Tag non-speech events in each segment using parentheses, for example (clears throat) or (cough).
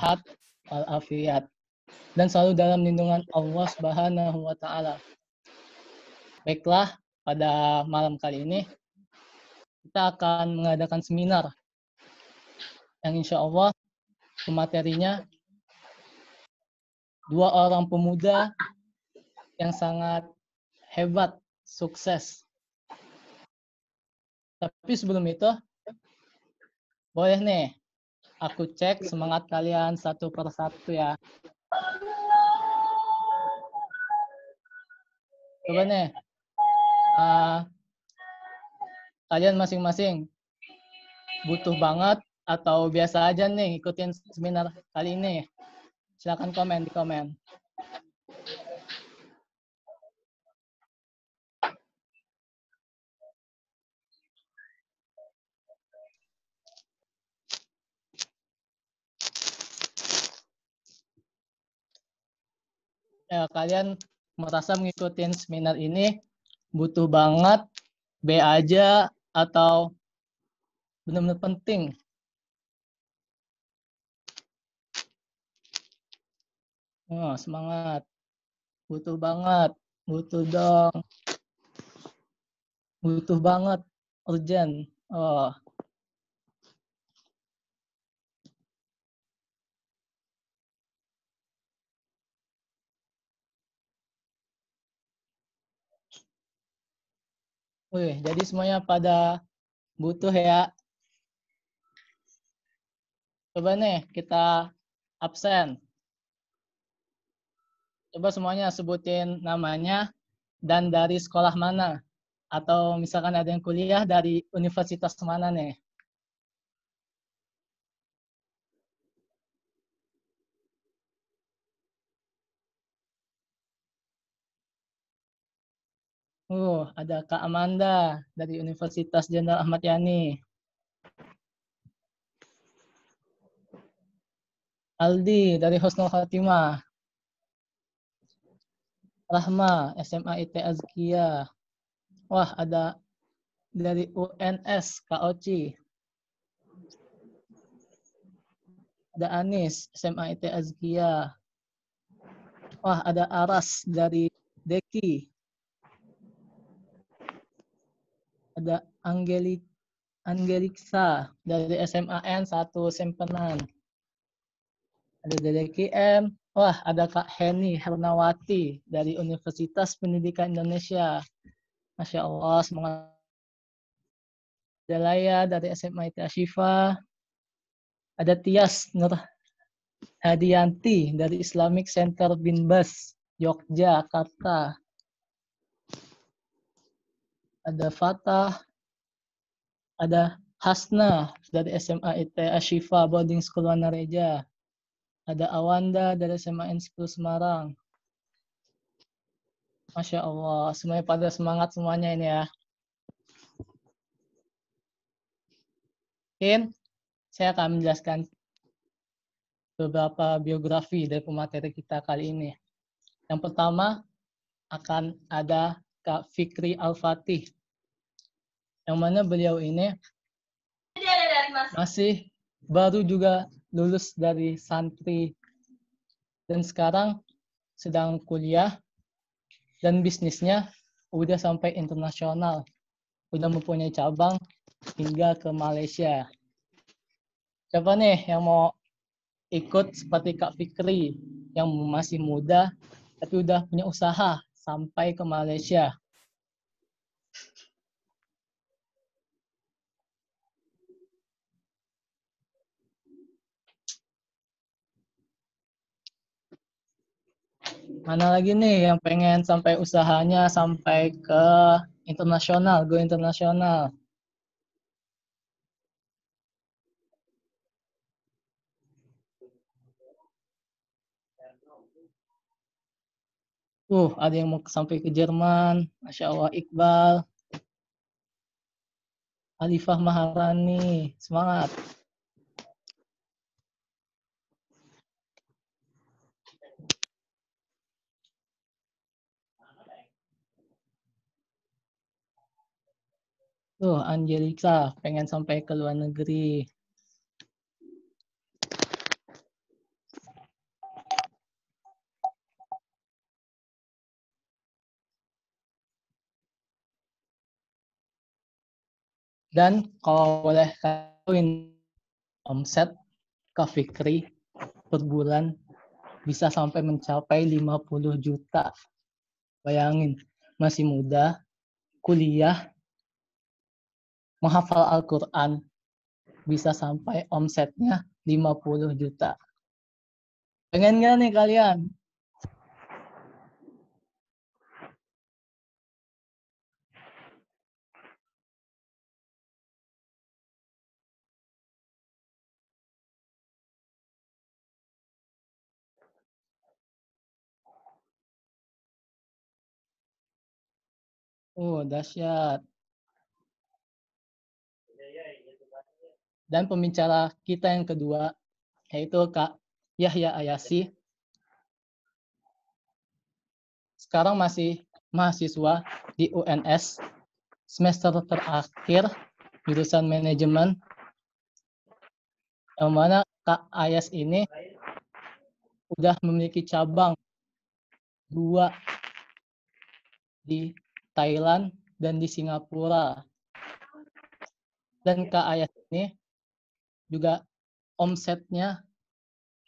sehat walafiat dan selalu dalam lindungan Allah Subhanahu wa taala. Baiklah, pada malam kali ini kita akan mengadakan seminar yang insya Allah materinya dua orang pemuda yang sangat hebat, sukses. Tapi sebelum itu, boleh nih, aku cek semangat kalian satu persatu ya. Coba nih, uh, kalian masing-masing butuh banget atau biasa aja nih ikutin seminar kali ini? Silahkan komen di komen. Ya, kalian merasa mengikuti seminar ini butuh banget B aja atau benar-benar penting Oh, semangat. Butuh banget. Butuh dong. Butuh banget. Urgent. Oh. Wih, jadi semuanya pada butuh ya. Coba nih kita absen. Coba semuanya sebutin namanya dan dari sekolah mana. Atau misalkan ada yang kuliah dari universitas mana nih. Uh, ada Kak Amanda dari Universitas Jenderal Ahmad Yani. Aldi dari Husnul Khatimah. Rahma, SMA IT Azkia. Wah, ada dari UNS, Kak Oci. Ada Anis, SMA IT Azkia. Wah, ada Aras dari Deki. Ada Angelik Angeliksa dari SMAN 1 Sempenan. Ada dari M, Wah, ada Kak Heni Hernawati dari Universitas Pendidikan Indonesia. Masya Allah, semangat. Ada Laya dari SMA IT Ashifa. Ada Tias Nur Hadianti dari Islamic Center Binbas, Yogyakarta. Ada Fatah. Ada Hasna dari SMA IT Ashifa Boarding School Wanareja. Ada Awanda dari SMA N10 Semarang. Masya Allah, semuanya pada semangat semuanya ini ya. Mungkin saya akan menjelaskan beberapa biografi dari pemateri kita kali ini. Yang pertama akan ada Kak Fikri Al-Fatih. Yang mana beliau ini masih baru juga lulus dari santri dan sekarang sedang kuliah dan bisnisnya udah sampai internasional. Udah mempunyai cabang hingga ke Malaysia. Siapa nih yang mau ikut seperti Kak Fikri yang masih muda tapi udah punya usaha sampai ke Malaysia? Mana lagi nih yang pengen sampai usahanya sampai ke internasional, go internasional? Uh, ada yang mau sampai ke Jerman. Masya Allah, Iqbal. Alifah Maharani. Semangat. Tuh, Angelika pengen sampai ke luar negeri. Dan kalau boleh kawin omset Kak Fikri per bulan bisa sampai mencapai 50 juta. Bayangin, masih muda, kuliah, menghafal Al-Quran, bisa sampai omsetnya 50 juta. Pengen nggak nih kalian? Oh, dahsyat. Dan pembicara kita yang kedua, yaitu Kak Yahya Ayasi. Sekarang masih mahasiswa di UNS, semester terakhir, jurusan manajemen. Yang mana Kak Ayas ini udah memiliki cabang dua di Thailand dan di Singapura. Dan Kak Ayas ini juga omsetnya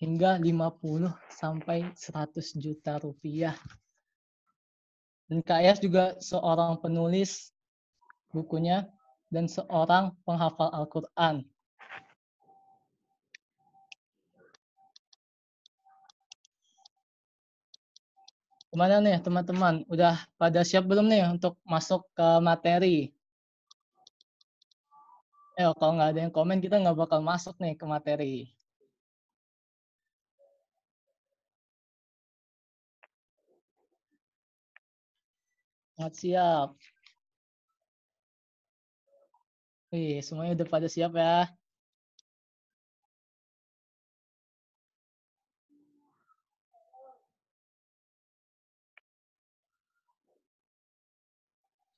hingga 50 sampai 100 juta rupiah. Dan Kak Ayas juga seorang penulis bukunya dan seorang penghafal Al-Quran. Gimana nih teman-teman? Udah pada siap belum nih untuk masuk ke materi? Eh, kalau nggak ada yang komen, kita nggak bakal masuk nih ke materi. Sangat siap. Wih, semuanya udah pada siap ya.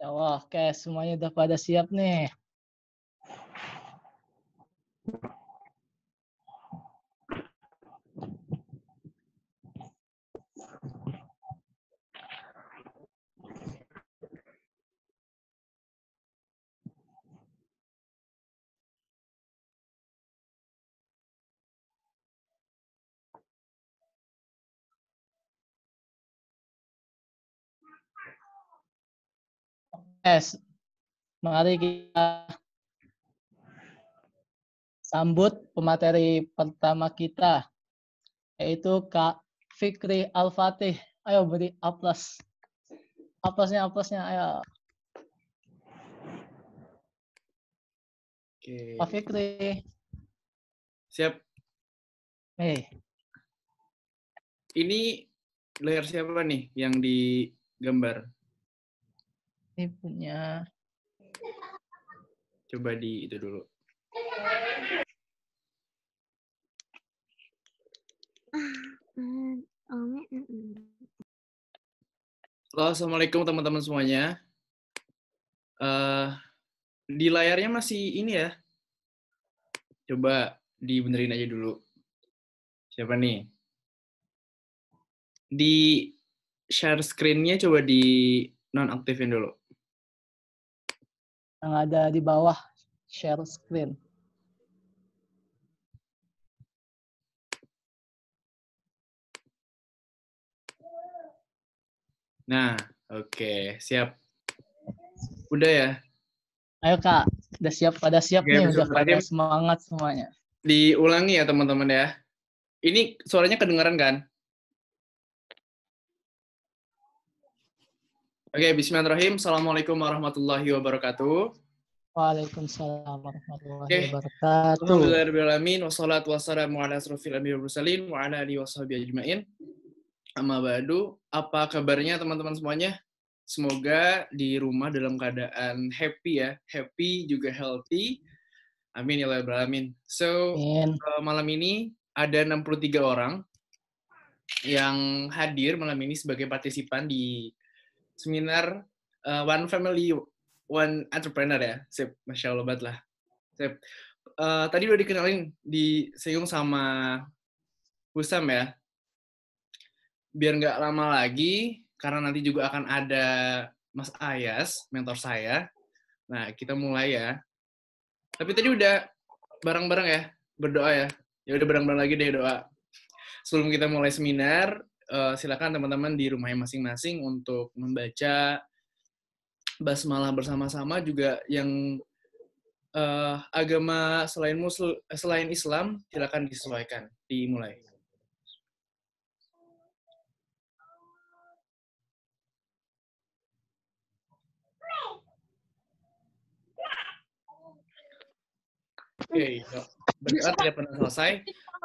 Ya Allah, oke, semuanya udah pada siap nih. Yes. Mari kita sambut pemateri pertama kita, yaitu Kak Fikri Al-Fatih. Ayo beri aplaus. Aplausnya, aplausnya, ayo. Oke. Kak Fikri. Siap. Hei, Ini layar siapa nih yang digambar? Ini punya Coba di itu dulu. Halo, Assalamualaikum teman-teman semuanya. Eh, di layarnya masih ini ya. Coba dibenerin aja dulu. Siapa nih? Di share screen-nya coba di nonaktifin dulu. Yang ada di bawah share screen. Nah, oke, siap. Udah ya? Ayo Kak, udah siap pada siap Oke, nih, udah pada semangat semuanya. Diulangi ya teman-teman ya. Ini suaranya kedengaran kan? Oke, bismillahirrahmanirrahim. Assalamualaikum warahmatullahi wabarakatuh. Waalaikumsalam warahmatullahi Oke. wabarakatuh. Alhamdulillahirrahmanirrahim. Wassalatu wassalamu ala wa alihi washabihi ajma'in. Amma ba'du. Apa kabarnya teman-teman semuanya? Semoga di rumah dalam keadaan happy ya. Happy juga healthy. Amin ya rabbal alamin. So, Amin. eh, malam ini ada 63 orang yang hadir malam ini sebagai partisipan di seminar eh, One Family One Entrepreneur ya. Sip, Masya Allah banget lah. Sip. Eh, tadi udah dikenalin, disinggung sama Husam ya. Biar nggak lama lagi, karena nanti juga akan ada Mas Ayas, mentor saya. Nah, kita mulai ya. Tapi tadi udah bareng-bareng ya, berdoa ya. Ya udah bareng-bareng lagi deh doa. Sebelum kita mulai seminar, uh, silakan teman-teman di rumahnya masing-masing untuk membaca basmalah bersama-sama juga yang uh, agama selain muslim selain Islam silakan disesuaikan dimulai. Oke, okay, berdoa tidak pernah selesai.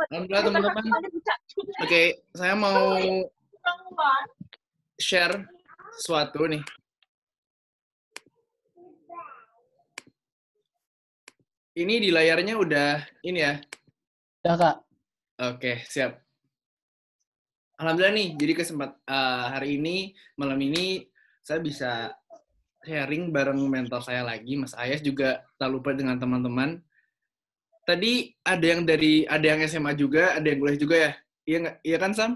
Alhamdulillah teman-teman. Oke, okay, saya mau share sesuatu nih. Ini di layarnya udah ini ya? Udah, Kak. Oke, siap. Alhamdulillah nih, jadi kesempat uh, hari ini, malam ini, saya bisa sharing bareng mentor saya lagi, Mas Ayas juga tak lupa dengan teman-teman tadi ada yang dari ada yang SMA juga, ada yang kuliah juga ya? Iya nggak? Iya kan Sam?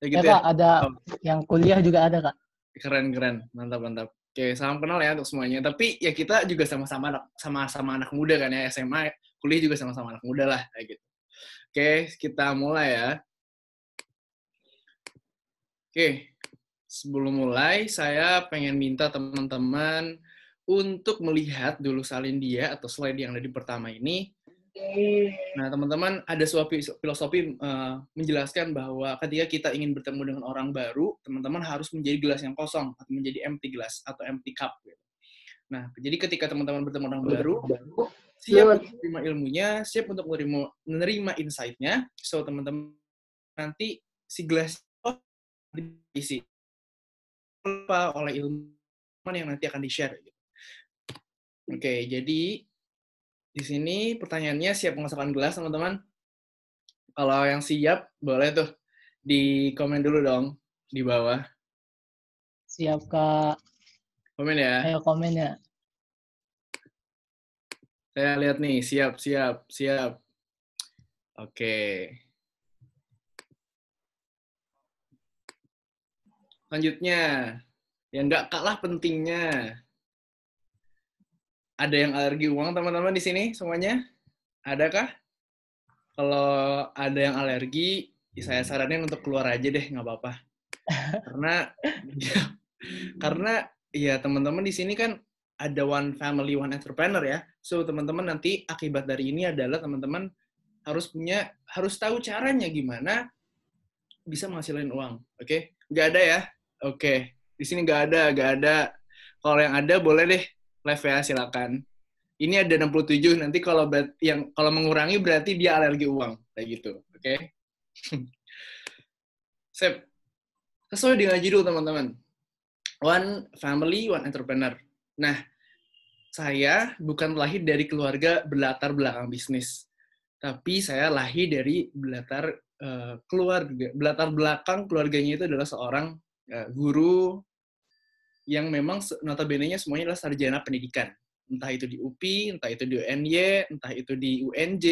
Ya, gitu ya, Kak, ya? ada oh. yang kuliah juga ada Kak. Keren keren, mantap mantap. Oke, salam kenal ya untuk semuanya. Tapi ya kita juga sama-sama anak sama-sama anak muda kan ya SMA, kuliah juga sama-sama anak muda lah kayak gitu. Oke, kita mulai ya. Oke, sebelum mulai saya pengen minta teman-teman untuk melihat dulu salin dia atau slide yang ada di pertama ini Nah, teman-teman, ada suatu filosofi uh, menjelaskan bahwa ketika kita ingin bertemu dengan orang baru, teman-teman harus menjadi gelas yang kosong atau menjadi empty glass atau empty cup. Gitu. Nah, jadi ketika teman-teman bertemu orang baru, siap untuk menerima ilmunya, siap untuk menerima, menerima insight-nya, so teman-teman nanti si gelas diisi oleh ilmu yang nanti akan di-share. Gitu. Oke, okay, jadi di sini pertanyaannya siap mengesahkan gelas, teman-teman? Kalau yang siap, boleh tuh di komen dulu dong di bawah. Siap, Kak. Komen ya. Ayo komen ya. Saya lihat nih, siap, siap, siap. Oke. Selanjutnya, yang nggak kalah pentingnya, ada yang alergi uang teman-teman di sini semuanya? Adakah? Kalau ada yang alergi, saya saranin untuk keluar aja deh, nggak apa-apa. karena ya, (laughs) karena ya teman-teman di sini kan ada one family one entrepreneur ya. So teman-teman nanti akibat dari ini adalah teman-teman harus punya harus tahu caranya gimana bisa menghasilkan uang. Oke? Okay? Nggak ada ya? Oke. Okay. Di sini nggak ada, nggak ada. Kalau yang ada boleh deh live ya silakan. Ini ada 67 nanti kalau yang kalau mengurangi berarti dia alergi uang kayak gitu. Oke. Okay? (laughs) Sip. Sesuai dengan judul teman-teman. One family, one entrepreneur. Nah, saya bukan lahir dari keluarga berlatar belakang bisnis. Tapi saya lahir dari berlatar uh, keluarga, berlatar belakang keluarganya itu adalah seorang uh, guru yang memang notabene-nya semuanya adalah sarjana pendidikan. Entah itu di UPI, entah itu di UNY, entah itu di UNJ,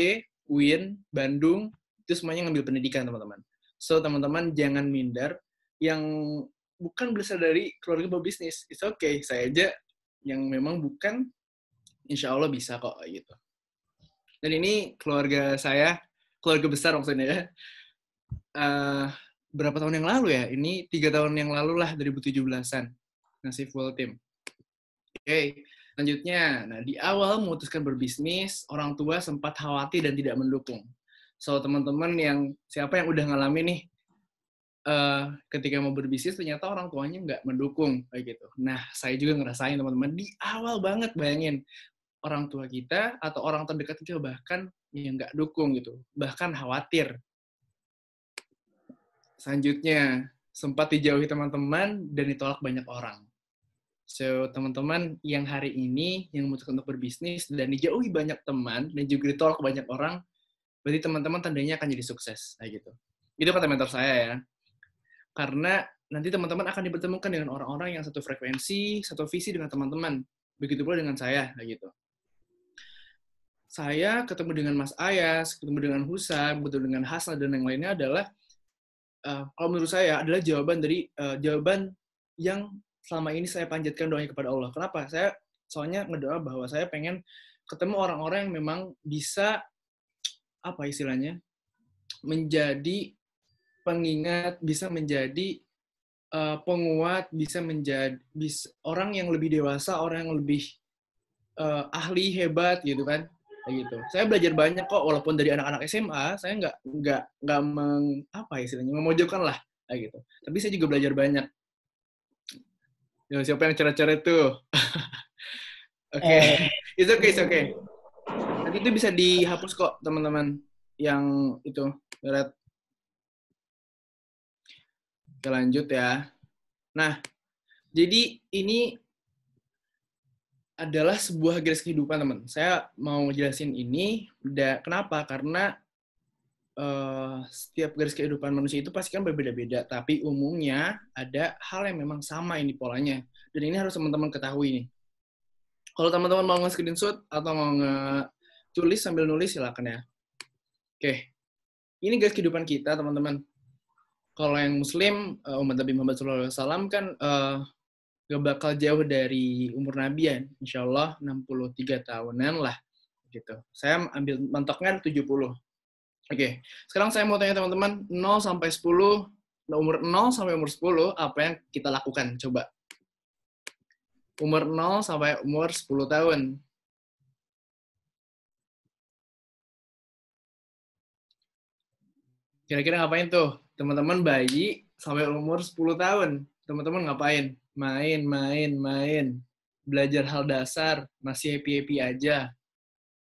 UIN, Bandung, itu semuanya ngambil pendidikan, teman-teman. So, teman-teman jangan minder yang bukan berasal dari keluarga berbisnis. It's okay, saya aja yang memang bukan, insya Allah bisa kok, gitu. Dan ini keluarga saya, keluarga besar maksudnya ya. Uh, berapa tahun yang lalu ya? Ini tiga tahun yang lalu lah, 2017-an ngasih full tim. Oke, okay. lanjutnya. Nah, di awal memutuskan berbisnis, orang tua sempat khawatir dan tidak mendukung. So, teman-teman yang siapa yang udah ngalamin nih, uh, ketika mau berbisnis ternyata orang tuanya nggak mendukung kayak gitu. Nah, saya juga ngerasain teman-teman di awal banget bayangin orang tua kita atau orang terdekat kita bahkan yang nggak dukung gitu, bahkan khawatir. Selanjutnya, sempat dijauhi teman-teman dan ditolak banyak orang. So, teman-teman yang hari ini yang memutuskan untuk berbisnis dan dijauhi banyak teman dan juga ditolak banyak orang, berarti teman-teman tandanya akan jadi sukses. Kayak gitu. Itu kata mentor saya ya. Karena nanti teman-teman akan dipertemukan dengan orang-orang yang satu frekuensi, satu visi dengan teman-teman. Begitu pula dengan saya, kayak gitu. Saya ketemu dengan Mas Ayas, ketemu dengan Husa, ketemu dengan Hasan dan yang lainnya adalah uh, kalau menurut saya adalah jawaban dari uh, jawaban yang selama ini saya panjatkan doanya kepada Allah. Kenapa? Saya soalnya ngedoa bahwa saya pengen ketemu orang-orang yang memang bisa apa istilahnya menjadi pengingat, bisa menjadi uh, penguat, bisa menjadi bisa, orang yang lebih dewasa, orang yang lebih uh, ahli hebat gitu kan, gitu. Saya belajar banyak kok, walaupun dari anak-anak SMA, saya nggak nggak nggak meng apa istilahnya memojokkan lah, kayak gitu. Tapi saya juga belajar banyak. Ya, siapa yang cara-cara itu? (laughs) Oke, okay. eh. itu oke, okay, oke. Okay. Nanti itu bisa dihapus kok, teman-teman. Yang itu, berat. Oke, lanjut ya. Nah, jadi ini adalah sebuah garis kehidupan, teman. Saya mau jelasin ini. Kenapa? Karena uh, setiap garis kehidupan manusia itu pasti kan berbeda-beda, tapi umumnya ada hal yang memang sama ini polanya. Dan ini harus teman-teman ketahui nih. Kalau teman-teman mau nge-screenshot atau mau nge-tulis sambil nulis, silakan ya. Oke. Ini garis kehidupan kita, teman-teman. Kalau yang muslim, uh, umat Nabi Muhammad SAW kan uh, gak bakal jauh dari umur Nabi ya. Insya Allah 63 tahunan lah. gitu. Saya ambil mentoknya 70 Oke, sekarang saya mau tanya teman-teman, 0 sampai 10, umur 0 sampai umur 10, apa yang kita lakukan? Coba. Umur 0 sampai umur 10 tahun. Kira-kira ngapain tuh? Teman-teman bayi sampai umur 10 tahun. Teman-teman ngapain? Main, main, main. Belajar hal dasar, masih happy-happy aja.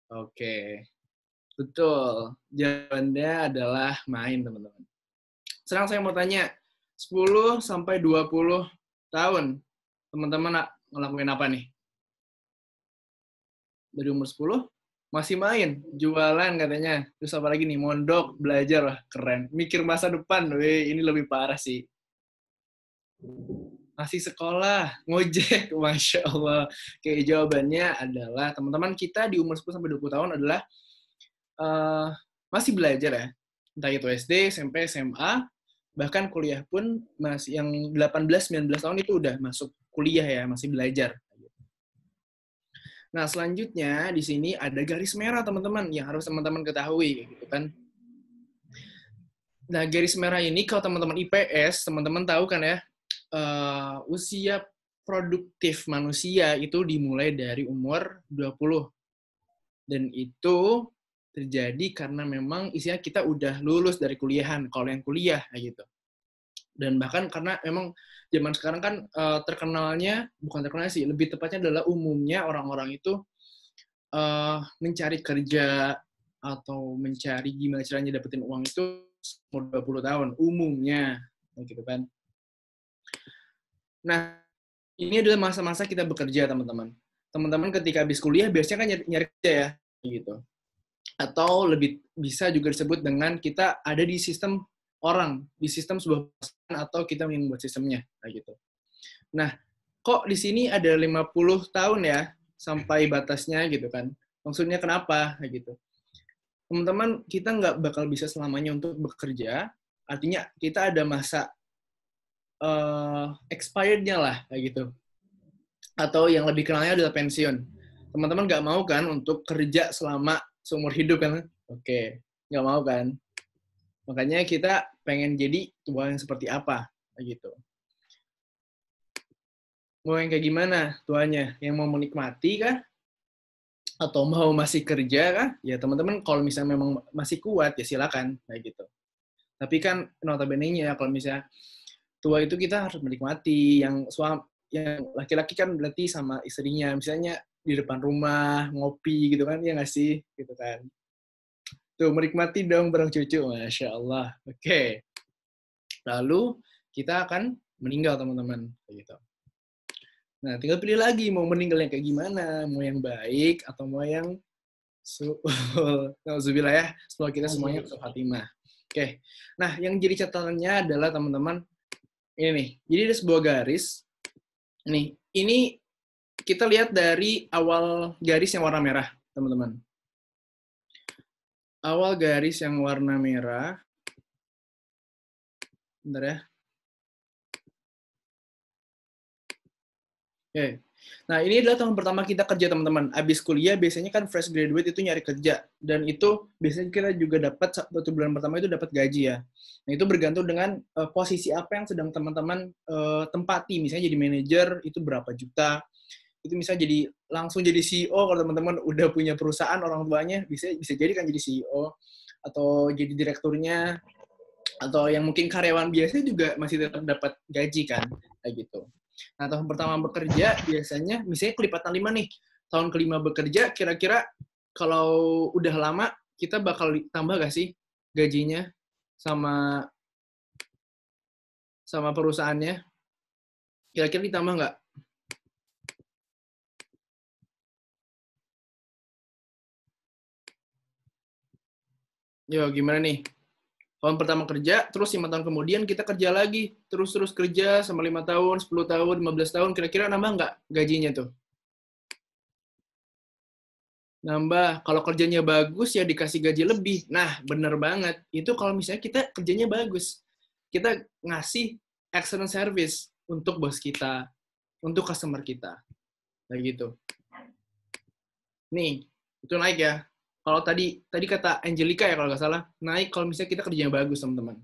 Oke. Betul. Jawabannya adalah main, teman-teman. Sekarang saya mau tanya, 10 sampai 20 tahun, teman-teman ngelakuin apa nih? Dari umur 10, masih main, jualan katanya. Terus apa lagi nih? Mondok, belajar lah, keren. Mikir masa depan, weh, ini lebih parah sih. Masih sekolah, ngojek, (laughs) Masya Allah. Kayak jawabannya adalah, teman-teman kita di umur 10 sampai 20 tahun adalah uh, masih belajar ya, entah itu SD, SMP, SMA, bahkan kuliah pun masih yang 18-19 tahun itu udah masuk kuliah ya, masih belajar. Nah, selanjutnya di sini ada garis merah teman-teman yang harus teman-teman ketahui gitu kan. Nah, garis merah ini kalau teman-teman IPS, teman-teman tahu kan ya, uh, usia produktif manusia itu dimulai dari umur 20. Dan itu terjadi karena memang isinya kita udah lulus dari kuliahan kalau yang kuliah gitu. Dan bahkan karena memang zaman sekarang kan uh, terkenalnya bukan terkenal sih lebih tepatnya adalah umumnya orang-orang itu uh, mencari kerja atau mencari gimana caranya dapetin uang itu umur 20 tahun umumnya gitu kan. Nah ini adalah masa-masa kita bekerja teman-teman. Teman-teman ketika habis kuliah biasanya kan nyari, nyari kerja ya gitu atau lebih bisa juga disebut dengan kita ada di sistem orang, di sistem sebuah perusahaan atau kita yang membuat sistemnya, kayak gitu. Nah, kok di sini ada 50 tahun ya sampai batasnya gitu kan? Maksudnya kenapa kayak gitu? Teman-teman, kita nggak bakal bisa selamanya untuk bekerja, artinya kita ada masa uh, expired-nya lah kayak gitu. Atau yang lebih kenalnya adalah pensiun. Teman-teman nggak mau kan untuk kerja selama seumur hidup kan. Oke nggak mau kan? Makanya kita pengen jadi tua yang seperti apa gitu. Mau yang kayak gimana tuanya? Yang mau menikmati kah? Atau mau masih kerja kah? Ya teman-teman kalau misalnya memang masih kuat ya silakan kayak gitu. Tapi kan notabene-nya kalau misalnya tua itu kita harus menikmati yang suami yang laki-laki kan berarti sama istrinya. Misalnya di depan rumah ngopi gitu kan ya nggak sih? Gitu kan. Tuh menikmati dong bareng cucu masya Allah. Oke. Okay. lalu kita akan meninggal teman-teman. Gitu. Nah tinggal pilih lagi mau meninggal yang kayak gimana. Mau yang baik atau mau yang suul (laughs) Nauzubillah ya. Semoga kita semuanya ke Fatimah oke. Okay. nah yang jadi catatannya adalah teman-teman ini nih. Jadi ada sebuah garis. Nih ini kita lihat dari awal garis yang warna merah, teman-teman. Awal garis yang warna merah. Bentar ya. Oke. Nah, ini adalah tahun pertama kita kerja, teman-teman. Abis kuliah, biasanya kan fresh graduate itu nyari kerja. Dan itu biasanya kita juga dapat, satu bulan pertama itu dapat gaji ya. Nah, itu bergantung dengan uh, posisi apa yang sedang teman-teman uh, tempati. Misalnya jadi manajer, itu berapa juta. Itu misalnya jadi langsung jadi CEO, kalau teman-teman udah punya perusahaan, orang tuanya bisa bisa jadi kan jadi CEO. Atau jadi direkturnya. Atau yang mungkin karyawan biasa juga masih tetap dapat gaji kan. Kayak gitu. Nah, tahun pertama bekerja biasanya misalnya kelipatan lima nih. Tahun kelima bekerja kira-kira kalau udah lama kita bakal tambah gak sih gajinya sama sama perusahaannya? Kira-kira ditambah nggak? Yo, gimana nih? tahun pertama kerja, terus lima tahun kemudian kita kerja lagi, terus-terus kerja sama lima tahun, 10 tahun, 15 tahun, kira-kira nambah nggak gajinya tuh? Nambah. Kalau kerjanya bagus, ya dikasih gaji lebih. Nah, bener banget. Itu kalau misalnya kita kerjanya bagus. Kita ngasih excellent service untuk bos kita, untuk customer kita. Kayak gitu. Nih, itu naik ya kalau tadi tadi kata Angelica ya kalau nggak salah naik kalau misalnya kita kerjanya bagus teman-teman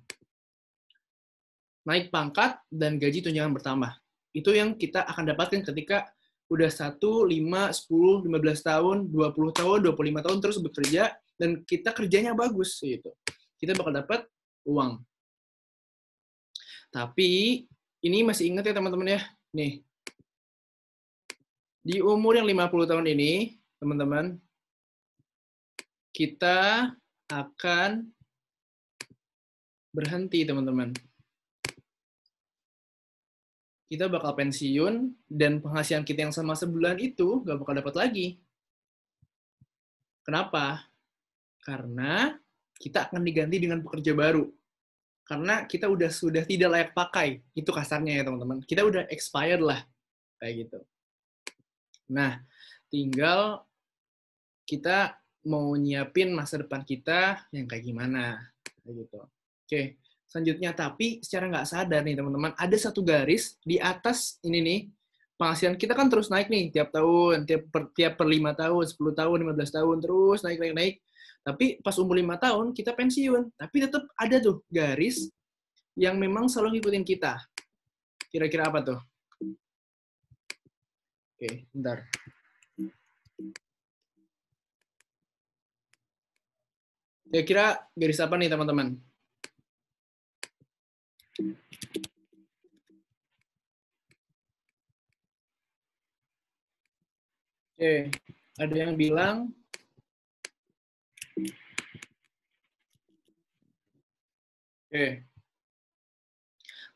naik pangkat dan gaji tunjangan bertambah itu yang kita akan dapatkan ketika udah 1, 5, 10, 15 tahun, 20 tahun, 25 tahun terus bekerja dan kita kerjanya bagus gitu. Kita bakal dapat uang. Tapi ini masih ingat ya teman-teman ya. Nih. Di umur yang 50 tahun ini, teman-teman, kita akan berhenti, teman-teman. Kita bakal pensiun, dan penghasilan kita yang sama sebulan itu gak bakal dapat lagi. Kenapa? Karena kita akan diganti dengan pekerja baru. Karena kita udah sudah tidak layak pakai. Itu kasarnya ya, teman-teman. Kita udah expired lah. Kayak gitu. Nah, tinggal kita mau nyiapin masa depan kita yang kayak gimana gitu. Oke, selanjutnya tapi secara nggak sadar nih teman-teman, ada satu garis di atas ini nih penghasilan kita kan terus naik nih tiap tahun, tiap per, tiap per lima tahun, 10 tahun, 15 tahun terus naik naik naik. Tapi pas umur lima tahun kita pensiun, tapi tetap ada tuh garis yang memang selalu ngikutin kita. Kira-kira apa tuh? Oke, bentar. Kira-kira garis apa nih teman-teman? Oke, ada yang bilang Oke.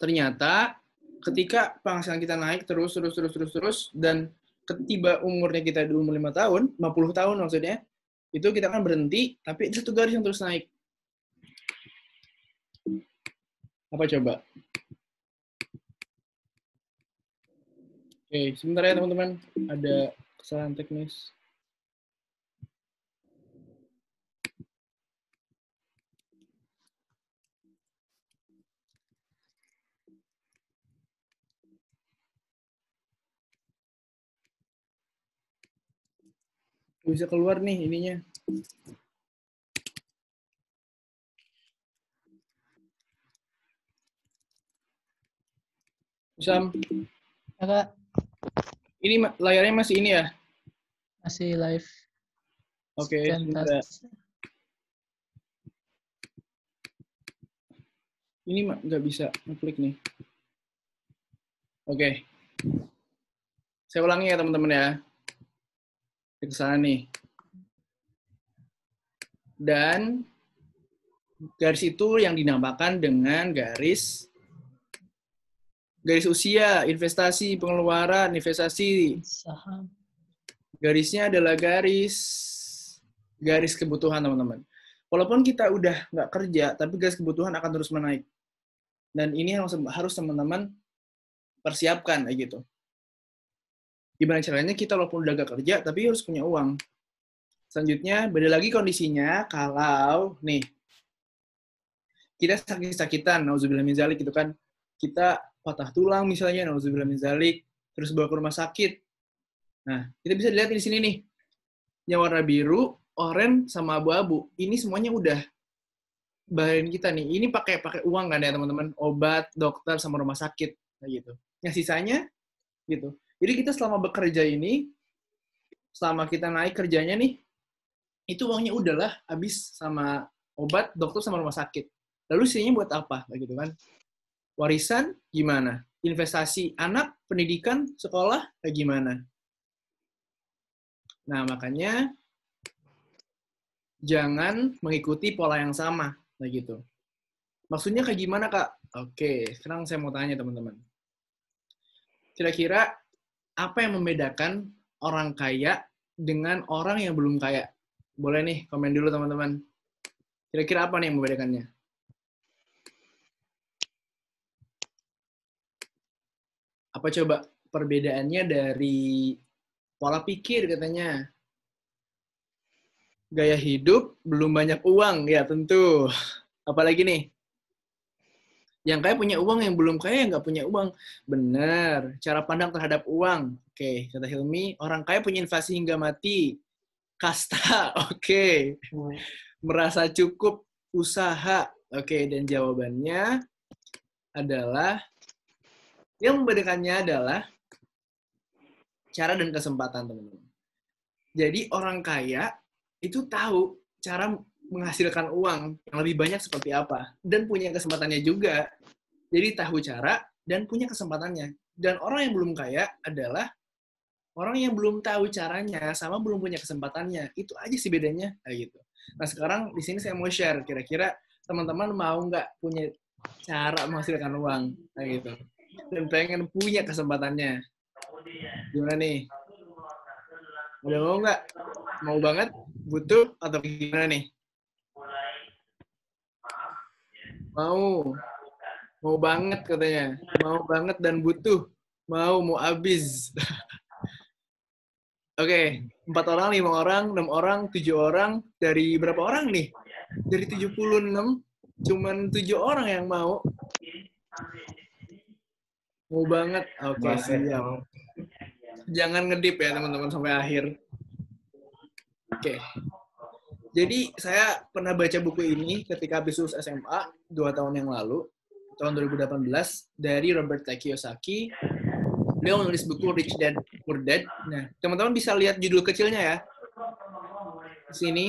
Ternyata ketika penghasilan kita naik terus terus terus terus terus dan ketiba umurnya kita di umur 5 tahun, 50 tahun maksudnya, itu kita akan berhenti, tapi itu satu garis yang terus naik. Apa coba? Oke, sebentar ya teman-teman. Ada kesalahan teknis. Bisa keluar nih ininya. Sam. Ya, Ini layarnya masih ini ya? Masih live. Oke, okay, Ini nggak bisa ngeklik nih. Oke. Okay. Saya ulangi ya teman-teman ya ke sana nih. Dan garis itu yang dinamakan dengan garis garis usia, investasi, pengeluaran, investasi. Saham. Garisnya adalah garis garis kebutuhan, teman-teman. Walaupun kita udah nggak kerja, tapi garis kebutuhan akan terus menaik. Dan ini harus teman-teman persiapkan kayak gitu gimana caranya kita walaupun udah gak kerja tapi harus punya uang. Selanjutnya, beda lagi kondisinya kalau nih kita sakit-sakitan, nauzubillah min zalik gitu kan. Kita patah tulang misalnya, nauzubillah min zalik, terus bawa ke rumah sakit. Nah, kita bisa lihat di sini nih. Yang warna biru, oranye, sama abu-abu. Ini semuanya udah bayarin kita nih. Ini pakai pakai uang kan ya teman-teman? Obat, dokter, sama rumah sakit. Kayak gitu. Yang sisanya, gitu. Jadi kita selama bekerja ini, selama kita naik kerjanya nih, itu uangnya udahlah habis sama obat, dokter, sama rumah sakit. Lalu sisanya buat apa? Gitu kan. Warisan gimana? Investasi anak, pendidikan, sekolah, gimana? Nah, makanya jangan mengikuti pola yang sama, kayak gitu. Maksudnya kayak gimana, Kak? Oke, sekarang saya mau tanya, teman-teman. Kira-kira apa yang membedakan orang kaya dengan orang yang belum kaya? Boleh nih, komen dulu, teman-teman. Kira-kira apa nih yang membedakannya? Apa coba perbedaannya dari pola pikir katanya? Gaya hidup, belum banyak uang, ya tentu. Apalagi nih? Yang kaya punya uang, yang belum kaya nggak punya uang. Benar. Cara pandang terhadap uang. Oke, kata Hilmi, orang kaya punya inflasi hingga mati. Kasta, (laughs) oke. Merasa cukup usaha. Oke, dan jawabannya adalah yang membedakannya adalah cara dan kesempatan, teman-teman. Jadi orang kaya itu tahu cara menghasilkan uang yang lebih banyak seperti apa dan punya kesempatannya juga. Jadi tahu cara dan punya kesempatannya. Dan orang yang belum kaya adalah orang yang belum tahu caranya sama belum punya kesempatannya. Itu aja sih bedanya kayak gitu. Nah sekarang di sini saya mau share kira-kira teman-teman mau nggak punya cara menghasilkan uang kayak gitu dan pengen punya kesempatannya. Gimana nih? Udah mau nggak? Mau banget? Butuh? Atau gimana nih? Mau. Mau banget katanya. Mau banget dan butuh. Mau, mau abis. (laughs) Oke, okay. empat orang, lima orang, enam orang, tujuh orang. Dari berapa orang nih? Dari 76, cuman tujuh orang yang mau. Mau banget. Oke, okay, siap. Jangan ngedip ya teman-teman sampai akhir. Oke. Okay. Jadi saya pernah baca buku ini ketika habis lulus SMA dua tahun yang lalu, tahun 2018 dari Robert T. Kiyosaki. Beliau menulis buku Rich Dad Poor Dad. Nah, teman-teman bisa lihat judul kecilnya ya. Di sini.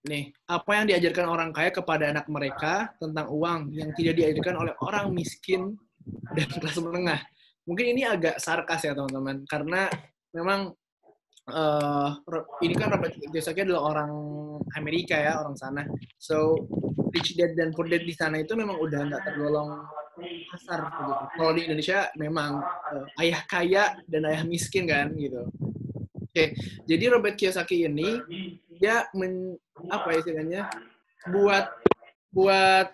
Nih, apa yang diajarkan orang kaya kepada anak mereka tentang uang yang tidak diajarkan oleh orang miskin dan kelas menengah. Mungkin ini agak sarkas ya teman-teman, karena memang uh, ini kan Robert Kiyosaki adalah orang Amerika ya, orang sana. So, Rich Dad dan Poor Dad di sana itu memang udah nggak tergolong kasar gitu. Kalau di Indonesia memang uh, ayah kaya dan ayah miskin kan gitu. Oke, okay. jadi Robert Kiyosaki ini dia men, apa ya istilahnya buat buat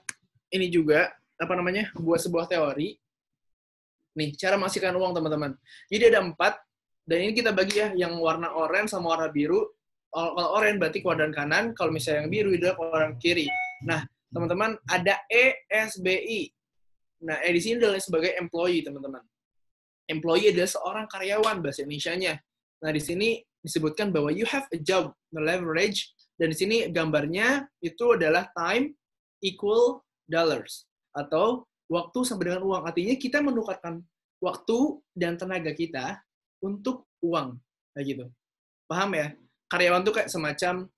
ini juga apa namanya buat sebuah teori nih cara menghasilkan uang teman-teman jadi ada empat dan ini kita bagi ya yang warna oranye sama warna biru. Kalau oranye berarti kuadran kanan kalau misalnya yang biru itu kuadran kiri. Nah teman-teman ada ESBI nah E di sini adalah sebagai employee teman-teman. Employee adalah seorang karyawan bahasa Indonesia-nya. Nah di sini disebutkan bahwa you have a job, the leverage, dan di sini gambarnya itu adalah time equal dollars atau waktu sama dengan uang. Artinya kita menukarkan waktu dan tenaga kita untuk uang kayak gitu. Paham ya? Karyawan tuh kayak semacam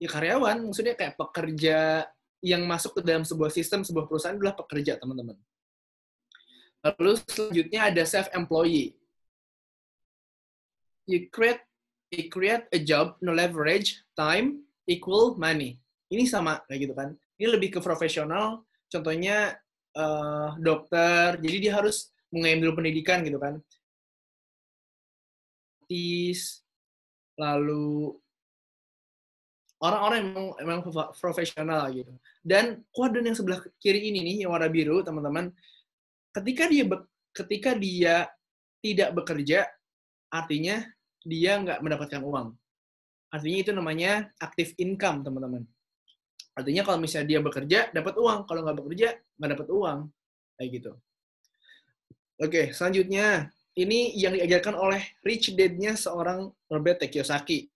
ya karyawan, maksudnya kayak pekerja yang masuk ke dalam sebuah sistem, sebuah perusahaan adalah pekerja, teman-teman. Lalu selanjutnya ada self employee you create you create a job no leverage time equal money ini sama kayak gitu kan ini lebih ke profesional contohnya uh, dokter jadi dia harus mengambil pendidikan gitu kan tis lalu orang-orang yang memang, memang profesional gitu dan kuadran yang sebelah kiri ini nih yang warna biru teman-teman ketika dia ketika dia tidak bekerja artinya dia nggak mendapatkan uang. Artinya itu namanya active income, teman-teman. Artinya kalau misalnya dia bekerja, dapat uang. Kalau nggak bekerja, nggak dapat uang. Kayak gitu. Oke, selanjutnya. Ini yang diajarkan oleh rich dad-nya seorang Robert. Kiyosaki.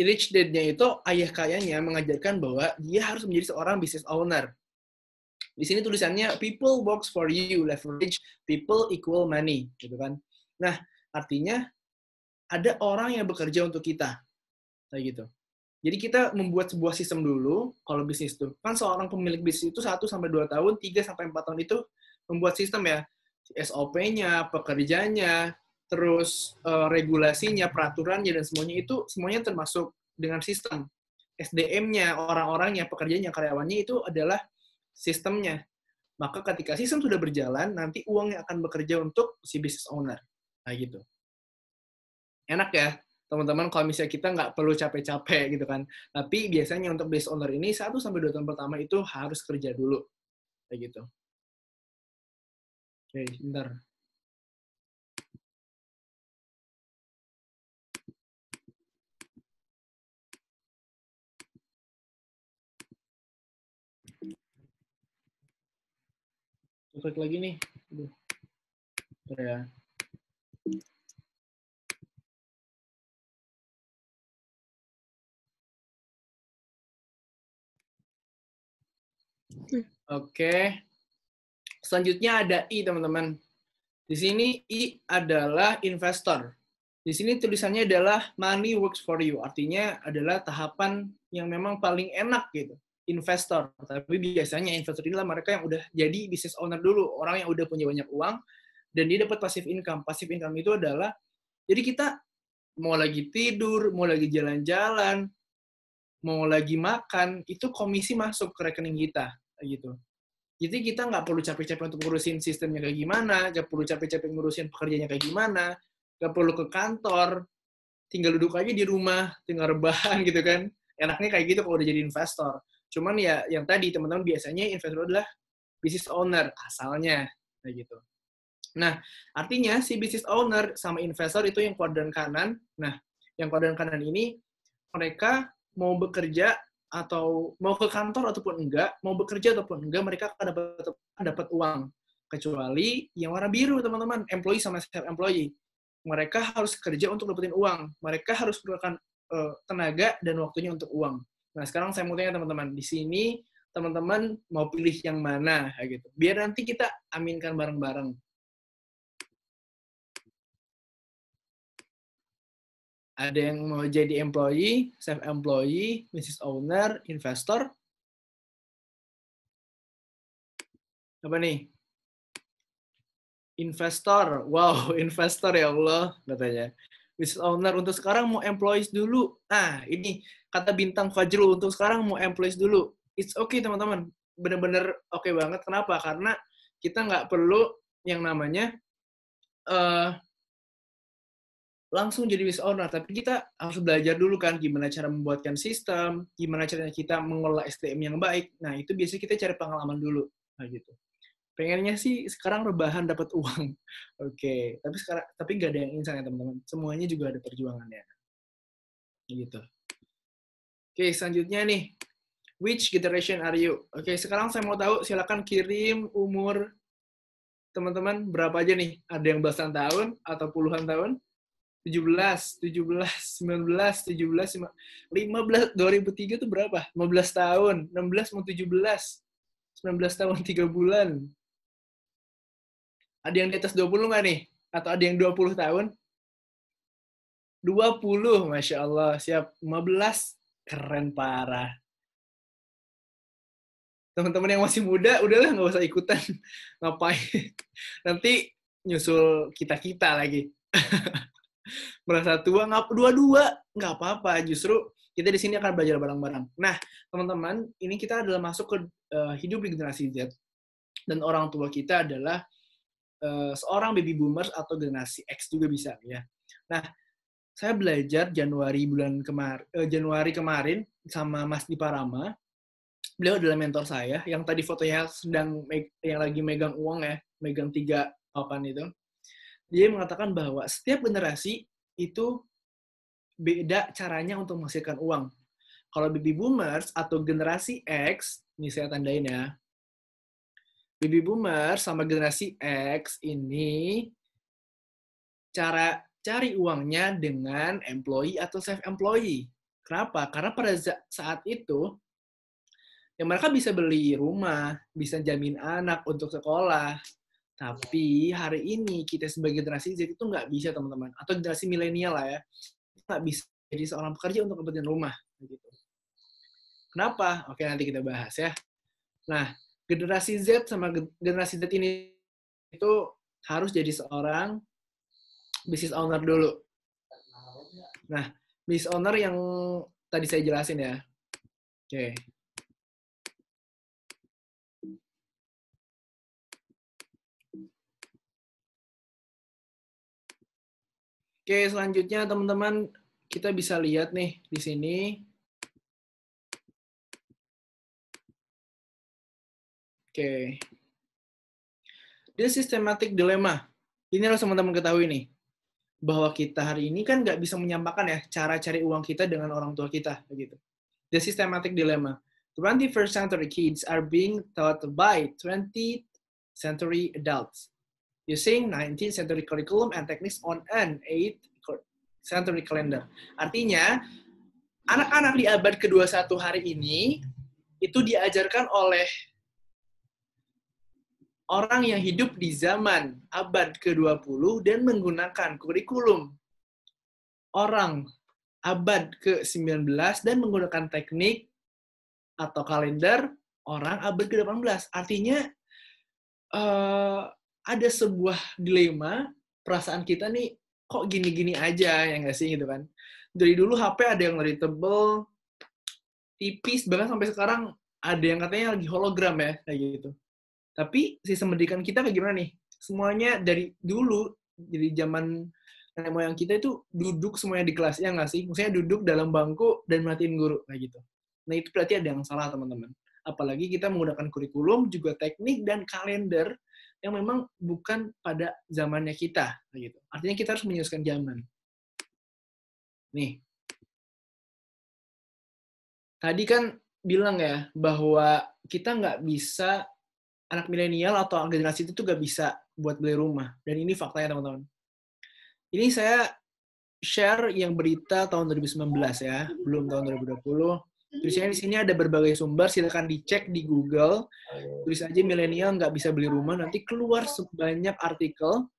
Rich dad-nya itu ayah kayanya mengajarkan bahwa dia harus menjadi seorang business owner. Di sini tulisannya people works for you, leverage people equal money, gitu kan. Nah, artinya ada orang yang bekerja untuk kita. Kayak gitu. Jadi kita membuat sebuah sistem dulu, kalau bisnis itu. Kan seorang pemilik bisnis itu 1 sampai 2 tahun, 3 sampai 4 tahun itu membuat sistem ya. SOP-nya, pekerjanya, terus uh, regulasinya, peraturannya dan semuanya itu semuanya termasuk dengan sistem. SDM-nya, orang-orangnya, pekerjanya, karyawannya itu adalah sistemnya. Maka ketika sistem sudah berjalan, nanti uangnya akan bekerja untuk si business owner. Nah gitu. Enak ya, teman-teman kalau misalnya kita nggak perlu capek-capek gitu kan. Tapi biasanya untuk business owner ini, 1 sampai 2 tahun pertama itu harus kerja dulu. Kayak gitu. Oke, sebentar. klik lagi nih. Aduh. ya. Oke. Selanjutnya ada I, teman-teman. Di sini I adalah investor. Di sini tulisannya adalah money works for you. Artinya adalah tahapan yang memang paling enak gitu investor. Tapi biasanya investor inilah mereka yang udah jadi business owner dulu, orang yang udah punya banyak uang dan dia dapat passive income. Passive income itu adalah jadi kita mau lagi tidur, mau lagi jalan-jalan, mau lagi makan, itu komisi masuk ke rekening kita gitu. Jadi kita nggak perlu capek-capek untuk ngurusin sistemnya kayak gimana, nggak perlu capek-capek ngurusin pekerjaannya kayak gimana, nggak perlu ke kantor, tinggal duduk aja di rumah, tinggal rebahan (laughs) gitu kan. Enaknya kayak gitu kalau udah jadi investor. Cuman ya yang tadi teman-teman biasanya investor adalah business owner asalnya kayak gitu. Nah, artinya si business owner sama investor itu yang kuadran kanan. Nah, yang kuadran kanan ini mereka mau bekerja atau mau ke kantor ataupun enggak, mau bekerja ataupun enggak, mereka akan dapat dapat uang. Kecuali yang warna biru, teman-teman, employee sama self employee. Mereka harus kerja untuk dapetin uang. Mereka harus menggunakan uh, tenaga dan waktunya untuk uang. Nah, sekarang saya mau tanya teman-teman, di sini teman-teman mau pilih yang mana gitu. Biar nanti kita aminkan bareng-bareng. Ada yang mau jadi employee, self-employee, business owner, investor. Apa nih? Investor. Wow, (laughs) investor ya Allah, katanya business owner untuk sekarang mau employees dulu. Nah, ini kata bintang Fajrul untuk sekarang mau employees dulu. It's okay teman-teman, bener-bener oke okay banget. Kenapa? Karena kita nggak perlu yang namanya uh, langsung jadi business owner, tapi kita harus belajar dulu kan gimana cara membuatkan sistem, gimana caranya kita mengelola SDM yang baik. Nah, itu biasanya kita cari pengalaman dulu. Nah, gitu pengennya sih sekarang rebahan dapat (laughs) uang. Oke, okay. tapi sekarang tapi nggak ada yang instan ya teman-teman. Semuanya juga ada perjuangannya. Gitu. Oke, okay, selanjutnya nih. Which generation are you? Oke, okay, sekarang saya mau tahu silakan kirim umur teman-teman berapa aja nih? Ada yang belasan tahun atau puluhan tahun? 17, 17, 19, 17, 15, 2003 itu berapa? 15 tahun, 16 mau 17, 19 tahun 3 bulan, ada yang di atas 20 nggak nih? Atau ada yang 20 tahun? 20, Masya Allah. Siap. 15, keren parah. Teman-teman yang masih muda, udahlah nggak usah ikutan. (laughs) Ngapain? Nanti nyusul kita-kita lagi. (laughs) Merasa tua, nggak dua-dua, nggak apa-apa. Justru kita di sini akan belajar bareng-bareng. Nah, teman-teman, ini kita adalah masuk ke uh, hidup di generasi Z. Dan orang tua kita adalah uh, seorang baby boomers atau generasi X juga bisa ya. Nah, saya belajar Januari bulan kemar uh, Januari kemarin sama Mas Diparama. Beliau adalah mentor saya yang tadi fotonya sedang yang lagi megang uang ya, megang tiga papan itu. Dia mengatakan bahwa setiap generasi itu beda caranya untuk menghasilkan uang. Kalau baby boomers atau generasi X, ini saya tandain ya, baby boomer sama generasi X ini cara cari uangnya dengan employee atau self-employee. Kenapa? Karena pada saat itu, ya mereka bisa beli rumah, bisa jamin anak untuk sekolah. Tapi hari ini kita sebagai generasi Z itu nggak bisa teman-teman, atau generasi milenial lah ya, nggak bisa jadi seorang pekerja untuk kepentingan rumah. Gitu. Kenapa? Oke nanti kita bahas ya. Nah, generasi Z sama generasi Z ini itu harus jadi seorang business owner dulu. Nah, business owner yang tadi saya jelasin ya. Oke. Oke, selanjutnya teman-teman kita bisa lihat nih di sini. Oke. Dia systematic dilemma. Ini harus teman-teman ketahui nih. Bahwa kita hari ini kan nggak bisa menyampaikan ya cara cari uang kita dengan orang tua kita. begitu. The systematic dilemma. 21st century kids are being taught by 20th century adults using 19th century curriculum and techniques on an 8th century calendar. Artinya, anak-anak di abad ke-21 hari ini itu diajarkan oleh orang yang hidup di zaman abad ke-20 dan menggunakan kurikulum orang abad ke-19 dan menggunakan teknik atau kalender orang abad ke-18. Artinya, uh, ada sebuah dilema perasaan kita nih kok gini-gini aja ya nggak sih gitu kan? Dari dulu HP ada yang dari tebel tipis bahkan sampai sekarang ada yang katanya lagi hologram ya kayak gitu. Tapi sistem pendidikan kita kayak gimana nih? Semuanya dari dulu jadi zaman nenek moyang kita itu duduk semuanya di kelas ya nggak sih? Maksudnya duduk dalam bangku dan matiin guru kayak gitu. Nah itu berarti ada yang salah teman-teman. Apalagi kita menggunakan kurikulum juga teknik dan kalender yang memang bukan pada zamannya kita gitu. Artinya kita harus menyesuaikan zaman. Nih. Tadi kan bilang ya bahwa kita nggak bisa anak milenial atau generasi itu nggak bisa buat beli rumah. Dan ini faktanya teman-teman. Ini saya share yang berita tahun 2019 ya, belum tahun 2020 Tulisannya di sini ada berbagai sumber, silakan dicek di Google. Tulis aja milenial nggak bisa beli rumah, nanti keluar sebanyak artikel.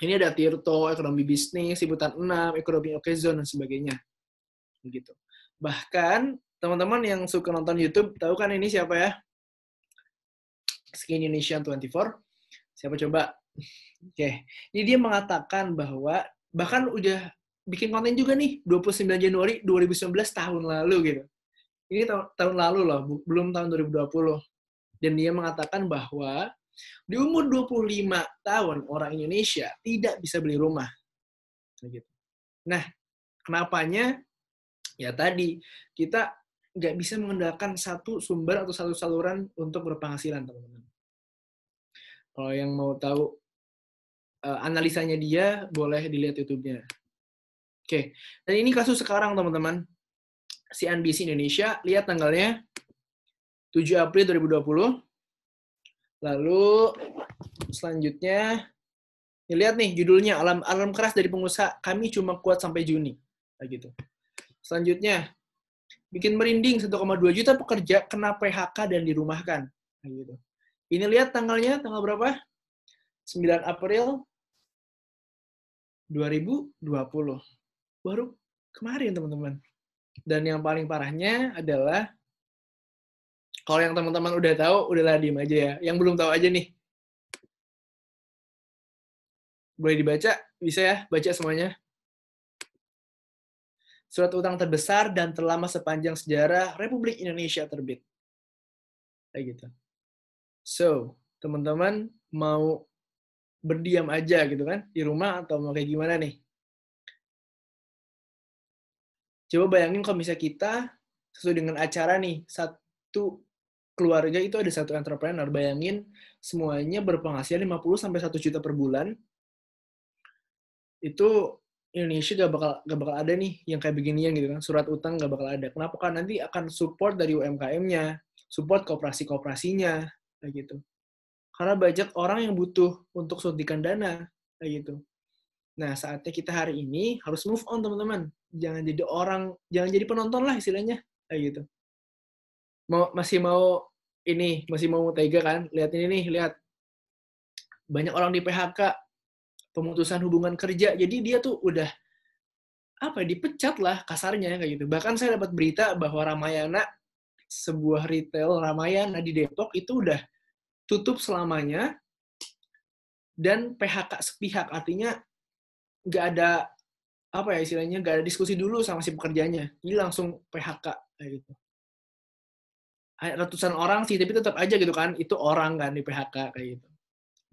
Ini ada Tirto, ekonomi bisnis, Liputan 6, ekonomi oke zone, dan sebagainya. Begitu. Bahkan, teman-teman yang suka nonton YouTube, tahu kan ini siapa ya? Skin Indonesian 24. Siapa coba? Oke. Ini dia mengatakan bahwa bahkan udah bikin konten juga nih 29 Januari 2019 tahun lalu gitu ini tahun, tahun lalu loh, belum tahun 2020. Dan dia mengatakan bahwa di umur 25 tahun orang Indonesia tidak bisa beli rumah. Gitu. Nah, kenapanya? Ya tadi, kita nggak bisa mengandalkan satu sumber atau satu saluran untuk berpenghasilan, teman-teman. Kalau yang mau tahu uh, analisanya dia, boleh dilihat YouTube-nya. Oke, dan ini kasus sekarang, teman-teman CNBC Indonesia, lihat tanggalnya 7 April 2020. Lalu selanjutnya ya lihat nih judulnya alam alam keras dari pengusaha kami cuma kuat sampai Juni kayak gitu. Selanjutnya bikin merinding 1,2 juta pekerja kena PHK dan dirumahkan kayak gitu. Ini lihat tanggalnya tanggal berapa? 9 April 2020. Baru kemarin teman-teman. Dan yang paling parahnya adalah kalau yang teman-teman udah tahu, udahlah diem aja ya. Yang belum tahu aja nih. Boleh dibaca? Bisa ya? Baca semuanya. Surat utang terbesar dan terlama sepanjang sejarah Republik Indonesia terbit. Kayak gitu. So, teman-teman mau berdiam aja gitu kan di rumah atau mau kayak gimana nih? Coba bayangin kalau misalnya kita sesuai dengan acara nih, satu keluarga itu ada satu entrepreneur. Bayangin semuanya berpenghasilan 50 sampai 1 juta per bulan. Itu Indonesia gak bakal gak bakal ada nih yang kayak beginian gitu kan. Surat utang gak bakal ada. Kenapa? kan nanti akan support dari UMKM-nya, support kooperasi-kooperasinya kayak gitu. Karena banyak orang yang butuh untuk suntikan dana kayak gitu. Nah, saatnya kita hari ini harus move on, teman-teman. Jangan jadi orang, jangan jadi penonton lah istilahnya. Kayak gitu. Mau, masih mau ini, masih mau tega kan? Lihat ini nih, lihat. Banyak orang di PHK, pemutusan hubungan kerja. Jadi dia tuh udah apa ya, dipecat lah kasarnya kayak gitu. Bahkan saya dapat berita bahwa Ramayana sebuah retail Ramayana di Depok itu udah tutup selamanya dan PHK sepihak artinya nggak ada apa ya istilahnya nggak ada diskusi dulu sama si pekerjanya. Jadi langsung PHK kayak gitu. Ratusan orang sih tapi tetap aja gitu kan itu orang kan di PHK kayak gitu.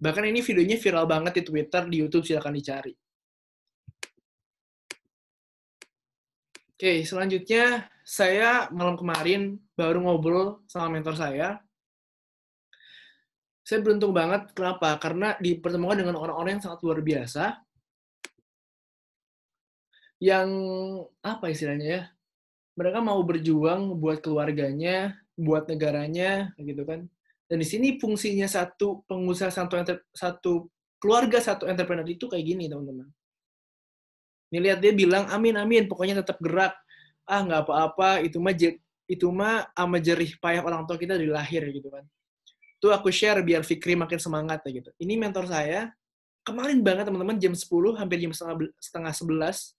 Bahkan ini videonya viral banget di Twitter di YouTube silakan dicari. Oke selanjutnya saya malam kemarin baru ngobrol sama mentor saya. Saya beruntung banget kenapa? Karena dipertemukan dengan orang-orang yang sangat luar biasa yang apa istilahnya ya mereka mau berjuang buat keluarganya buat negaranya gitu kan. Dan di sini fungsinya satu pengusaha satu satu keluarga satu entrepreneur itu kayak gini teman-teman. Ini lihat dia bilang amin amin pokoknya tetap gerak. Ah nggak apa-apa itu mah itu mah ama jerih payah orang tua kita dari lahir gitu kan. Itu aku share biar Fikri makin semangat ya gitu. Ini mentor saya kemarin banget teman-teman jam 10 hampir jam setengah setengah 11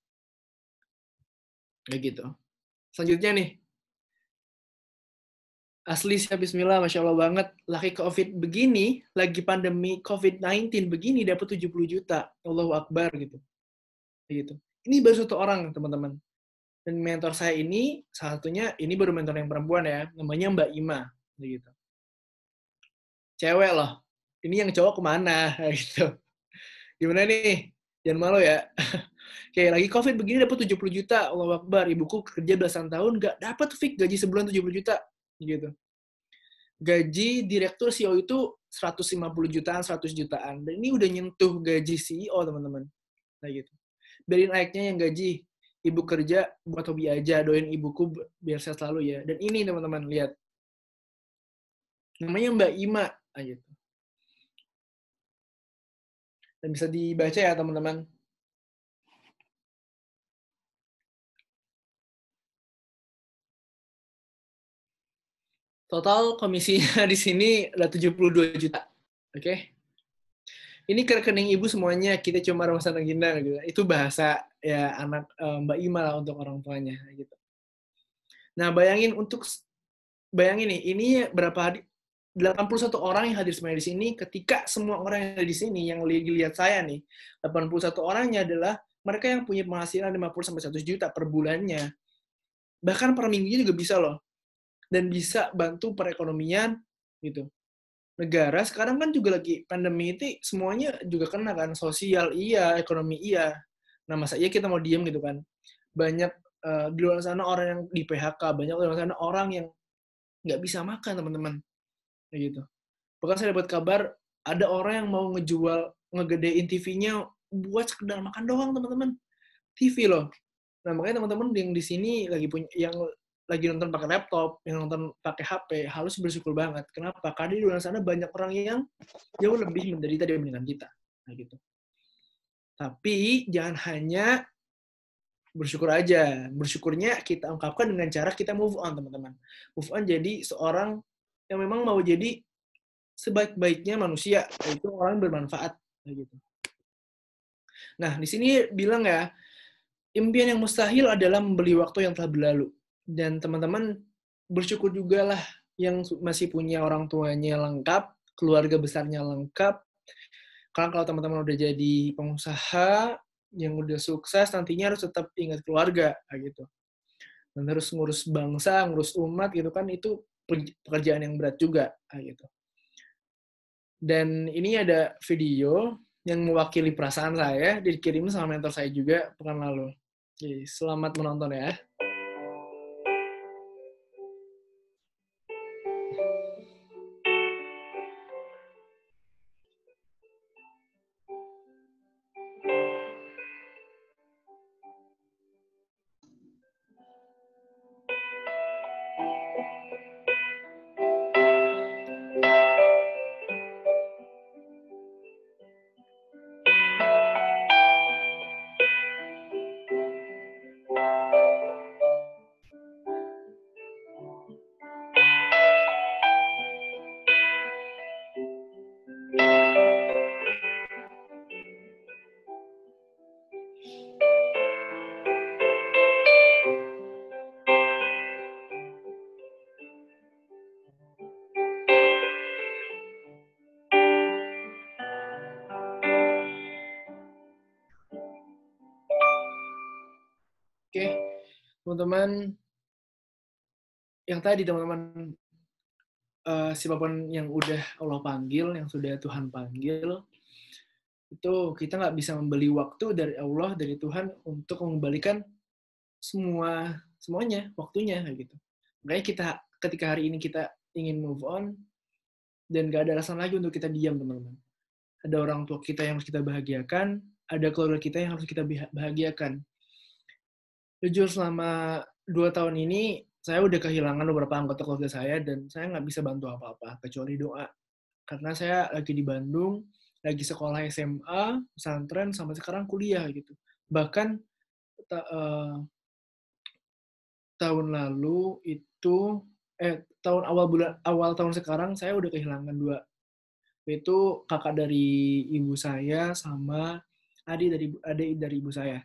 Kayak gitu. Selanjutnya nih. Asli siap bismillah, Masya Allah banget. Lagi COVID begini, lagi pandemi COVID-19 begini, dapat 70 juta. Allahu Akbar gitu. Kayak gitu. Ini baru satu orang, teman-teman. Dan mentor saya ini, salah satunya, ini baru mentor yang perempuan ya, namanya Mbak Ima. Gitu. Cewek loh. Ini yang cowok ke mana? (laughs) Gitu. Gimana nih? Jangan malu ya. (laughs) Kayak lagi COVID begini dapat 70 juta, Allah Akbar. Ibuku kerja belasan tahun, nggak dapat fix gaji sebulan 70 juta. Gitu. Gaji direktur CEO itu 150 jutaan, 100 jutaan. Dan ini udah nyentuh gaji CEO, teman-teman. Nah gitu. Biarin naiknya yang gaji. Ibu kerja buat hobi aja, doain ibuku biar sehat selalu ya. Dan ini teman-teman, lihat. Namanya Mbak Ima. Nah, gitu. Dan bisa dibaca ya, teman-teman Total komisinya (laughs) di sini ada 72 juta. Oke. Okay? Ini ke rekening ibu semuanya, kita cuma rumah sana gina gitu. Itu bahasa ya anak um, Mbak Ima lah untuk orang tuanya gitu. Nah, bayangin untuk bayangin nih, ini berapa hari 81 orang yang hadir semuanya di sini ketika semua orang yang ada di sini yang lihat saya nih, 81 orangnya adalah mereka yang punya penghasilan 50 sampai 100 juta per bulannya. Bahkan per minggunya juga bisa loh dan bisa bantu perekonomian gitu. Negara sekarang kan juga lagi pandemi itu semuanya juga kena kan sosial iya, ekonomi iya. Nah masa iya kita mau diem gitu kan? Banyak uh, di luar sana orang yang di PHK, banyak di luar sana orang yang nggak bisa makan teman-teman, kayak gitu. Bahkan saya dapat kabar ada orang yang mau ngejual ngegedein TV-nya buat sekedar makan doang teman-teman. TV loh. Nah makanya teman-teman yang di sini lagi punya yang lagi nonton pakai laptop, yang nonton pakai HP, harus bersyukur banget. Kenapa? Karena di luar sana banyak orang yang jauh lebih menderita dibandingkan kita. Nah, gitu. Tapi jangan hanya bersyukur aja. Bersyukurnya kita ungkapkan dengan cara kita move on, teman-teman. Move on jadi seorang yang memang mau jadi sebaik-baiknya manusia, yaitu orang bermanfaat. Nah, gitu. Nah, di sini bilang ya, impian yang mustahil adalah membeli waktu yang telah berlalu dan teman-teman bersyukur juga lah yang masih punya orang tuanya lengkap, keluarga besarnya lengkap. Karena kalau teman-teman udah jadi pengusaha yang udah sukses, nantinya harus tetap ingat keluarga, gitu. Dan harus ngurus bangsa, ngurus umat, gitu kan, itu pekerjaan yang berat juga, gitu. Dan ini ada video yang mewakili perasaan saya, dikirim sama mentor saya juga pekan lalu. Jadi, selamat menonton ya. Teman-teman yang tadi teman-teman uh, siapa pun yang udah Allah panggil, yang sudah Tuhan panggil, itu kita nggak bisa membeli waktu dari Allah dari Tuhan untuk mengembalikan semua semuanya waktunya gitu. Makanya kita ketika hari ini kita ingin move on dan gak ada alasan lagi untuk kita diam teman-teman. Ada orang tua kita yang harus kita bahagiakan, ada keluarga kita yang harus kita bahagiakan. Jujur selama dua tahun ini saya udah kehilangan beberapa anggota keluarga saya dan saya nggak bisa bantu apa-apa kecuali doa. Karena saya lagi di Bandung, lagi sekolah SMA, pesantren, sampai sekarang kuliah gitu. Bahkan ta uh, tahun lalu itu eh tahun awal bulan awal tahun sekarang saya udah kehilangan dua itu kakak dari ibu saya sama adik dari adik dari ibu saya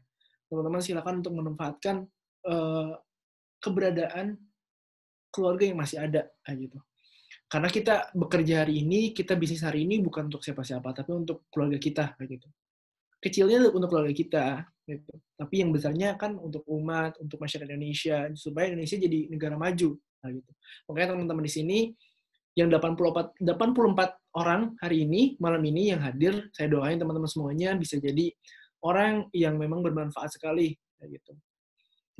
teman-teman silakan untuk memanfaatkan uh, keberadaan keluarga yang masih ada gitu. Karena kita bekerja hari ini, kita bisnis hari ini bukan untuk siapa-siapa, tapi untuk keluarga kita gitu. Kecilnya untuk keluarga kita gitu. Tapi yang besarnya kan untuk umat, untuk masyarakat Indonesia supaya Indonesia jadi negara maju gitu. Makanya teman-teman di sini yang 84 84 orang hari ini malam ini yang hadir, saya doain teman-teman semuanya bisa jadi orang yang memang bermanfaat sekali gitu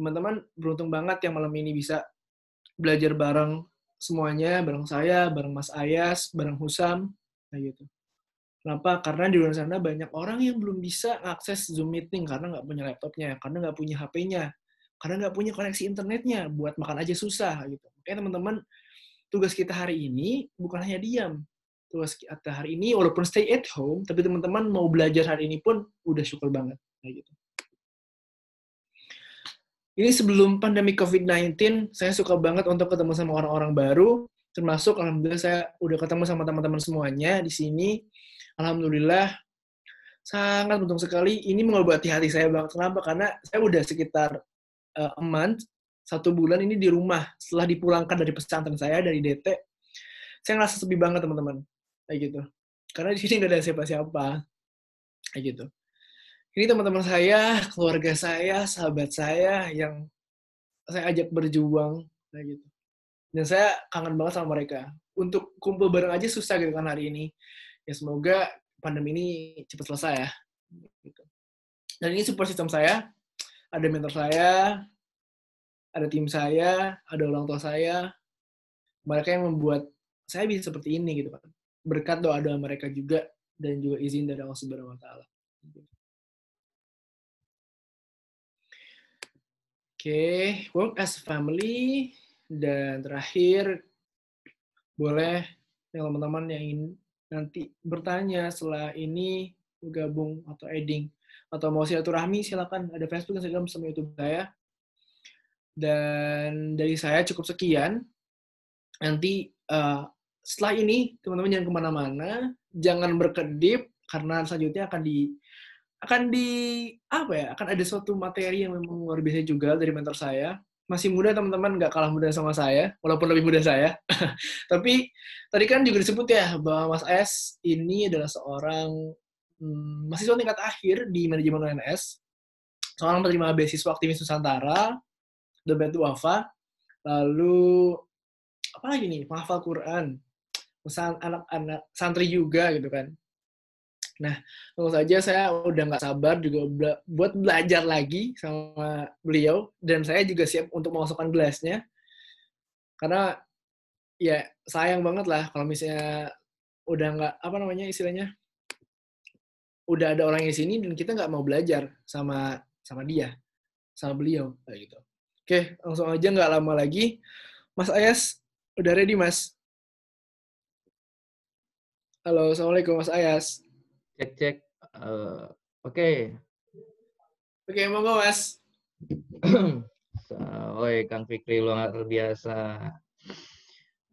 teman-teman beruntung banget yang malam ini bisa belajar bareng semuanya, bareng saya, bareng Mas Ayas, bareng Husam, kayak gitu. Kenapa? Karena di luar sana banyak orang yang belum bisa akses Zoom meeting karena nggak punya laptopnya, karena nggak punya HP-nya, karena nggak punya koneksi internetnya, buat makan aja susah gitu. Makanya teman-teman, tugas kita hari ini bukan hanya diam. Tugas kita hari ini, walaupun stay at home, tapi teman-teman mau belajar hari ini pun udah syukur banget. Kayak gitu. Ini sebelum pandemi COVID-19, saya suka banget untuk ketemu sama orang-orang baru, termasuk alhamdulillah saya udah ketemu sama teman-teman semuanya di sini. Alhamdulillah sangat untung sekali. Ini mengobati hati saya banget. Kenapa? Karena saya udah sekitar uh, a month, satu bulan ini di rumah setelah dipulangkan dari pesantren saya dari DT. Saya ngerasa sepi banget teman-teman, kayak gitu. Karena di sini nggak ada siapa-siapa, kayak gitu. Ini teman-teman saya, keluarga saya, sahabat saya yang saya ajak berjuang kayak gitu. Dan saya kangen banget sama mereka. Untuk kumpul bareng aja susah gitu kan hari ini. Ya semoga pandemi ini cepat selesai ya. Gitu. Dan ini support system saya. Ada mentor saya, ada tim saya, ada orang tua saya. Mereka yang membuat saya bisa seperti ini gitu kan. Berkat doa-doa mereka juga dan juga izin dari Allah Subhanahu wa taala. okay, work as family dan terakhir boleh yang teman-teman yang ingin nanti bertanya setelah ini bergabung atau adding atau mau silaturahmi silakan ada Facebook, Instagram, sama YouTube saya. Dan dari saya cukup sekian. Nanti uh, setelah ini teman-teman jangan ke mana-mana, jangan berkedip karena selanjutnya akan di akan di apa ya akan ada suatu materi yang memang luar biasa juga dari mentor saya. Masih muda teman-teman nggak kalah muda sama saya walaupun lebih muda saya. (laughs) Tapi tadi kan juga disebut ya bahwa Mas S ini adalah seorang hmm, mahasiswa tingkat akhir di manajemen UNS seorang penerima beasiswa aktivis Nusantara dompet wafa lalu apa lagi nih? Menghafal Quran anak-anak santri juga gitu kan Nah, tentu saja saya udah nggak sabar juga buat belajar lagi sama beliau dan saya juga siap untuk memasukkan gelasnya karena ya sayang banget lah kalau misalnya udah nggak apa namanya istilahnya udah ada orang di sini dan kita nggak mau belajar sama sama dia sama beliau kayak gitu. Oke, langsung aja nggak lama lagi. Mas Ayas, udah ready Mas? Halo, assalamualaikum Mas Ayas. Cek cek. Uh, oke. Okay. oke okay, monggo mas. (clears throat) Oi Kang Fikri luar biasa.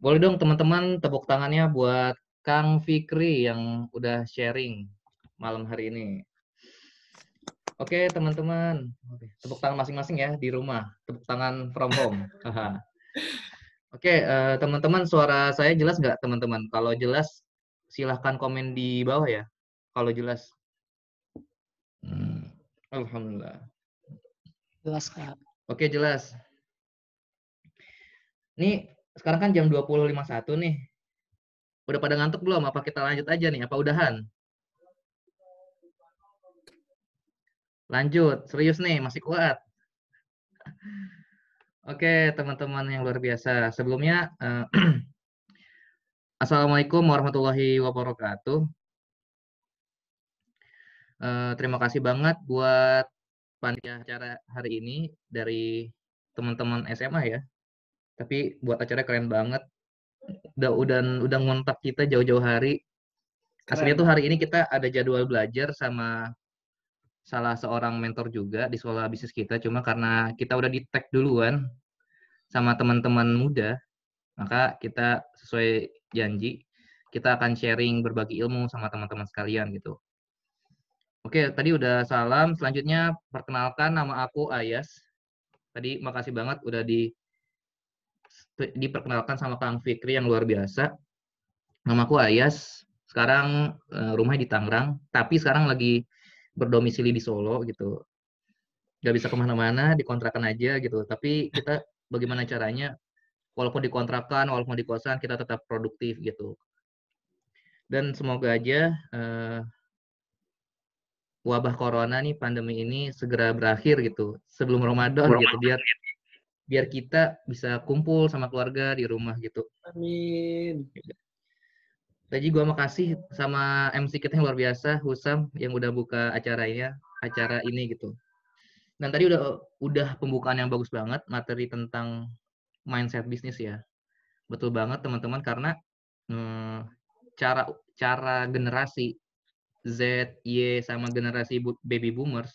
Boleh dong teman-teman tepuk tangannya buat Kang Fikri yang udah sharing malam hari ini. Oke teman-teman, tepuk tangan masing-masing ya di rumah, tepuk tangan from home. (laughs) Oke uh, teman-teman, suara saya jelas nggak teman-teman? Kalau jelas silahkan komen di bawah ya kalau jelas. Hmm. Alhamdulillah. Jelas kak. Oke, jelas. Nih, sekarang kan jam 20.51 nih. Udah pada ngantuk belum? Apa kita lanjut aja nih? Apa udahan? Lanjut, serius nih, masih kuat. Oke, teman-teman yang luar biasa. Sebelumnya, eh, (clears throat) Assalamualaikum warahmatullahi wabarakatuh. Eh, terima kasih banget buat panitia acara hari ini dari teman-teman SMA ya. Tapi buat acara keren banget. Udah udah udah ngontak kita jauh-jauh hari. Aslinya tuh hari ini kita ada jadwal belajar sama salah seorang mentor juga di sekolah bisnis kita. Cuma karena kita udah di tag duluan sama teman-teman muda, maka kita sesuai janji kita akan sharing berbagi ilmu sama teman-teman sekalian gitu. Oke, tadi udah salam. Selanjutnya perkenalkan nama aku Ayas. Tadi makasih banget udah di diperkenalkan sama Kang Fikri yang luar biasa. Namaku Ayas. Sekarang eh, rumahnya di Tangerang, tapi sekarang lagi berdomisili di Solo gitu. Gak bisa ke mana-mana, dikontrakan aja gitu. Tapi kita bagaimana caranya, walaupun dikontrakan, walaupun di kosan, kita tetap produktif gitu. Dan semoga aja eh, wabah corona nih pandemi ini segera berakhir gitu sebelum Ramadan gitu biar biar kita bisa kumpul sama keluarga di rumah gitu. Amin. Tadi gua makasih sama MC kita yang luar biasa Husam yang udah buka acaranya acara ini gitu. Dan tadi udah udah pembukaan yang bagus banget materi tentang mindset bisnis ya. Betul banget teman-teman karena hmm, cara cara generasi Z, Y sama generasi baby boomers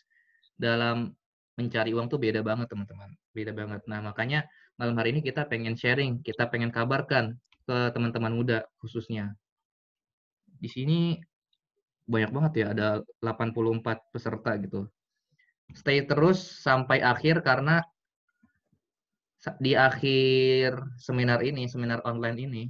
dalam mencari uang tuh beda banget teman-teman. Beda banget. Nah, makanya malam hari ini kita pengen sharing, kita pengen kabarkan ke teman-teman muda khususnya. Di sini banyak banget ya, ada 84 peserta gitu. Stay terus sampai akhir karena di akhir seminar ini, seminar online ini,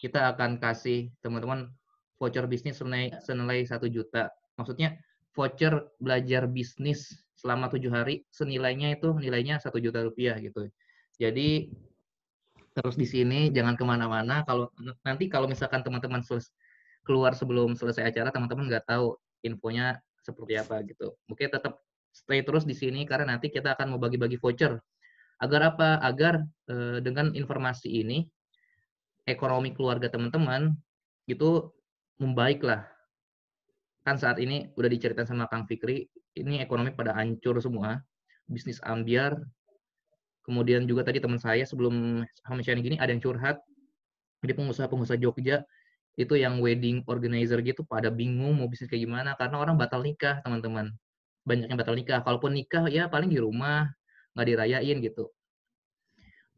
kita akan kasih teman-teman voucher bisnis senilai senilai satu juta. Maksudnya voucher belajar bisnis selama tujuh hari senilainya itu nilainya satu juta rupiah gitu. Jadi terus di sini jangan ke mana-mana. Kalau nanti kalau misalkan teman-teman keluar sebelum selesai acara, teman-teman nggak tahu infonya seperti apa gitu. Oke, tetap stay terus di sini karena nanti kita akan mau bagi-bagi voucher. Agar apa? Agar eh, dengan informasi ini ekonomi keluarga teman-teman itu membaik lah. Kan saat ini udah diceritain sama Kang Fikri, ini ekonomi pada hancur semua. Bisnis ambiar. Kemudian juga tadi teman saya sebelum Hamid sharing gini ada yang curhat. Jadi pengusaha-pengusaha Jogja itu yang wedding organizer gitu pada bingung mau bisnis kayak gimana karena orang batal nikah teman-teman banyak yang batal nikah kalaupun nikah ya paling di rumah nggak dirayain gitu.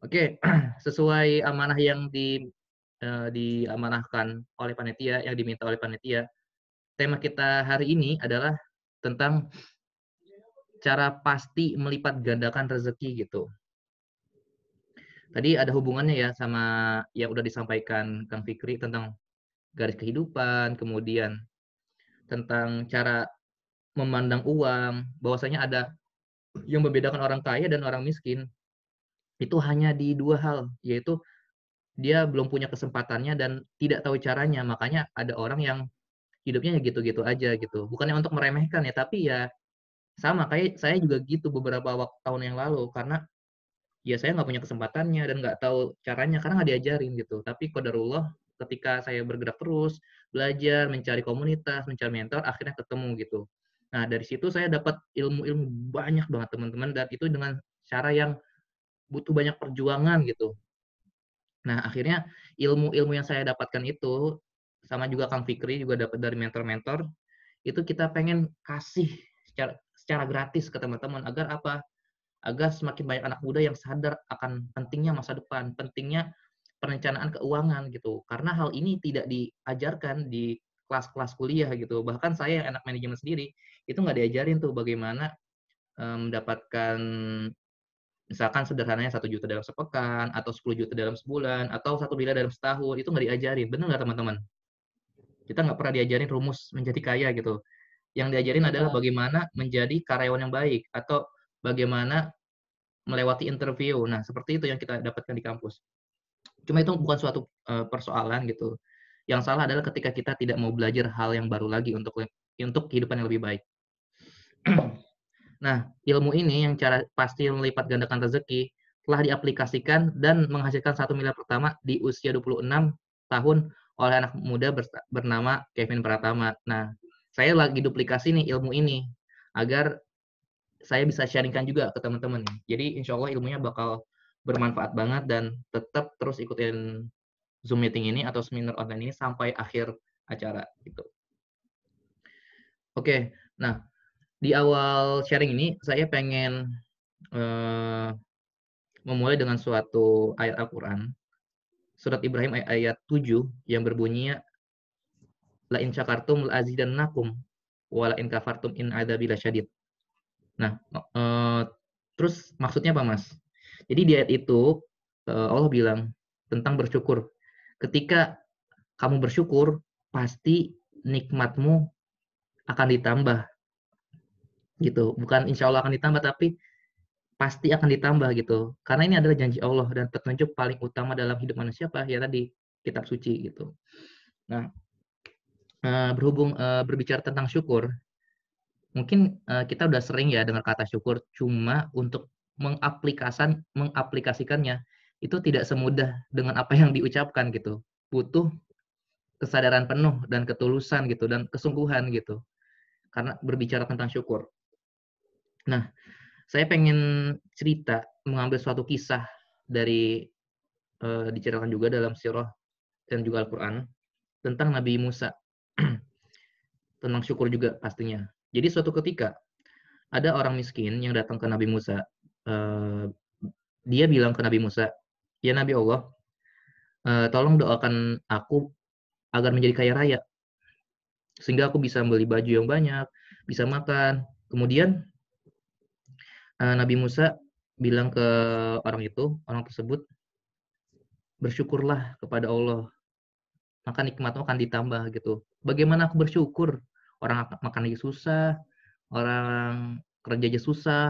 Oke (clears throat) sesuai amanah yang di eh, diamanahkan oleh panitia yang diminta oleh panitia tema kita hari ini adalah tentang cara pasti melipat gandakan rezeki gitu. Tadi ada hubungannya ya sama yang udah disampaikan Kang Fikri tentang garis kehidupan, kemudian tentang cara memandang uang, bahwasanya ada yang membedakan orang kaya dan orang miskin. Itu hanya di dua hal, yaitu dia belum punya kesempatannya dan tidak tahu caranya. Makanya ada orang yang hidupnya ya gitu-gitu aja gitu. Bukannya untuk meremehkan ya, tapi ya sama kayak saya juga gitu beberapa waktu tahun yang lalu karena ya saya nggak punya kesempatannya dan nggak tahu caranya karena nggak diajarin gitu. Tapi kodarullah ketika saya bergerak terus, belajar, mencari komunitas, mencari mentor, akhirnya ketemu gitu. Nah, dari situ saya dapat ilmu-ilmu banyak banget teman-teman dan itu dengan cara yang butuh banyak perjuangan gitu. Nah, akhirnya ilmu-ilmu yang saya dapatkan itu sama juga Kang Fikri juga dapat dari mentor-mentor itu kita pengen kasih secara secara gratis ke teman-teman agar apa? Agar semakin banyak anak muda yang sadar akan pentingnya masa depan, pentingnya perencanaan keuangan gitu. Karena hal ini tidak diajarkan di kelas-kelas kuliah gitu. Bahkan saya yang anak manajemen sendiri itu nggak diajarin tuh bagaimana mendapatkan misalkan sederhananya satu juta dalam sepekan atau 10 juta dalam sebulan atau satu miliar dalam setahun itu nggak diajarin. Benar nggak teman-teman? Kita nggak pernah diajarin rumus menjadi kaya gitu. Yang diajarin adalah Benar. bagaimana menjadi karyawan yang baik atau bagaimana melewati interview. Nah, seperti itu yang kita dapatkan di kampus. Cuma itu bukan suatu persoalan gitu. Yang salah adalah ketika kita tidak mau belajar hal yang baru lagi untuk untuk kehidupan yang lebih baik. Nah, ilmu ini yang cara pasti melipat gandakan rezeki telah diaplikasikan dan menghasilkan satu miliar pertama di usia 26 tahun oleh anak muda bernama Kevin Pratama. Nah, saya lagi duplikasi nih ilmu ini agar saya bisa sharingkan juga ke teman-teman. Jadi insya Allah ilmunya bakal bermanfaat banget dan tetap terus ikutin Zoom meeting ini atau seminar online ini sampai akhir acara gitu. Oke, nah di awal sharing ini saya pengen uh, memulai dengan suatu ayat Al-Quran. Surat Ibrahim ayat, ayat 7 yang berbunyi La in syakartum la azidannakum wa la in kafartum in adabi syadid. Nah, uh, terus maksudnya apa, Mas? Jadi di ayat itu uh, Allah bilang tentang bersyukur. Ketika kamu bersyukur, pasti nikmatmu akan ditambah. Gitu. Bukan insya Allah akan ditambah, tapi pasti akan ditambah gitu. Karena ini adalah janji Allah dan petunjuk paling utama dalam hidup manusia apa? Ya tadi kitab suci gitu. Nah, uh, berhubung uh, berbicara tentang syukur, mungkin uh, kita udah sering ya dengar kata syukur, cuma untuk mengaplikasikan mengaplikasikannya itu tidak semudah dengan apa yang diucapkan gitu. Butuh kesadaran penuh dan ketulusan gitu dan kesungguhan gitu. Karena berbicara tentang syukur. Nah, saya pengen cerita mengambil suatu kisah dari uh, diceritakan juga dalam sirah dan juga Al-Qur'an tentang Nabi Musa. (clears throat) tentang syukur juga pastinya. Jadi suatu ketika ada orang miskin yang datang ke Nabi Musa. Uh, dia bilang ke Nabi Musa, "Ya Nabi Allah, uh, tolong doakan aku agar menjadi kaya raya sehingga aku bisa beli baju yang banyak, bisa makan. Kemudian uh, Nabi Musa bilang ke orang itu, orang tersebut, bersyukurlah kepada Allah, maka nikmatmu akan ditambah gitu. Bagaimana aku bersyukur? Orang makan lagi susah, orang kerja aja susah,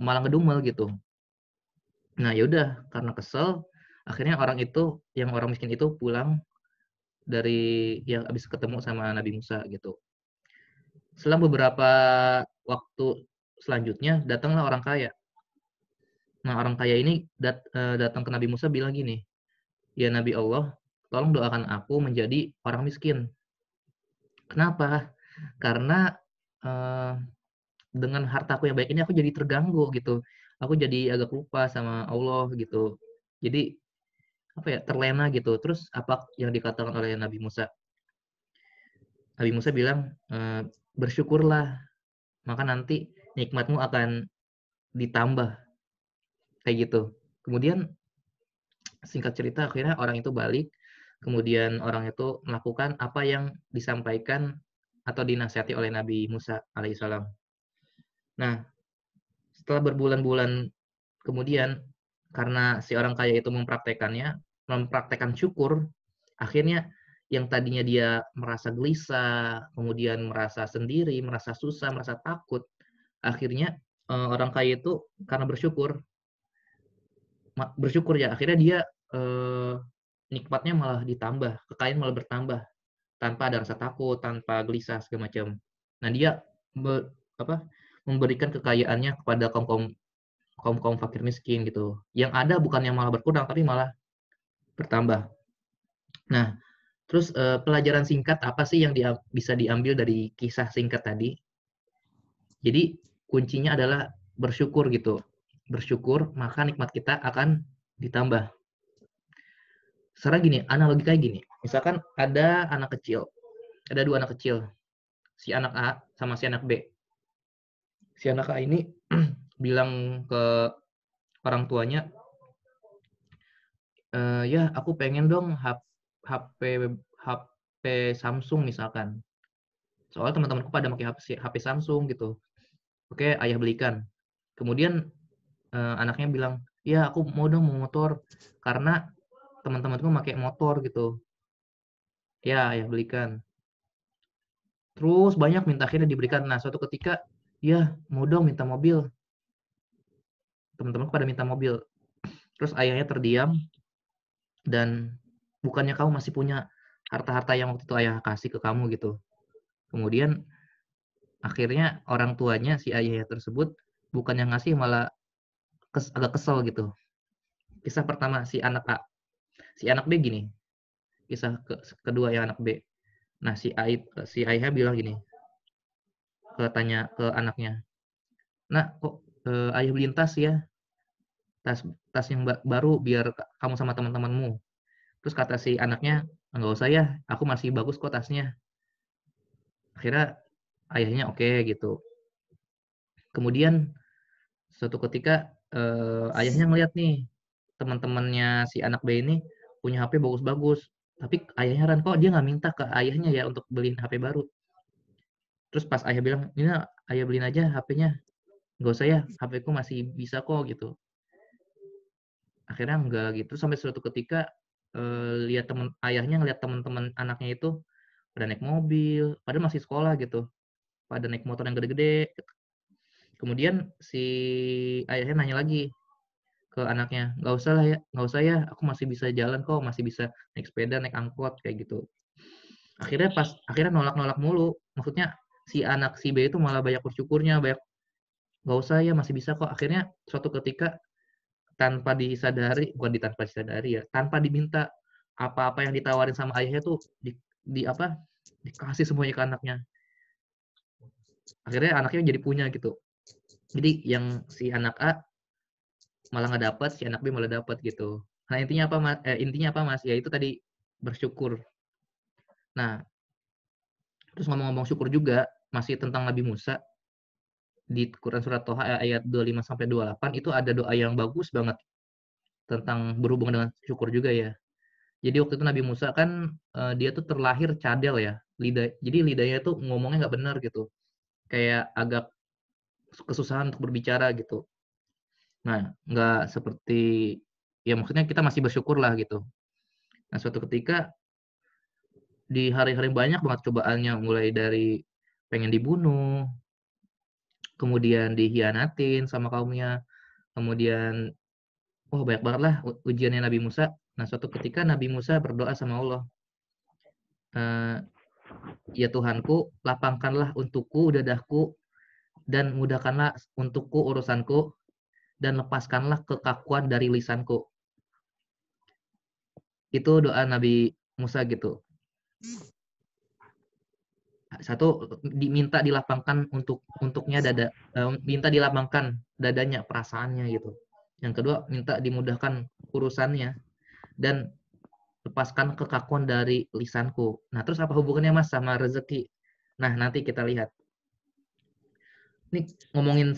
malah ngedumel gitu. Nah yaudah, karena kesel, akhirnya orang itu, yang orang miskin itu pulang dari yang habis ketemu sama Nabi Musa gitu. Selang beberapa waktu selanjutnya datanglah orang kaya. Nah, orang kaya ini dat, uh, datang ke Nabi Musa bilang gini, "Ya Nabi Allah, tolong doakan aku menjadi orang miskin." Kenapa? Karena uh, dengan hartaku yang baik ini aku jadi terganggu gitu. Aku jadi agak lupa sama Allah gitu. Jadi apa ya terlena gitu. Terus apa yang dikatakan oleh Nabi Musa? Nabi Musa bilang e, bersyukurlah maka nanti nikmatmu akan ditambah kayak gitu. Kemudian singkat cerita akhirnya orang itu balik, kemudian orang itu melakukan apa yang disampaikan atau dinasihati oleh Nabi Musa alaihissalam. Nah, setelah berbulan-bulan kemudian karena si orang kaya itu mempraktekannya, mempraktekkan syukur, akhirnya yang tadinya dia merasa gelisah, kemudian merasa sendiri, merasa susah, merasa takut, akhirnya uh, orang kaya itu karena bersyukur. Bersyukur ya akhirnya dia uh, nikmatnya malah ditambah kekayaan malah bertambah tanpa ada rasa takut tanpa gelisah segala macam. Nah dia be, apa memberikan kekayaannya kepada kaum kaum kaum kaum fakir miskin gitu. Yang ada bukannya malah berkurang tapi malah bertambah. Nah terus uh, pelajaran singkat apa sih yang dia, bisa diambil dari kisah singkat tadi? Jadi kuncinya adalah bersyukur gitu. Bersyukur, maka nikmat kita akan ditambah. Sekarang gini, analogi kayak gini. Misalkan ada anak kecil, ada dua anak kecil, si anak A sama si anak B. Si anak A ini (clears throat) bilang ke orang tuanya, e, ya aku pengen dong HP HP Samsung misalkan. Soalnya teman-temanku pada pakai HP, HP Samsung gitu oke ayah belikan. Kemudian uh, anaknya bilang ya aku mau dong mau motor. Karena teman-temanku pakai motor gitu. Ya ayah belikan. Terus banyak minta akhirnya diberikan. Nah suatu ketika ya mau dong minta mobil. Teman-temanku pada minta mobil. Terus ayahnya terdiam dan bukannya kamu masih punya harta-harta yang waktu itu ayah kasih ke kamu? gitu. Kemudian akhirnya orang tuanya si ayahnya tersebut bukan yang ngasih malah kes, agak kesel gitu. Kisah pertama si anak A. Si anak B gini. Kisah ke, kedua yang anak B. Nah, si ayah, si ayahnya bilang gini. Ke tanya ke anaknya. Nak, kok eh, ayah beli tas ya? Tas tas yang ba- baru biar ka- kamu sama teman-temanmu. Terus kata si anaknya, enggak usah ya, aku masih bagus kok tasnya. Akhirnya ayahnya oke gitu. Kemudian suatu ketika eh, ayahnya ngeliat nih teman-temannya si anak B ini punya HP bagus-bagus. Tapi ayahnya heran kok dia nggak minta ke ayahnya ya untuk beliin HP baru. Terus pas ayah bilang, ini ayah beliin aja HP-nya. Nggak usah ya, HP ku masih bisa kok gitu. Akhirnya enggak gitu. Sampai suatu ketika eh, lihat temen ayahnya ngeliat teman-teman anaknya itu pada naik mobil, padahal masih sekolah gitu. Pada naik motor yang gede-gede. Kemudian si ayahnya nanya lagi ke anaknya, nggak usah lah ya, nggak usah ya, aku masih bisa jalan kok, masih bisa naik sepeda, naik angkot kayak gitu. Akhirnya pas akhirnya nolak-nolak mulu, maksudnya si anak si B itu malah banyak bersyukurnya, banyak nggak usah ya, masih bisa kok. Akhirnya suatu ketika tanpa disadari, bukan di tanpa disadari ya, tanpa diminta apa-apa yang ditawarin sama ayahnya tuh di, di apa dikasih semuanya ke anaknya. Akhirnya anaknya jadi punya gitu. Jadi yang si anak A malah nggak dapat, si anak B malah dapat gitu. Nah intinya apa mas? Eh, intinya apa mas? Ya itu tadi bersyukur. Nah terus ngomong-ngomong syukur juga masih tentang Nabi Musa di Quran surat Toha ayat 25 sampai 28 itu ada doa yang bagus banget tentang berhubungan dengan syukur juga ya. Jadi waktu itu Nabi Musa kan eh, dia tuh terlahir cadel ya, lidah. Jadi lidahnya tuh ngomongnya nggak benar gitu, kayak agak kesusahan untuk berbicara gitu. Nah, nggak seperti ya maksudnya kita masih bersyukur lah gitu. Nah, suatu ketika di hari-hari banyak banget cobaannya mulai dari pengen dibunuh, kemudian dihianatin sama kaumnya, kemudian wah banyak banget lah ujiannya Nabi Musa. Nah, suatu ketika Nabi Musa berdoa sama Allah, "Eh, ya Tuhanku, lapangkanlah untukku dadahku dan mudahkanlah untukku urusanku dan lepaskanlah kekakuan dari lisanku. Itu doa Nabi Musa gitu. Satu diminta dilapangkan untuk untuknya dada, eh, minta dilapangkan dadanya, perasaannya gitu. Yang kedua minta dimudahkan urusannya dan lepaskan kekakuan dari lisanku. Nah, terus apa hubungannya Mas sama rezeki? Nah, nanti kita lihat. Ini ngomongin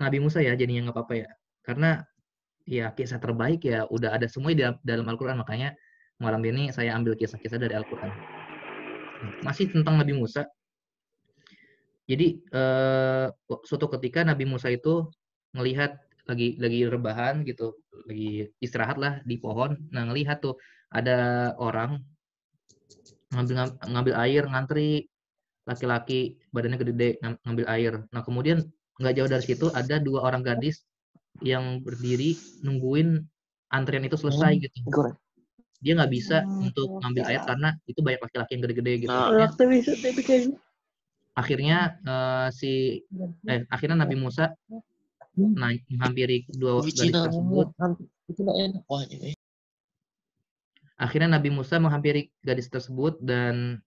Nabi Musa ya, jadinya nggak apa-apa ya. Karena ya kisah terbaik ya udah ada semua di dalam, Al-Quran. Makanya malam ini saya ambil kisah-kisah dari Al-Quran. Masih tentang Nabi Musa. Jadi eh, suatu ketika Nabi Musa itu ngelihat lagi lagi rebahan gitu, lagi istirahat lah di pohon. Nah ngelihat tuh ada orang ngambil ngam- ngambil air ngantri laki-laki badannya gede ngam- ngambil air. Nah kemudian nggak jauh dari situ ada dua orang gadis yang berdiri nungguin antrian itu selesai gitu. Dia nggak bisa untuk ngambil air karena itu banyak laki-laki yang gede-gede gitu. Akhirnya, akhirnya eh, si eh akhirnya Nabi Musa naik menghampiri dua gadis tersebut. itu nggak enak wah ini Akhirnya Nabi Musa menghampiri gadis tersebut dan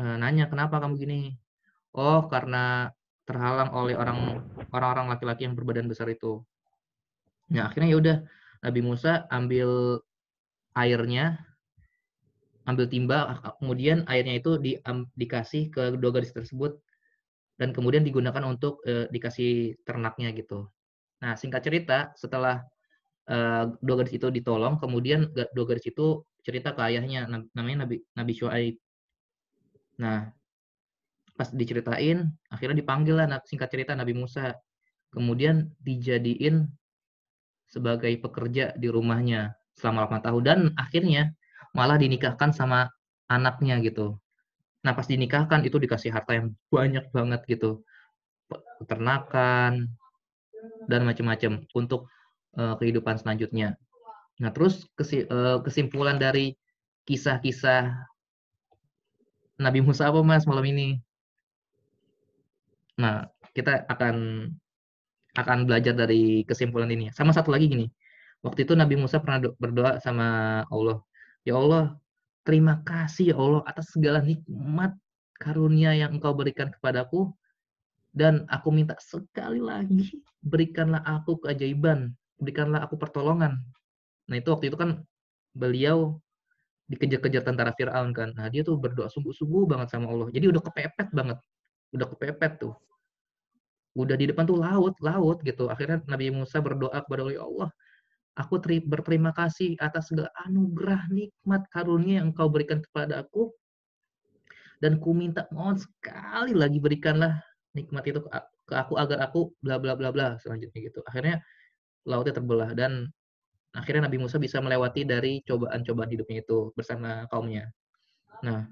eh, nanya kenapa kamu gini? Oh karena terhalang oleh orang orang-orang laki-laki yang berbadan besar itu. Nah akhirnya ya udah Nabi Musa ambil airnya, ambil timba, kemudian airnya itu di, am- dikasih ke dua gadis tersebut dan kemudian digunakan untuk eh, dikasih ternaknya gitu. Nah singkat cerita setelah eh, dua gadis itu ditolong, kemudian dua gadis itu cerita ke ayahnya, nam- namanya Nabi Nabi Syuaib. Nah pas diceritain, akhirnya dipanggil lah singkat cerita Nabi Musa. Kemudian dijadiin sebagai pekerja di rumahnya selama 8 tahun dan akhirnya malah dinikahkan sama anaknya gitu. Nah, pas dinikahkan itu dikasih harta yang banyak banget gitu. Pe- Peternakan dan macam-macam untuk eh, kehidupan selanjutnya. Nah, terus eh, kesimpulan dari kisah-kisah Nabi Musa apa Mas malam ini? Nah, kita akan akan belajar dari kesimpulan ini. Sama satu lagi gini. Waktu itu Nabi Musa pernah do- berdoa sama Allah. Ya Allah, terima kasih ya Allah atas segala nikmat karunia yang Engkau berikan kepadaku dan aku minta sekali lagi berikanlah aku keajaiban, berikanlah aku pertolongan. Nah, itu waktu itu kan beliau dikejar-kejar tentara Firaun kan. Nah, dia tuh berdoa sungguh-sungguh banget sama Allah. Jadi udah kepepet banget. Udah kepepet tuh. Udah di depan tuh laut, laut gitu. Akhirnya Nabi Musa berdoa kepada Allah, "Ya aku teri- berterima kasih atas segala anugerah nikmat karunia yang Engkau berikan kepada aku. Dan ku minta mohon sekali lagi berikanlah nikmat itu ke aku agar aku bla bla bla bla selanjutnya gitu. Akhirnya lautnya terbelah dan akhirnya Nabi Musa bisa melewati dari cobaan-cobaan hidupnya itu bersama kaumnya. Nah,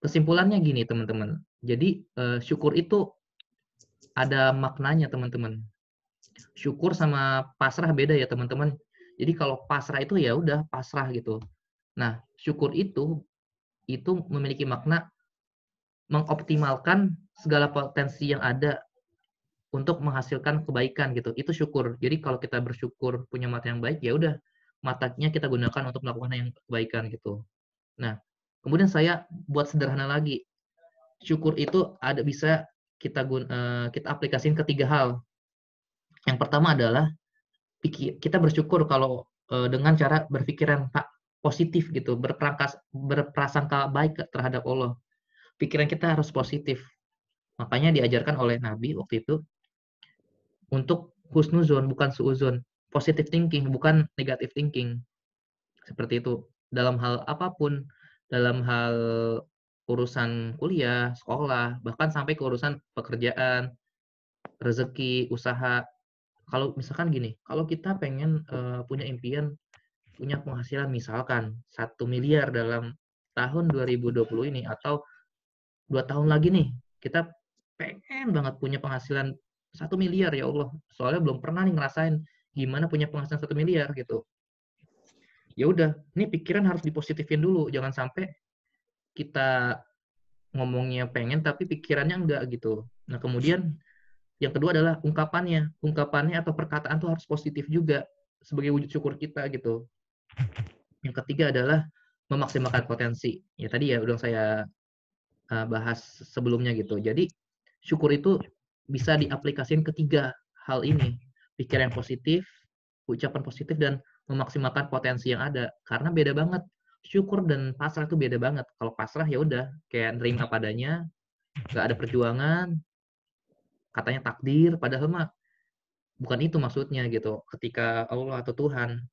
kesimpulannya gini teman-teman. Jadi eh, syukur itu ada maknanya teman-teman. Syukur sama pasrah beda ya teman-teman. Jadi kalau pasrah itu ya udah pasrah gitu. Nah, syukur itu itu memiliki makna mengoptimalkan segala potensi yang ada untuk menghasilkan kebaikan gitu. Itu syukur. Jadi kalau kita bersyukur punya mata yang baik ya udah matanya kita gunakan untuk melakukan yang kebaikan gitu. Nah, kemudian saya buat sederhana lagi. Syukur itu ada bisa kita gun, eh, kita aplikasiin ke tiga hal. Yang pertama adalah kita bersyukur kalau eh, dengan cara berpikiran positif gitu, berperangkas berprasangka baik terhadap Allah. Pikiran kita harus positif. Makanya diajarkan oleh Nabi waktu itu untuk husnuzon bukan suuzon, positive thinking bukan negative thinking. Seperti itu. Dalam hal apa pun, dalam hal urusan kuliah, sekolah, bahkan sampai ke urusan pekerjaan, rezeki, usaha. Kalau misalkan gini, kalau kita pengen eh, punya impian, punya penghasilan misalkan satu miliar dalam tahun 2020 ini atau dua tahun lagi nih, kita pengen banget punya penghasilan satu miliar ya Allah. Soalnya belum pernah nih ngerasain gimana punya penghasilan satu miliar gitu. Ya udah, ini pikiran harus dipositifin dulu, jangan sampai kita ngomongnya pengen tapi pikirannya enggak gitu. Nah, kemudian yang kedua adalah ungkapannya. Ungkapannya atau perkataan tuh harus positif juga sebagai wujud syukur kita gitu. Yang ketiga adalah memaksimalkan potensi. Ya tadi ya udah saya uh, bahas sebelumnya gitu. Jadi syukur itu bisa diaplikasikan ketiga hal ini. Pikiran positif, ucapan positif dan memaksimalkan potensi yang ada. Karena beda banget. Syukur dan pasrah itu beda banget. Kalau pasrah ya udah kayak nerima padanya, nggak ada perjuangan, katanya takdir, padahal mah bukan itu maksudnya gitu. Ketika Allah atau Tuhan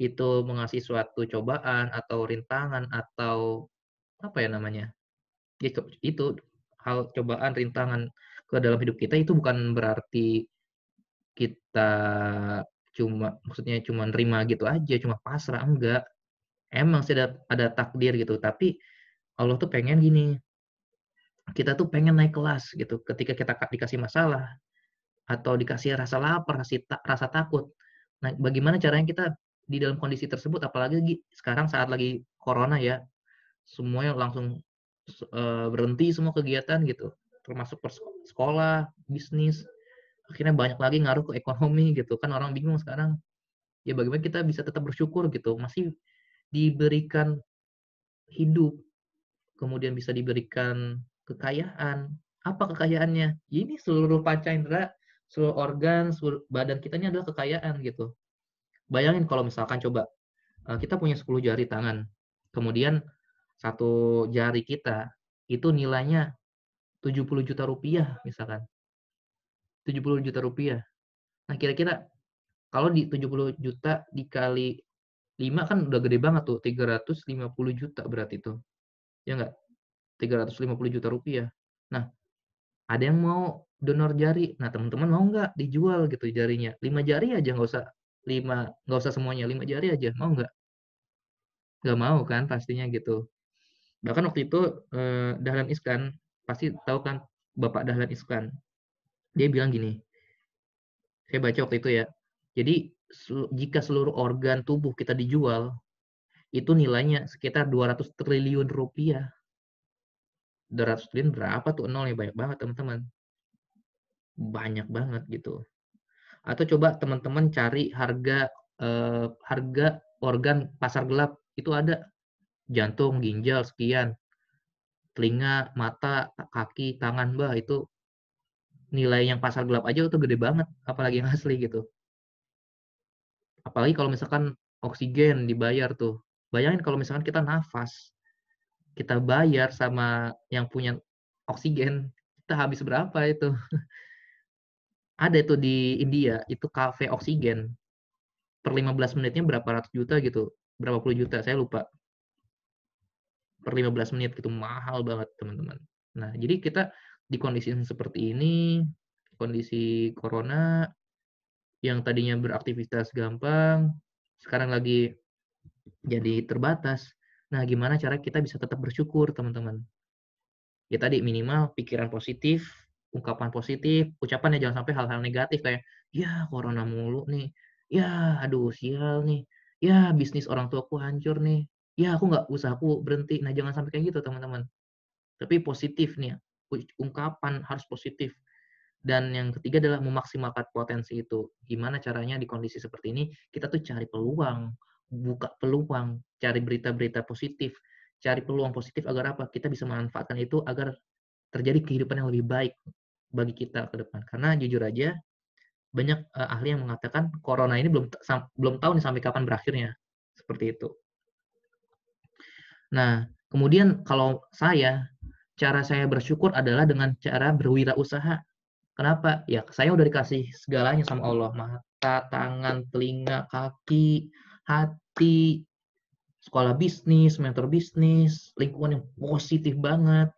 itu mengasih suatu cobaan atau rintangan atau apa ya namanya? Itu, itu hal cobaan, rintangan ke dalam hidup kita itu bukan berarti kita cuma maksudnya cuma nerima gitu aja, cuma pasrah enggak. Emang sih ada, ada takdir gitu, tapi Allah tuh pengen gini. Kita tuh pengen naik kelas gitu. Ketika kita dikasih masalah atau dikasih rasa lapar, rasa, rasa takut. Nah, bagaimana caranya kita di dalam kondisi tersebut apalagi sekarang saat lagi corona ya. Semuanya langsung uh, berhenti semua kegiatan gitu. Termasuk sekolah, bisnis. Akhirnya banyak lagi ngaruh ke ekonomi gitu kan orang bingung sekarang. Ya bagaimana kita bisa tetap bersyukur gitu. Masih diberikan hidup, kemudian bisa diberikan kekayaan. Apa kekayaannya? Ini seluruh panca indera, seluruh organ, seluruh badan kita ini adalah kekayaan gitu. Bayangin kalau misalkan coba kita punya 10 jari tangan, kemudian satu jari kita itu nilainya 70 juta rupiah misalkan. 70 juta rupiah. Nah, kira-kira kalau di 70 juta dikali 5 kan udah gede banget tuh, 350 juta berarti itu. Ya enggak? 350 juta rupiah. Nah, ada yang mau donor jari. Nah, teman-teman mau nggak dijual gitu jarinya? 5 jari aja nggak usah 5 nggak usah semuanya, 5 jari aja. Mau nggak? Nggak mau kan pastinya gitu. Bahkan waktu itu eh, Dahlan Iskan pasti tahu kan Bapak Dahlan Iskan. Dia bilang gini. Saya baca waktu itu ya. Jadi jika seluruh organ tubuh kita dijual, itu nilainya sekitar 200 triliun rupiah. 200 triliun berapa tuh nolnya? Banyak banget teman-teman. Banyak banget gitu. Atau coba teman-teman cari harga eh, harga organ pasar gelap itu ada jantung, ginjal sekian, telinga, mata, kaki, tangan, bah itu nilai yang pasar gelap aja itu gede banget, apalagi yang (laughs) asli gitu. Apalagi kalau misalkan oksigen dibayar tuh. Bayangin kalau misalkan kita nafas, kita bayar sama yang punya oksigen, kita habis berapa itu? (laughs) Ada itu di India, itu kafe oksigen. Per 15 menitnya berapa ratus juta gitu. Berapa puluh juta, saya lupa. Per 15 menit gitu, mahal banget teman-teman. Nah, jadi kita di kondisi seperti ini, kondisi corona, yang tadinya beraktivitas gampang, sekarang lagi jadi terbatas. Nah, gimana cara kita bisa tetap bersyukur, teman-teman? Ya tadi minimal pikiran positif, ungkapan positif, ucapan ya jangan sampai hal-hal negatif kayak, ya corona mulu nih, ya aduh sial nih, ya bisnis orang tuaku hancur nih, ya aku nggak usahaku berhenti. Nah, jangan sampai kayak gitu, teman-teman. Tapi positif nih, ungkapan harus positif. Dan yang ketiga adalah memaksimalkan potensi itu. Gimana caranya di kondisi seperti ini, kita tuh cari peluang, buka peluang, cari berita-berita positif, cari peluang positif agar apa? Kita bisa memanfaatkan itu agar terjadi kehidupan yang lebih baik bagi kita ke depan. Karena jujur aja, banyak uh, ahli yang mengatakan corona ini belum belum tahu nih sampai kapan berakhirnya. Seperti itu. Nah, kemudian kalau saya, cara saya bersyukur adalah dengan cara berwirausaha. Kenapa? Ya, saya udah dikasih segalanya sama Allah. Mata, tangan, telinga, kaki, hati, sekolah bisnis, mentor bisnis, lingkungan yang positif banget,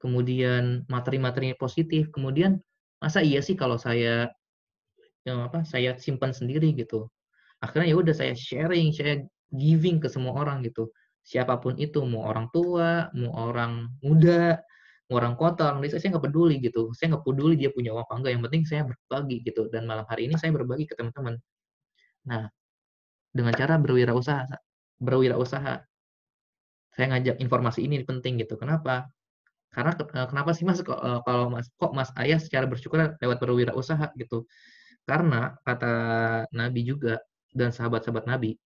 kemudian materi-materi positif, kemudian masa iya sih kalau saya yang apa saya simpan sendiri gitu. Akhirnya ya udah saya sharing, saya giving ke semua orang gitu. Siapa pun itu, mau orang tua, mau orang muda, mau orang kota, orang desa, saya nggak peduli gitu. Saya nggak peduli dia punya uang apa enggak, yang penting saya berbagi gitu. Dan malam hari ini saya berbagi ke teman-teman. Nah, dengan cara berwirausaha, berwirausaha. Saya ngajak informasi ini penting gitu. Kenapa? Karena kenapa sih Mas kalau Mas kok Mas Ayah secara bersyukur lewat berwirausaha gitu? Karena kata Nabi juga dan sahabat-sahabat Nabi,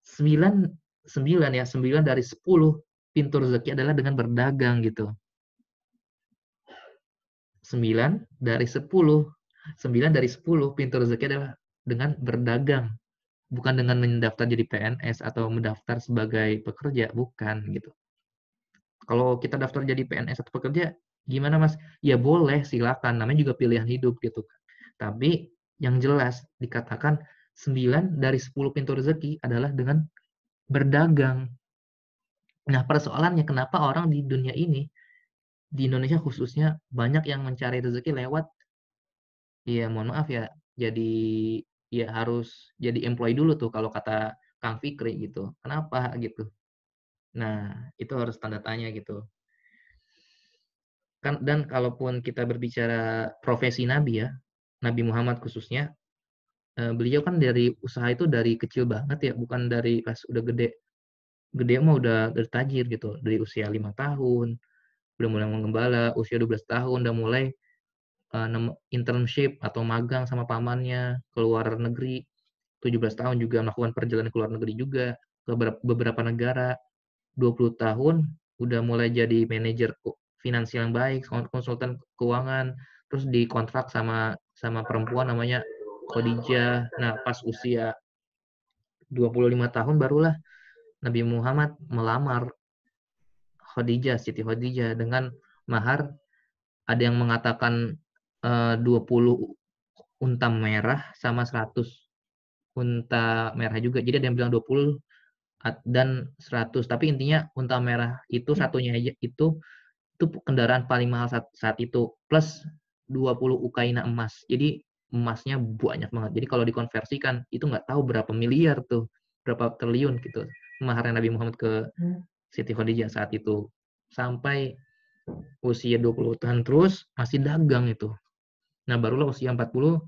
sembilan sembilan ya sembilan dari sepuluh pintu rezeki adalah dengan berdagang gitu. Sembilan dari sepuluh, sembilan dari sepuluh pintu rezeki adalah dengan berdagang, bukan dengan mendaftar jadi PNS atau mendaftar sebagai pekerja, bukan gitu. Kalau kita daftar jadi PNS atau pekerja, gimana mas? Ya boleh, silakan. Namanya juga pilihan hidup gitu. Tapi yang jelas dikatakan 9 dari 10 pintu rezeki adalah dengan berdagang. Nah, persoalannya kenapa orang di dunia ini, di Indonesia khususnya, banyak yang mencari rezeki lewat, ya mohon maaf ya, jadi ya harus jadi employee dulu tuh kalau kata Kang Fikri gitu. Kenapa gitu? Nah, itu harus tanda tanya gitu. Kan dan kalaupun kita berbicara profesi nabi ya, Nabi Muhammad khususnya, beliau kan dari usaha itu dari kecil banget ya, bukan dari pas udah gede. Gede mah udah dari tajir gitu, dari usia lima tahun, udah mulai mengembala, usia 12 tahun udah mulai uh, internship atau magang sama pamannya ke luar negeri. 17 tahun juga melakukan perjalanan ke luar negeri juga ke beberapa negara. 20 tahun udah mulai jadi manajer finansial yang baik, konsultan keuangan, terus dikontrak sama sama perempuan namanya Khadijah. Nah, pas usia 25 tahun barulah Nabi Muhammad melamar Khadijah, Siti Khadijah dengan mahar ada yang mengatakan eh, 20 unta merah sama 100 unta merah juga. Jadi ada yang bilang 20 dan 100. Tapi intinya unta merah itu satunya aja itu itu kendaraan paling mahal saat, saat itu plus 20 ukaina emas. Jadi emasnya banyak banget. Jadi kalau dikonversikan itu nggak tahu berapa miliar tuh, berapa triliun gitu. Maharnya Nabi Muhammad ke Siti Khadijah saat itu. Sampai usia 20 tahun terus masih dagang itu. Nah, barulah usia 40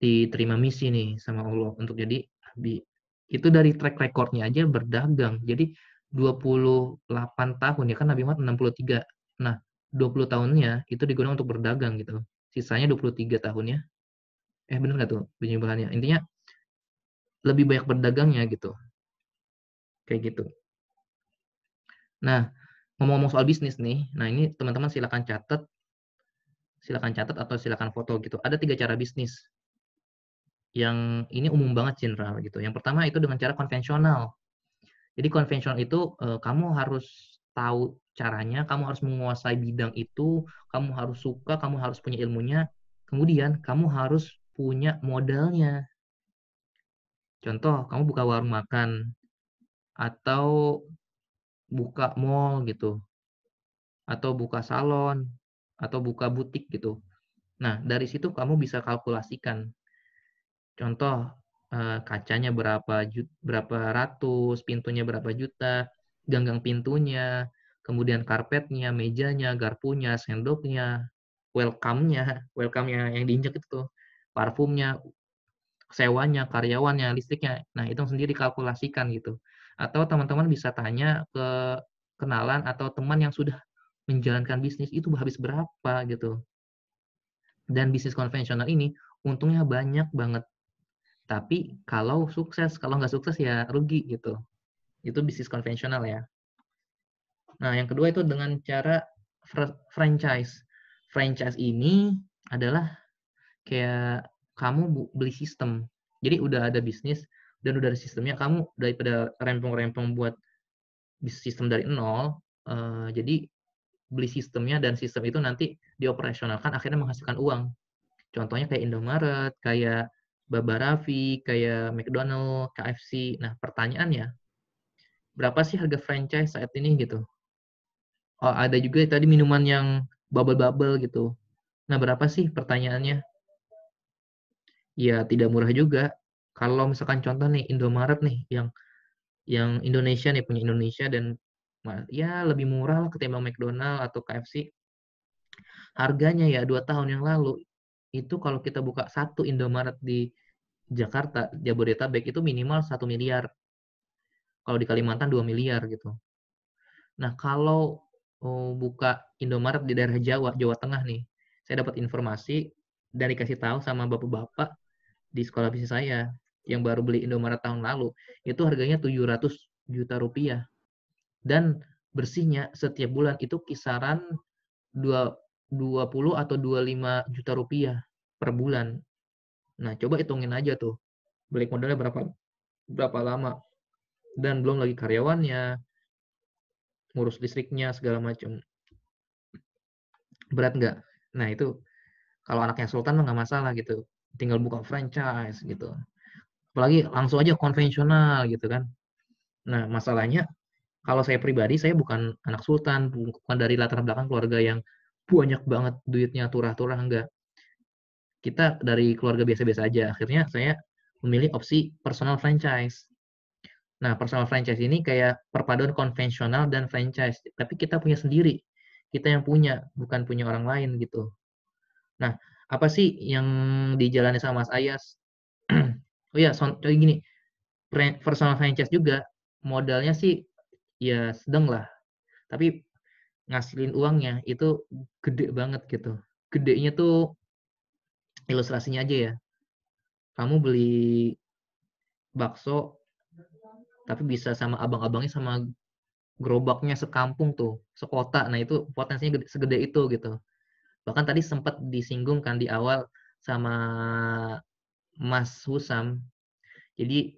diterima misi nih sama Allah untuk jadi nabi. Itu dari track recordnya aja berdagang. Jadi 28 tahun ya kan Nabi Muhammad 63. Nah, 20 tahunnya itu digunakan untuk berdagang gitu. Sisanya 23 tahunnya. Eh bener nggak tuh penjelasannya? Intinya lebih banyak berdagangnya gitu. Kayak gitu. Nah, ngomong-ngomong soal bisnis nih, nah ini teman-teman silakan catat, silakan catat atau silakan foto gitu. Ada tiga cara bisnis yang ini umum banget general gitu. Yang pertama itu dengan cara konvensional. Jadi konvensional itu eh, kamu harus tahu caranya, kamu harus menguasai bidang itu, kamu harus suka, kamu harus punya ilmunya, kemudian kamu harus punya modalnya. Contoh, kamu buka warung makan atau buka mall gitu. Atau buka salon atau buka butik gitu. Nah, dari situ kamu bisa kalkulasikan Contoh, eh, kacanya berapa berapa ratus, pintunya berapa juta, ganggang pintunya, kemudian karpetnya, mejanya, garpunya, sendoknya, welcome-nya, (laughs) welcome-nya yang diinjak itu parfumnya, sewanya, karyawannya, listriknya. Nah, itu sendiri kalkulasikan gitu. Atau teman-teman bisa tanya ke kenalan atau teman yang sudah menjalankan bisnis itu habis berapa gitu. Dan bisnis konvensional ini untungnya banyak banget. Tapi kalau sukses, kalau nggak sukses ya rugi gitu. Itu bisnis konvensional ya. Nah, yang kedua itu dengan cara fr franchise. Franchise ini adalah kayak kamu beli sistem. Jadi udah ada bisnis dan udah ada sistemnya, kamu daripada rempong-rempong buat sistem dari nol, uh, jadi beli sistemnya dan sistem itu nanti dioperasionalkan akhirnya menghasilkan uang. Contohnya kayak Indomaret, kayak Baba Raffi, kayak McDonald, KFC. Nah, pertanyaannya, berapa sih harga franchise saat ini gitu? Oh, ada juga tadi minuman yang bubble-bubble gitu. Nah, berapa sih pertanyaannya? Ya, tidak murah juga. Kalau misalkan contoh nih Indomaret nih yang yang Indonesia nih punya Indonesia dan ya lebih murah lah ketimbang McDonald atau KFC. Harganya ya dua tahun yang lalu itu kalau kita buka satu Indomaret di Jakarta, Jabodetabek itu minimal satu miliar. Kalau di Kalimantan 2 miliar gitu. Nah, kalau oh, buka Indomaret di daerah Jawa, Jawa Tengah nih, saya dapat informasi dan dikasih tahu sama bapak-bapak di sekolah bisnis saya yang baru beli Indomaret tahun lalu, itu harganya 700 juta rupiah. Dan bersihnya setiap bulan itu kisaran 2, 20 atau 25 juta rupiah per bulan. Nah, coba hitungin aja tuh. Balik modalnya berapa berapa lama. Dan belum lagi karyawannya, ngurus listriknya, segala macam. Berat nggak? Nah, itu kalau anaknya sultan mah nggak masalah gitu. Tinggal buka franchise gitu. Apalagi langsung aja konvensional gitu kan. Nah, masalahnya kalau saya pribadi, saya bukan anak sultan, bukan dari latar belakang keluarga yang banyak banget duitnya turah-turah, enggak kita dari keluarga biasa-biasa aja. Akhirnya saya memilih opsi personal franchise. Nah, personal franchise ini kayak perpaduan konvensional dan franchise, tapi kita punya sendiri. Kita yang punya, bukan punya orang lain gitu. Nah, apa sih yang dijalani sama Mas Ayas? (clears throat) oh ya, so, gini, personal franchise juga modalnya sih ya sedang lah. Tapi ngasilin uangnya itu gede banget gitu. Gedenya tuh ilustrasinya aja ya. Kamu beli bakso tapi bisa sama abang-abangnya sama gerobaknya sekampung tuh, sekota. Nah, itu potensinya gede, segede itu gitu. Bahkan tadi sempat disinggungkan di awal sama Mas Husam. Jadi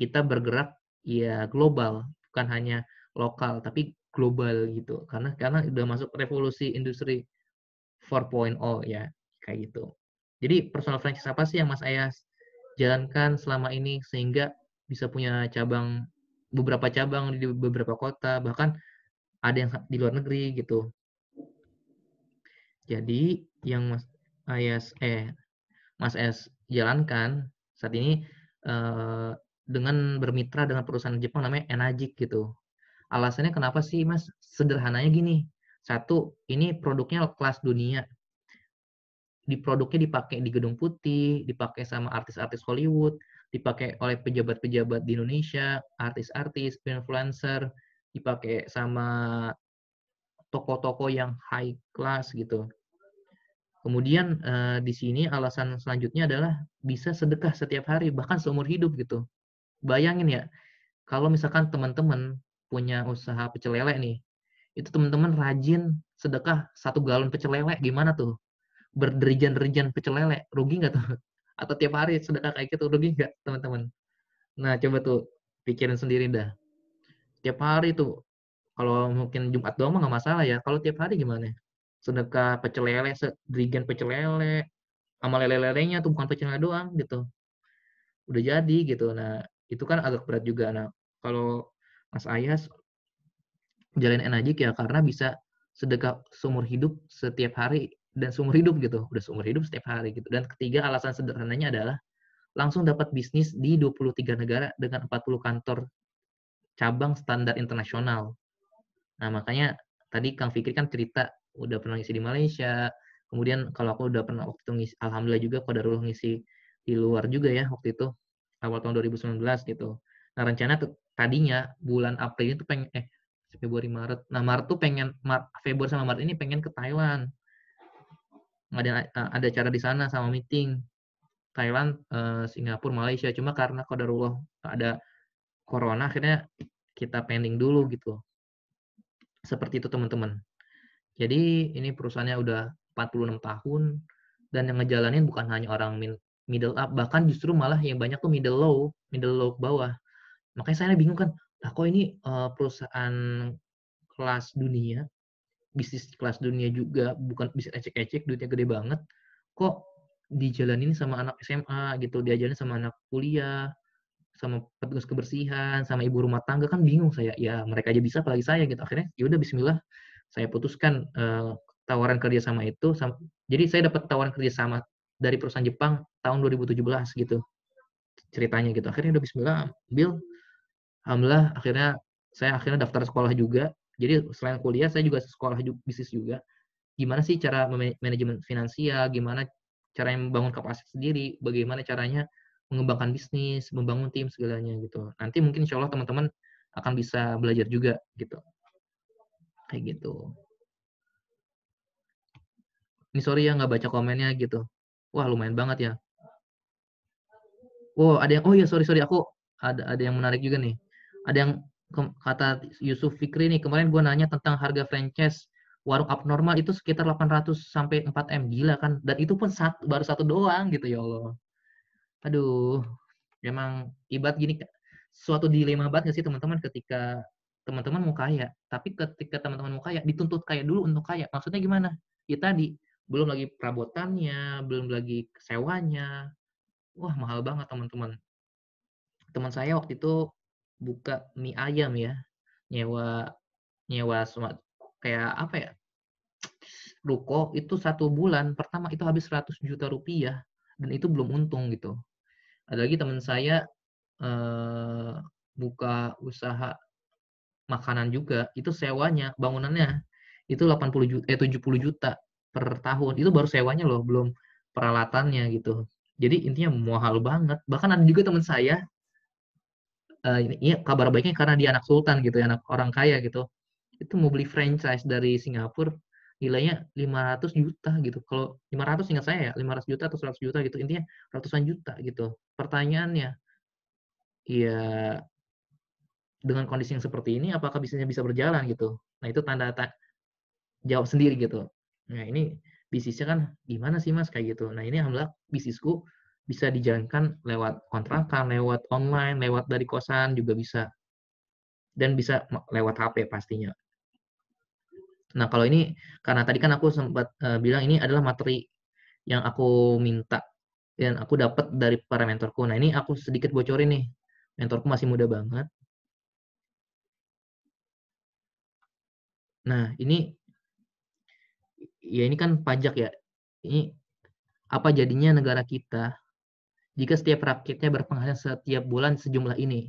kita bergerak ya global, bukan hanya lokal tapi global gitu. Karena karena udah masuk revolusi industri 4.0 ya, kayak gitu. Jadi personal franchise apa sih yang Mas Ayas jalankan selama ini sehingga bisa punya cabang beberapa cabang di beberapa kota bahkan ada yang di luar negeri gitu. Jadi yang Mas Ayas eh Mas Ayas jalankan saat ini eh, dengan bermitra dengan perusahaan Jepang namanya Enagic gitu. Alasannya kenapa sih Mas? Sederhananya gini. Satu, ini produknya kelas dunia di produknya dipakai di Gedung Putih, dipakai sama artis-artis Hollywood, dipakai oleh pejabat-pejabat di Indonesia, artis-artis, influencer, dipakai sama toko-toko yang high class gitu. Kemudian eh, di sini alasan selanjutnya adalah bisa sedekah setiap hari bahkan seumur hidup gitu. Bayangin ya, kalau misalkan teman-teman punya usaha pecel lele nih, itu teman-teman rajin sedekah satu galon pecel lele gimana tuh? Berderijan-derijan pecel lele, rugi nggak tuh? (laughs) Atau tiap hari sedekah kayak gitu, rugi nggak teman-teman? Nah coba tuh pikirin sendiri dah. Tiap hari tuh, kalau mungkin Jumat doang mah nggak masalah ya. Kalau tiap hari gimana? sedekah pecel lele, sedrigen pecel lele, sama lele-lelenya tuh bukan pecel doang gitu. Udah jadi gitu. Nah, itu kan agak berat juga. Nah, kalau Mas Ayas jalanin aja ya karena bisa sedekah seumur hidup setiap hari dan seumur hidup gitu. Udah seumur hidup setiap hari gitu. Dan ketiga alasan sederhananya adalah langsung dapat bisnis di 23 negara dengan 40 kantor cabang standar internasional. Nah, makanya tadi Kang Fikri kan cerita udah pernah ngisi di Malaysia. Kemudian kalau aku udah pernah waktu itu ngisi, alhamdulillah juga Qadarullah ngisi di luar juga ya waktu itu awal tahun 2019 gitu. Nah rencana tuh tadinya bulan April itu pengen eh Februari Maret. Nah Maret tuh pengen Mar Februari sama Maret ini pengen ke Thailand. Ada ada cara di sana sama meeting Thailand, eh, Singapura, Malaysia. Cuma karena Qadarullah ada corona akhirnya kita pending dulu gitu. Seperti itu teman-teman. Jadi ini perusahaannya udah 46 tahun dan yang ngejalanin bukan hanya orang middle up, bahkan justru malah yang banyak tuh middle low, middle low ke bawah. Makanya saya bingung kan, lah kok ini uh, perusahaan kelas dunia, bisnis kelas dunia juga, bukan bisnis ecek-ecek, duitnya gede banget, kok dijalanin sama anak SMA gitu, diajarin sama anak kuliah, sama petugas kebersihan, sama ibu rumah tangga kan bingung saya. Ya mereka aja bisa, apalagi saya gitu. Akhirnya ya udah Bismillah, saya putuskan uh, tawaran kerjasama itu. Sama, jadi saya dapat tawaran kerjasama dari perusahaan Jepang tahun 2017 gitu ceritanya gitu. Akhirnya udah Bismillah ambil, alhamdulillah akhirnya saya akhirnya daftar sekolah juga. Jadi selain kuliah saya juga sekolah juga, bisnis juga. Gimana sih cara manajemen finansial, gimana cara membangun kapasitas sendiri, bagaimana caranya mengembangkan bisnis, membangun tim segalanya gitu. Nanti mungkin insya Allah teman-teman akan bisa belajar juga gitu. Kayak gitu. Ini sorry ya nggak baca komennya gitu. Wah lumayan banget ya. Wow ada yang oh ya sorry sorry aku ada ada yang menarik juga nih. Ada yang kata Yusuf Fikri nih kemarin gue nanya tentang harga franchise warung abnormal itu sekitar 800 sampai 4 m. Gila kan? Dan itu pun satu, baru satu doang gitu ya Allah aduh emang ibarat gini suatu dilema banget gak sih teman-teman ketika teman-teman mau kaya, tapi ketika teman-teman mau kaya, dituntut kaya dulu untuk kaya. Maksudnya gimana? Ya tadi, belum lagi perabotannya, belum lagi sewanya. Wah, mahal banget teman-teman. Teman saya waktu itu buka mie ayam ya, nyewa nyewa semua kayak apa ya? Ruko itu satu bulan pertama itu habis 100 juta rupiah dan itu belum untung gitu. Ada lagi teman saya eh, buka usaha makanan juga itu sewanya bangunannya. Itu 80 juta eh 70 juta per tahun. Itu baru sewanya loh belum peralatannya gitu. Jadi intinya mahal banget. Bahkan ada juga teman saya uh, ini ya, kabar baiknya karena dia anak sultan gitu ya anak orang kaya gitu. Itu mau beli franchise dari Singapura nilainya 500 juta gitu. Kalau 500 ingat saya ya 500 juta atau 100 juta gitu intinya ratusan juta gitu. Pertanyaannya ya dengan kondisi yang seperti ini apakah bisnisnya bisa berjalan gitu? Nah itu tanda ta jawab sendiri gitu. Nah ini bisnisnya kan gimana sih mas? Kayak gitu. Nah ini alhamdulillah bisnisku bisa dijalankan lewat kontrakan lewat online lewat dari kosan juga bisa. Dan bisa lewat HP pastinya nah kalau ini karena tadi kan aku sempat uh, bilang ini adalah materi yang aku minta dan aku dapat dari para mentorku nah ini aku sedikit bocorin nih mentorku masih muda banget Nah, ini ya ini kan pajak ya. Ini apa jadinya negara kita jika setiap rakyatnya berpenghasilan setiap bulan sejumlah ini.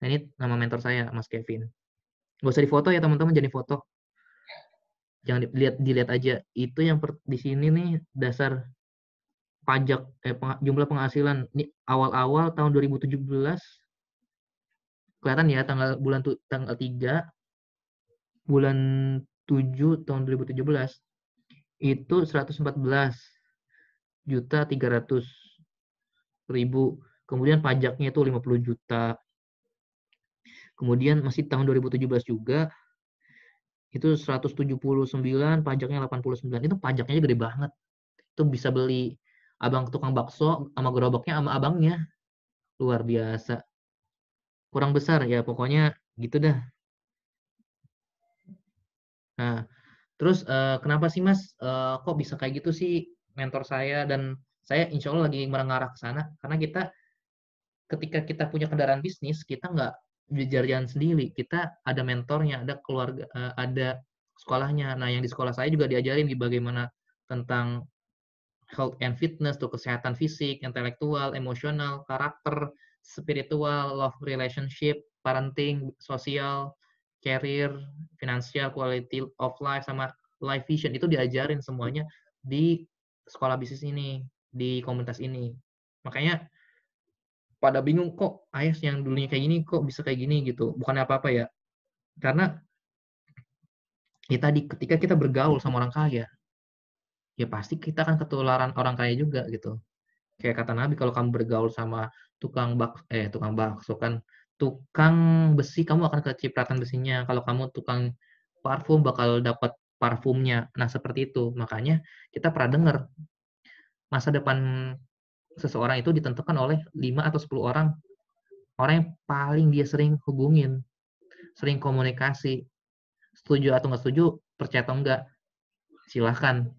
Nah, ini nama mentor saya, Mas Kevin. Gak usah difoto ya teman-teman, jadi foto. Jangan dilihat dilihat aja. Itu yang per, di sini nih dasar pajak eh peng- jumlah penghasilan ini awal-awal tahun 2017 kelihatan ya tanggal bulan tu, tanggal 3 bulan 7 tahun 2017 itu 114 juta 300 ribu kemudian pajaknya itu 50 juta kemudian masih tahun 2017 juga itu 179 pajaknya 89 itu pajaknya gede banget. Itu bisa beli abang tukang bakso sama gerobaknya sama abangnya. Luar biasa. Kurang besar ya pokoknya gitu dah. Nah terus eh, kenapa sih mas? Eh, kok bisa kayak gitu sih mentor saya? Dan saya insya Allah lagi mengarah ke sana. Karena kita ketika kita punya kendaraan bisnis kita nggak jalan sendiri kita ada mentornya ada keluarga eh, ada sekolahnya. Nah yang di sekolah saya juga diajarin di bagaimana tentang health and fitness tuh kesehatan fisik intelektual emosional karakter spiritual love relationship parenting sosial career financial quality of life sama life vision. Itu diajarin semuanya di sekolah bisnis ini di komunitas ini. Makanya pada bingung kok Ayas yang dulunya kayak gini kok bisa kayak gini? Gitu. Bukan apa-apa ya. Karena ya tadi ketika kita bergaul sama orang kaya ya pasti kita akan ketularan orang kaya juga gitu. Kayak kata Nabi kalau kamu bergaul sama tukang bak eh tukang bakso kan tukang besi kamu akan kecipratan besinya. Kalau kamu tukang parfum bakal dapat parfumnya. Nah seperti itu. Makanya kita pernah dengar masa depan seseorang itu ditentukan oleh 5 atau 10 orang. Orang yang paling dia sering hubungin sering komunikasi. Setuju atau nggak setuju percaya atau enggak silahkan.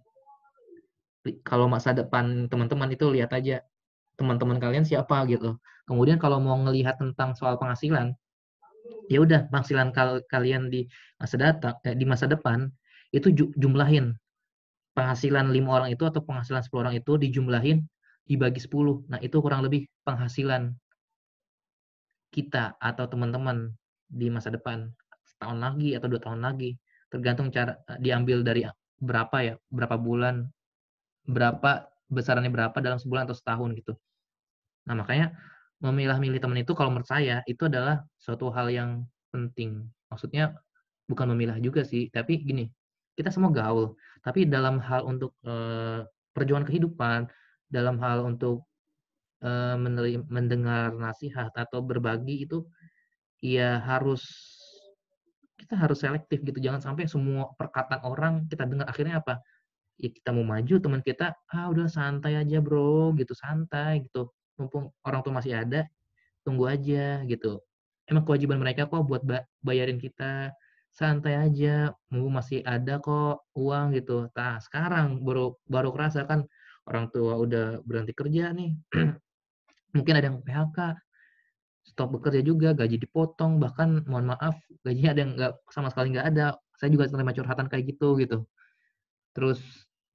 Kalau masa depan teman-teman itu lihat aja teman-teman kalian siapa gitu. Kemudian kalau mau ngelihat tentang soal penghasilan, ya udah penghasilan kal kalian di masa datang eh, di masa depan itu ju jumlahin. Penghasilan lima orang itu atau penghasilan 10 orang itu dijumlahin dibagi 10. Nah, itu kurang lebih penghasilan kita atau teman-teman di masa depan setahun lagi atau dua tahun lagi tergantung cara diambil dari berapa ya berapa bulan berapa besarannya berapa dalam sebulan atau setahun gitu. Nah, makanya memilah-milih teman itu kalau menurut saya itu adalah suatu hal yang penting. Maksudnya bukan memilah juga sih, tapi gini, kita semua gaul, tapi dalam hal untuk uh, perjuangan kehidupan, dalam hal untuk menerima, mendengar nasihat atau berbagi itu ya harus kita harus selektif gitu. Jangan sampai semua perkataan orang kita dengar akhirnya apa? ya kita mau maju teman kita ah udah santai aja bro gitu santai gitu mumpung orang tua masih ada tunggu aja gitu emang kewajiban mereka kok buat bayarin kita santai aja mumpung masih ada kok uang gitu nah sekarang baru baru kerasa kan orang tua udah berhenti kerja nih (clears throat) mungkin ada yang PHK stop bekerja juga gaji dipotong bahkan mohon maaf gajinya ada yang nggak sama sekali nggak ada saya juga terima curhatan kayak gitu gitu terus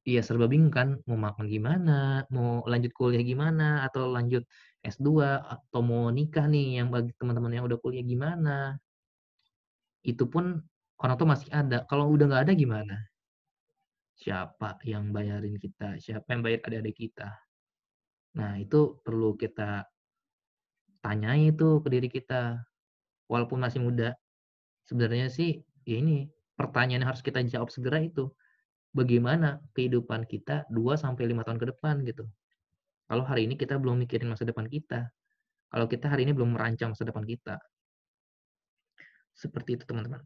iya serba bingung kan mau makan gimana, mau lanjut kuliah gimana, atau lanjut S2, atau mau nikah nih yang bagi teman-teman yang udah kuliah gimana. Itu pun orang tua masih ada. Kalau udah nggak ada gimana? Siapa yang bayarin kita? Siapa yang bayar adik-adik kita? Nah, itu perlu kita tanyai itu ke diri kita. Walaupun masih muda. Sebenarnya sih, ya ini pertanyaan yang harus kita jawab segera itu bagaimana kehidupan kita 2 sampai 5 tahun ke depan gitu. Kalau hari ini kita belum mikirin masa depan kita. Kalau kita hari ini belum merancang masa depan kita. Seperti itu teman-teman.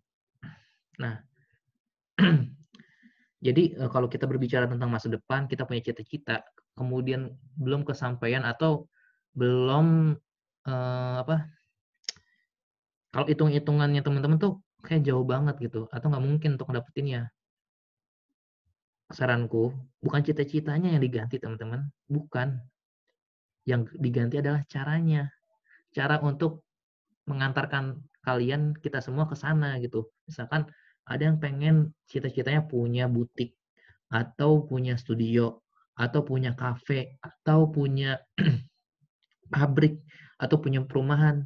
Nah, (clears throat) jadi eh, kalau kita berbicara tentang masa depan, kita punya cita-cita, kemudian belum kesampaian atau belum uh, apa? Kalau hitung-hitungannya teman-teman tuh kayak jauh banget gitu, atau nggak mungkin untuk dapetinnya saranku, bukan cita-citanya yang diganti, teman-teman. Bukan. Yang diganti adalah caranya. Cara untuk mengantarkan kalian, kita semua ke sana gitu. Misalkan ada yang pengen cita-citanya punya butik, atau punya studio, atau punya kafe, atau punya (clears throat) pabrik, atau punya perumahan,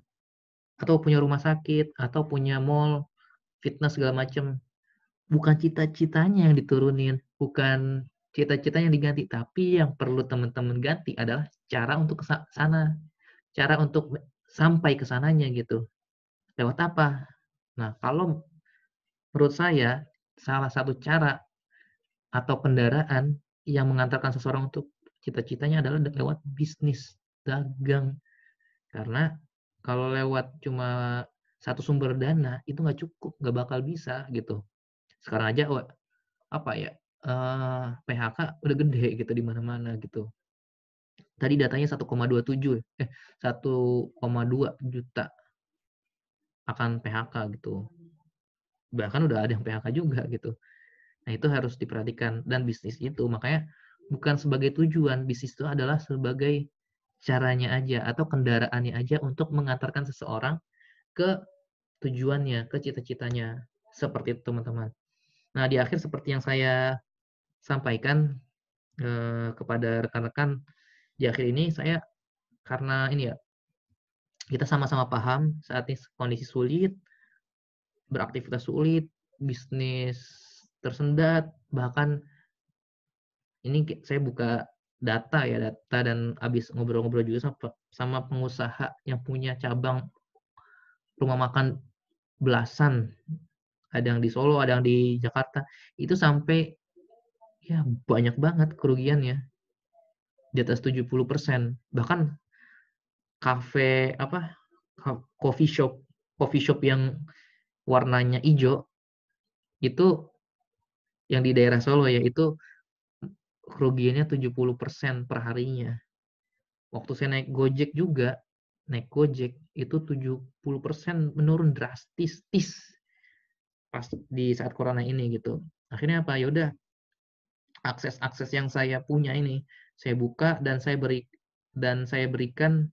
atau punya rumah sakit, atau punya mall, fitness segala macam bukan cita-citanya yang diturunin, bukan cita-citanya diganti, tapi yang perlu teman-teman ganti adalah cara untuk ke sana. Cara untuk sampai ke sananya gitu. Lewat apa? Nah, kalau menurut saya salah satu cara atau kendaraan yang mengantarkan seseorang untuk cita-citanya adalah lewat bisnis, dagang. Karena kalau lewat cuma satu sumber dana itu nggak cukup, nggak bakal bisa gitu. Sekarang aja apa ya uh, eh, PHK udah gede gitu di mana-mana gitu. Tadi datanya 1,27 eh 1,2 juta akan PHK gitu. Bahkan udah ada yang PHK juga gitu. Nah, itu harus diperhatikan dan bisnis itu makanya bukan sebagai tujuan, bisnis itu adalah sebagai caranya aja atau kendaraannya aja untuk mengantarkan seseorang ke tujuannya, ke cita-citanya. Seperti itu, teman-teman. Nah, di akhir seperti yang saya sampaikan eh, kepada rekan-rekan di akhir ini saya karena ini ya kita sama-sama paham saat ini kondisi sulit, beraktivitas sulit, bisnis tersendat, bahkan ini saya buka data ya data dan habis ngobrol-ngobrol juga sama, pengusaha yang punya cabang rumah makan belasan. Ada yang di Solo ada yang di Jakarta. Itu sampai ya banyak banget kerugiannya. Di atas 70% bahkan kafe apa coffee shop coffee shop yang warnanya hijau itu yang di daerah Solo ya itu kerugiannya 70% per harinya. Waktu saya naik Gojek juga, naik Gojek itu 70% menurun drastis tis pas di saat corona ini gitu. Akhirnya apa? Ya udah akses-akses yang saya punya ini saya buka dan saya beri dan saya berikan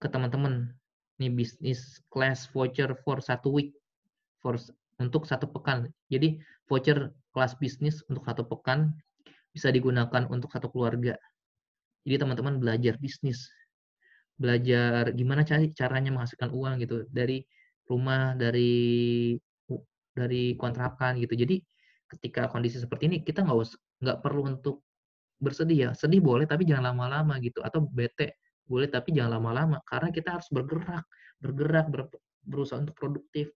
ke teman-teman ini bisnis class voucher for satu week for untuk satu pekan. Jadi voucher kelas bisnis untuk satu pekan bisa digunakan untuk satu keluarga. Jadi teman-teman belajar bisnis. Belajar gimana caranya menghasilkan uang gitu dari rumah dari dari kontrakan gitu. Jadi ketika kondisi seperti ini kita nggak nggak perlu untuk bersedih ya. Sedih boleh tapi jangan lama-lama gitu. Atau bete boleh tapi jangan lama-lama. Karena kita harus bergerak bergerak ber, berusaha untuk produktif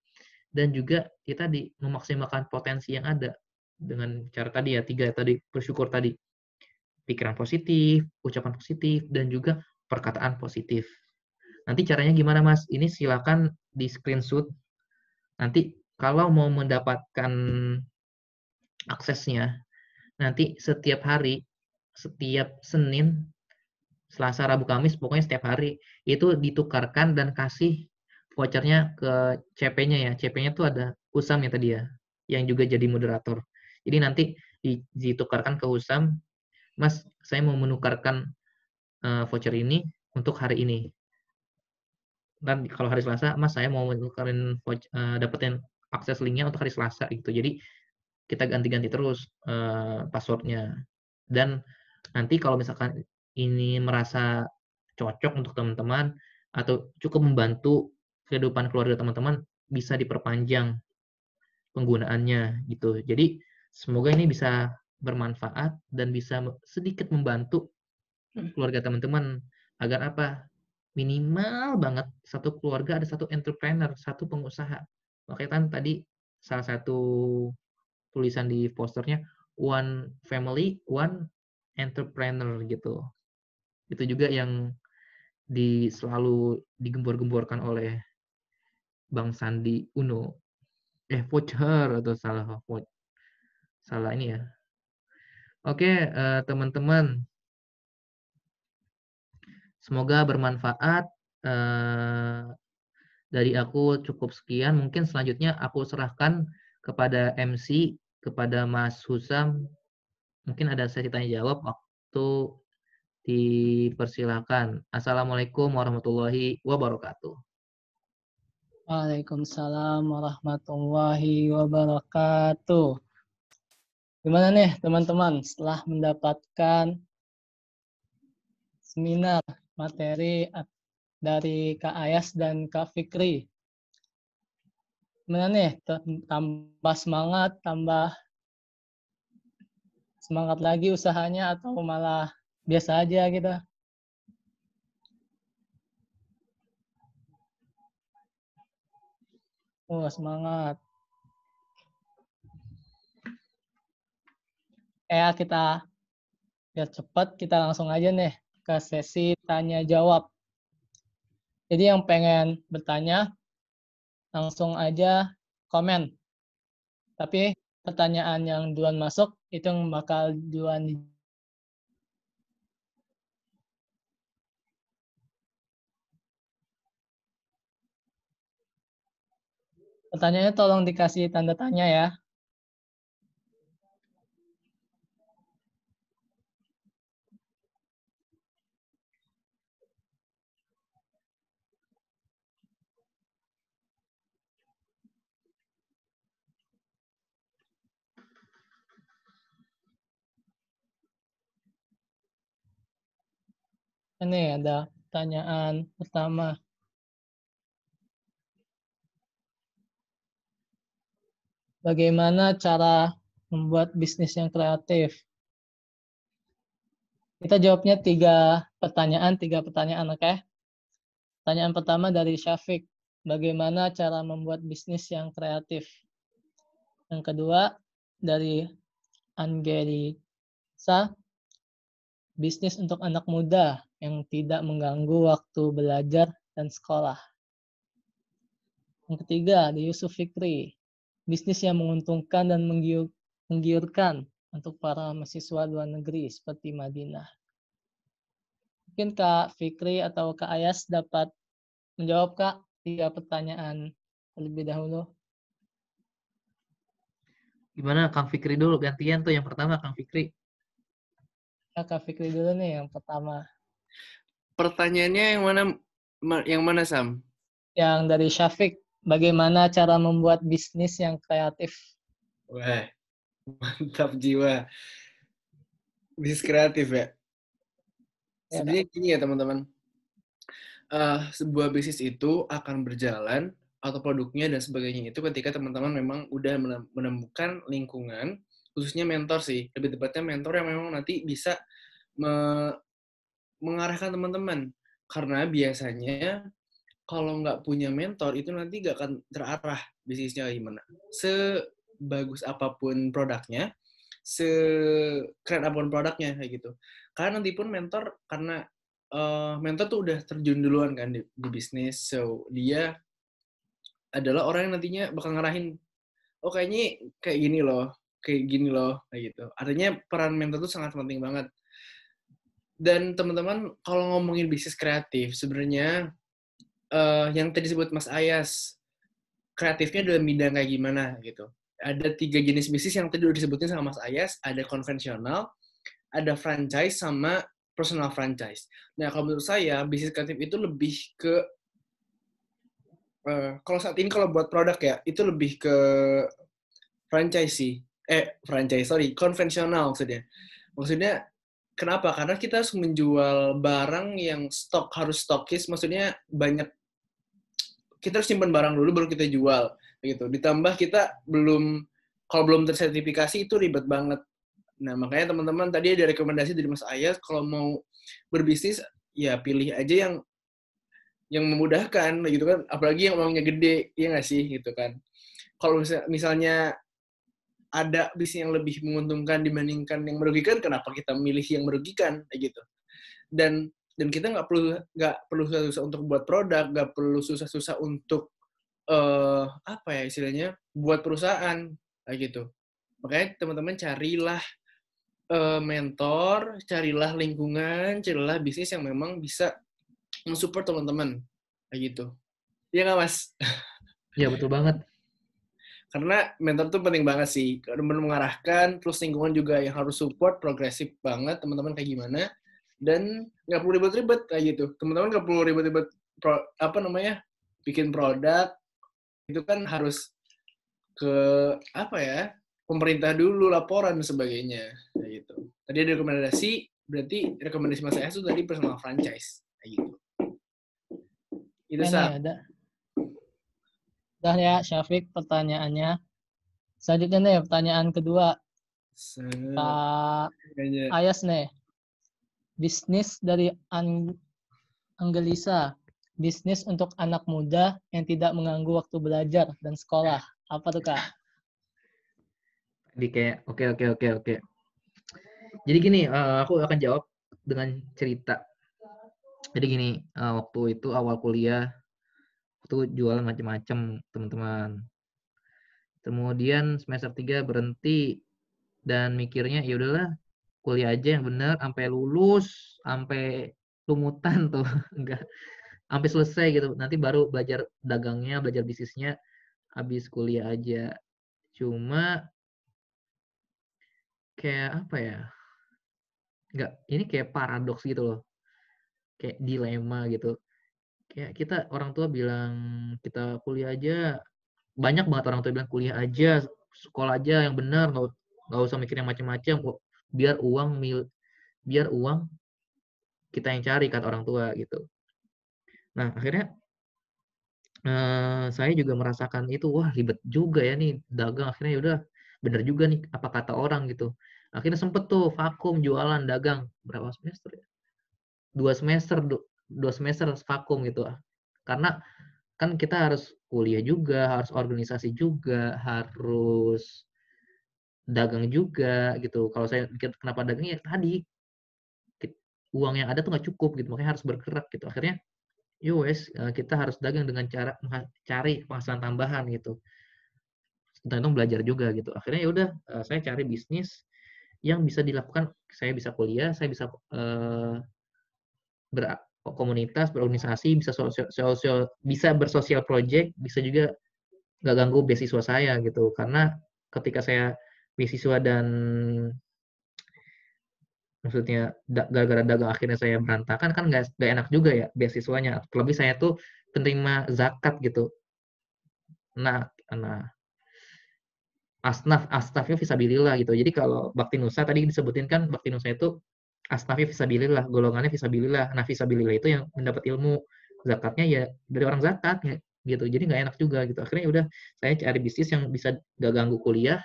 dan juga kita di memaksimalkan potensi yang ada dengan cara tadi ya tiga tadi bersyukur tadi. Pikiran positif ucapan positif dan juga perkataan positif. Nanti caranya gimana mas? Ini silakan di screenshot. Nanti kalau mau mendapatkan aksesnya nanti setiap hari, setiap Senin, Selasa, Rabu, Kamis, pokoknya setiap hari itu ditukarkan dan kasih vouchernya ke CP-nya ya. CP-nya tuh ada Usam ya tadi ya, yang juga jadi moderator. Jadi nanti ditukarkan ke Usam, Mas, saya mau menukarkan uh, voucher ini untuk hari ini. Dan kalau hari Selasa, Mas, saya mau menukarin uh, dapetin akses linknya untuk hari Selasa gitu. Jadi kita ganti-ganti terus uh, passwordnya dan nanti kalau misalkan ini merasa cocok untuk teman-teman atau cukup membantu kehidupan keluarga teman-teman bisa diperpanjang penggunaannya gitu jadi semoga ini bisa bermanfaat dan bisa sedikit membantu hmm. keluarga teman-teman agar apa minimal banget satu keluarga ada satu entrepreneur satu pengusaha makanya kan tadi salah satu tulisan di posternya one family, one entrepreneur gitu. Itu juga yang di selalu digembor-gemborkan oleh Bang Sandi Uno. Eh, voucher atau salah voucher. Salah ini ya. Oke, uh, teman-teman. Semoga bermanfaat. Uh, dari aku cukup sekian. Mungkin selanjutnya aku serahkan kepada MC kepada Mas Husam. Mungkin ada sesi tanya jawab waktu dipersilakan. Assalamualaikum warahmatullahi wabarakatuh. Waalaikumsalam warahmatullahi wabarakatuh. Gimana nih teman-teman setelah mendapatkan seminar materi dari Kak Ayas dan Kak Fikri gimana nih tambah semangat tambah semangat lagi usahanya atau malah biasa aja gitu? Oh, semangat. Ya, kita biar cepat, kita langsung aja nih ke sesi tanya jawab. Jadi yang pengen bertanya, langsung aja komen. Tapi pertanyaan yang duluan masuk, itu yang bakal duluan Pertanyaannya tolong dikasih tanda tanya ya. Ini ada pertanyaan pertama. Bagaimana cara membuat bisnis yang kreatif? Kita jawabnya tiga pertanyaan, tiga pertanyaan, oke? Pertanyaan pertama dari Syafiq. Bagaimana cara membuat bisnis yang kreatif? Yang kedua dari Angeli Sa. Bisnis untuk anak muda yang tidak mengganggu waktu belajar dan sekolah. Yang ketiga, di Yusuf Fikri. Bisnis yang menguntungkan dan menggiur, menggiurkan untuk para mahasiswa luar negeri seperti Madinah. Mungkin Kak Fikri atau Kak Ayas dapat menjawab Kak tiga pertanyaan terlebih dahulu. Gimana Kang Fikri dulu gantian tuh yang pertama Kang Fikri. Nah, Kak Fikri dulu nih yang pertama. Pertanyaannya yang mana ma- yang mana Sam? Yang dari Syafiq, bagaimana cara membuat bisnis yang kreatif? Wah, mantap jiwa. Bisnis kreatif ya. Ya, Sebenarnya gini ya teman-teman. Eh, sebuah bisnis itu akan berjalan atau produknya dan sebagainya itu ketika teman-teman memang udah menem- menemukan lingkungan, khususnya mentor sih, lebih tepatnya mentor yang memang nanti bisa me- mengarahkan teman-teman. Karena biasanya kalau nggak punya mentor itu nanti nggak akan terarah bisnisnya gimana. Sebagus apa pun produknya, sekeren apa pun produknya kayak gitu. Karena nanti pun mentor karena eh, mentor tuh udah terjun duluan kan di, di bisnis, so dia adalah orang yang nantinya bakal ngarahin, oh kayaknya kayak gini loh, kayak gini loh, kayak gitu. Artinya peran mentor tuh sangat penting banget. Dan teman-teman kalau ngomongin bisnis kreatif, sebenarnya eh, yang tadi disebut Mas Ayas, kreatifnya dalam bidang kayak gimana gitu. Ada tiga jenis bisnis yang tadi udah disebutin sama Mas Ayas, ada konvensional, ada franchise, sama personal franchise. Nah, kalau menurut saya, bisnis kreatif itu lebih ke, eh, kalau saat ini kalau buat produk ya, itu lebih ke franchise sih. Eh, franchise, sorry, konvensional maksudnya. Maksudnya, kenapa? Karena kita harus menjual barang yang stok, harus stokis, maksudnya banyak kita harus simpan barang dulu baru kita jual gitu. Ditambah kita belum kalau belum tersertifikasi itu ribet banget. Nah, makanya teman-teman tadi ada rekomendasi dari Mas Ayas kalau mau berbisnis ya pilih aja yang yang memudahkan gitu kan, apalagi yang uangnya gede, ya nggak sih gitu kan. Kalau misal- misalnya ada bisnis yang lebih menguntungkan dibandingkan yang merugikan, kenapa kita milih yang merugikan gitu. Dan dan kita nggak perlu nggak perlu susah-susah untuk buat produk, nggak perlu susah-susah untuk eh apa ya istilahnya buat perusahaan kayak gitu. Makanya teman-teman carilah eh, mentor, carilah lingkungan, carilah bisnis yang memang bisa mensupport teman-teman kayak gitu. Iya nggak mas? (laughs) Ya betul banget. Karena mentor tuh penting banget sih, benar mengarahkan, terus lingkungan juga yang harus support, progresif banget teman-teman kayak gimana, dan nggak perlu ribet-ribet kayak gitu. Teman-teman nggak perlu ribet-ribet pro- apa namanya bikin produk itu kan harus ke apa ya pemerintah dulu laporan dan sebagainya kayak gitu. Tadi ada rekomendasi, berarti rekomendasi Mas Ayas itu tadi personal franchise kayak gitu. Itu Ini sah. ada. Udah ya, Syafiq pertanyaannya. Selanjutnya nih, pertanyaan kedua. Kak kayaknya. Ayas nih. Bisnis dari Ang Angelisa. Bisnis untuk anak muda yang tidak mengganggu waktu belajar dan sekolah. Apa tuh kak? Jadi kayak oke oke oke oke. Jadi gini, eh, aku akan jawab dengan cerita. Jadi gini, eh, waktu itu awal kuliah, waktu jualan macam-macam teman-teman. Kemudian semester 3 berhenti dan mikirnya ya udahlah kuliah aja yang benar sampai lulus, sampai lumutan tuh, (laughs) enggak sampai selesai gitu. Nanti baru belajar dagangnya, belajar bisnisnya habis kuliah aja. Cuma kayak apa ya? Enggak, ini kayak paradoks gitu loh. Kayak dilema gitu. Kayak kita orang tua bilang kita kuliah aja banyak banget orang tua bilang kuliah aja, sekolah aja yang benar, nggak usah mikir yang macam-macam. Biar uang mil biar uang kita yang cari kata orang tua gitu. Nah, akhirnya eh, saya juga merasakan itu, wah ribet juga ya nih dagang. Akhirnya ya udah bener juga nih apa kata orang gitu. Akhirnya sempet tuh vakum jualan dagang berapa semester ya? Dua semester, du- dua semester vakum gitu. Karena kan kita harus kuliah juga, harus organisasi juga, harus dagang juga gitu. Kalau saya kenapa dagang ya tadi uang yang ada tuh nggak cukup gitu, makanya harus bergerak gitu. Akhirnya yo wes eh, kita harus dagang dengan cara cari penghasilan tambahan gitu. Tentang belajar juga gitu. Akhirnya ya udah eh, saya cari bisnis yang bisa dilakukan. Saya bisa kuliah, saya bisa eh, berkomunitas, berorganisasi, bisa sosial, sosial bisa bersosial project, bisa juga nggak ganggu beasiswa saya gitu. Karena ketika saya beasiswa dan maksudnya gara-gara dagang akhirnya saya berantakan kan nggak enak juga ya beasiswanya. Terlebih saya tuh penerima zakat gitu. Nah, nah asnaf asnafnya visabilillah gitu. Jadi kalau Bakti Nusa tadi disebutin kan Bakti Nusa itu asnafnya visabilillah, golongannya visabilillah. Nah, visabilillah itu yang mendapat ilmu zakatnya ya dari orang zakat ya, gitu. Jadi nggak enak juga gitu. Akhirnya ya udah saya cari bisnis yang bisa nggak ganggu kuliah,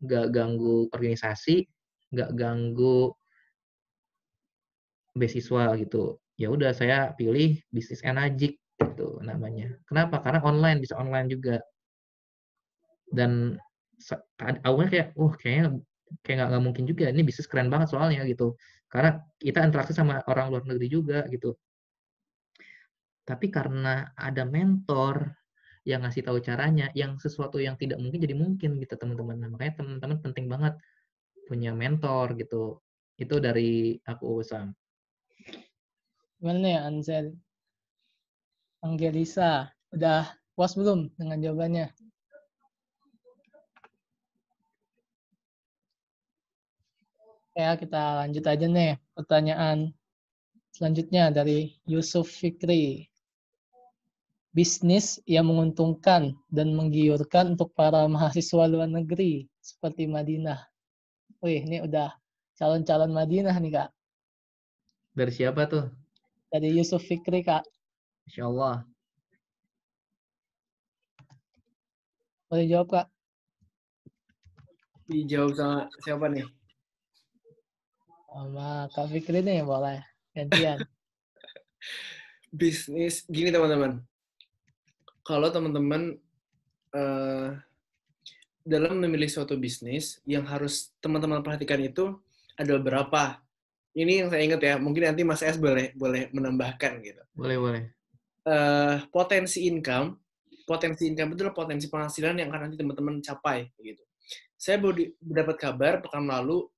nggak ganggu organisasi, nggak ganggu beasiswa gitu. Ya udah saya pilih bisnis Enajik gitu namanya. Kenapa? Karena online bisa online juga. Dan awalnya kayak, oh kayaknya kayak nggak nggak mungkin juga. Ini bisnis keren banget soalnya gitu. Karena kita interaksi sama orang luar negeri juga gitu. Tapi karena ada mentor yang ngasih tahu caranya, yang sesuatu yang tidak mungkin jadi mungkin gitu teman-teman. Nah, makanya teman-teman penting banget punya mentor gitu. Itu dari aku Sam. Gimana nih Ansel? Angelisa, udah puas belum dengan jawabannya? Ya, kita lanjut aja nih pertanyaan selanjutnya dari Yusuf Fikri. Bisnis yang menguntungkan dan menggiurkan untuk para mahasiswa luar negeri seperti Madinah. Wih, ini udah calon-calon Madinah nih, Kak. Dari siapa tuh? Dari Yusuf Fikri, Kak. Insya Allah. Boleh jawab, Kak? Dijawab sama siapa nih? Sama Kak Fikri nih, boleh. Gantian. (laughs) bisnis gini teman-teman kalau teman-teman eh, dalam memilih suatu bisnis yang harus teman-teman perhatikan itu ada beberapa ini yang saya ingat ya mungkin nanti Mas S boleh boleh menambahkan gitu. Boleh, boleh. eh potensi income potensi income itu adalah potensi penghasilan yang akan nanti teman-teman capai gitu. Saya baru mendapat kabar pekan lalu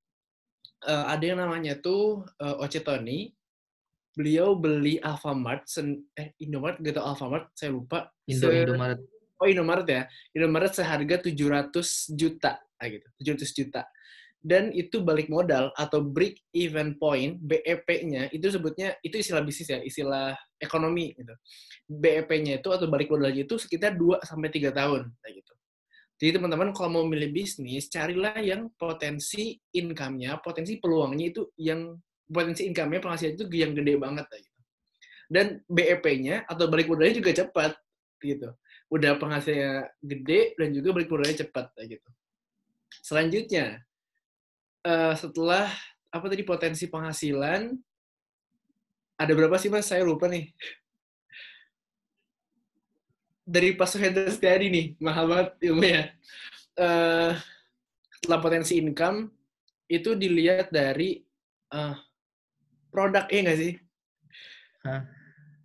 eh, ada yang namanya tuh eh, Oce Tony beliau beli Alfamart sen- eh Indomart gitu Alfamart saya lupa. Indo Se- Indomaret. oh Indomaret ya. Indomaret seharga 700 juta ah, gitu. 700 juta. Dan itu balik modal atau break even point BEP-nya itu sebutnya itu istilah bisnis ya istilah ekonomi gitu. BEP-nya itu atau balik modalnya itu sekitar 2 sampai 3 tahun kayak gitu. Jadi teman-teman kalau mau milih bisnis carilah yang potensi income-nya potensi peluangnya itu yang potensi income-nya penghasilan itu yang gede banget kayak gitu dan BEP-nya atau balik modalnya juga cepat gitu udah penghasilannya gede dan juga balik modalnya cepat kayak gitu selanjutnya eh, setelah apa tadi potensi penghasilan ada berapa sih mas? Saya lupa nih. Dari Pak Suhendra Setiadi nih, mahal banget ilmunya. Eh, setelah potensi income itu dilihat dari eh, produk ya nggak sih? Hah?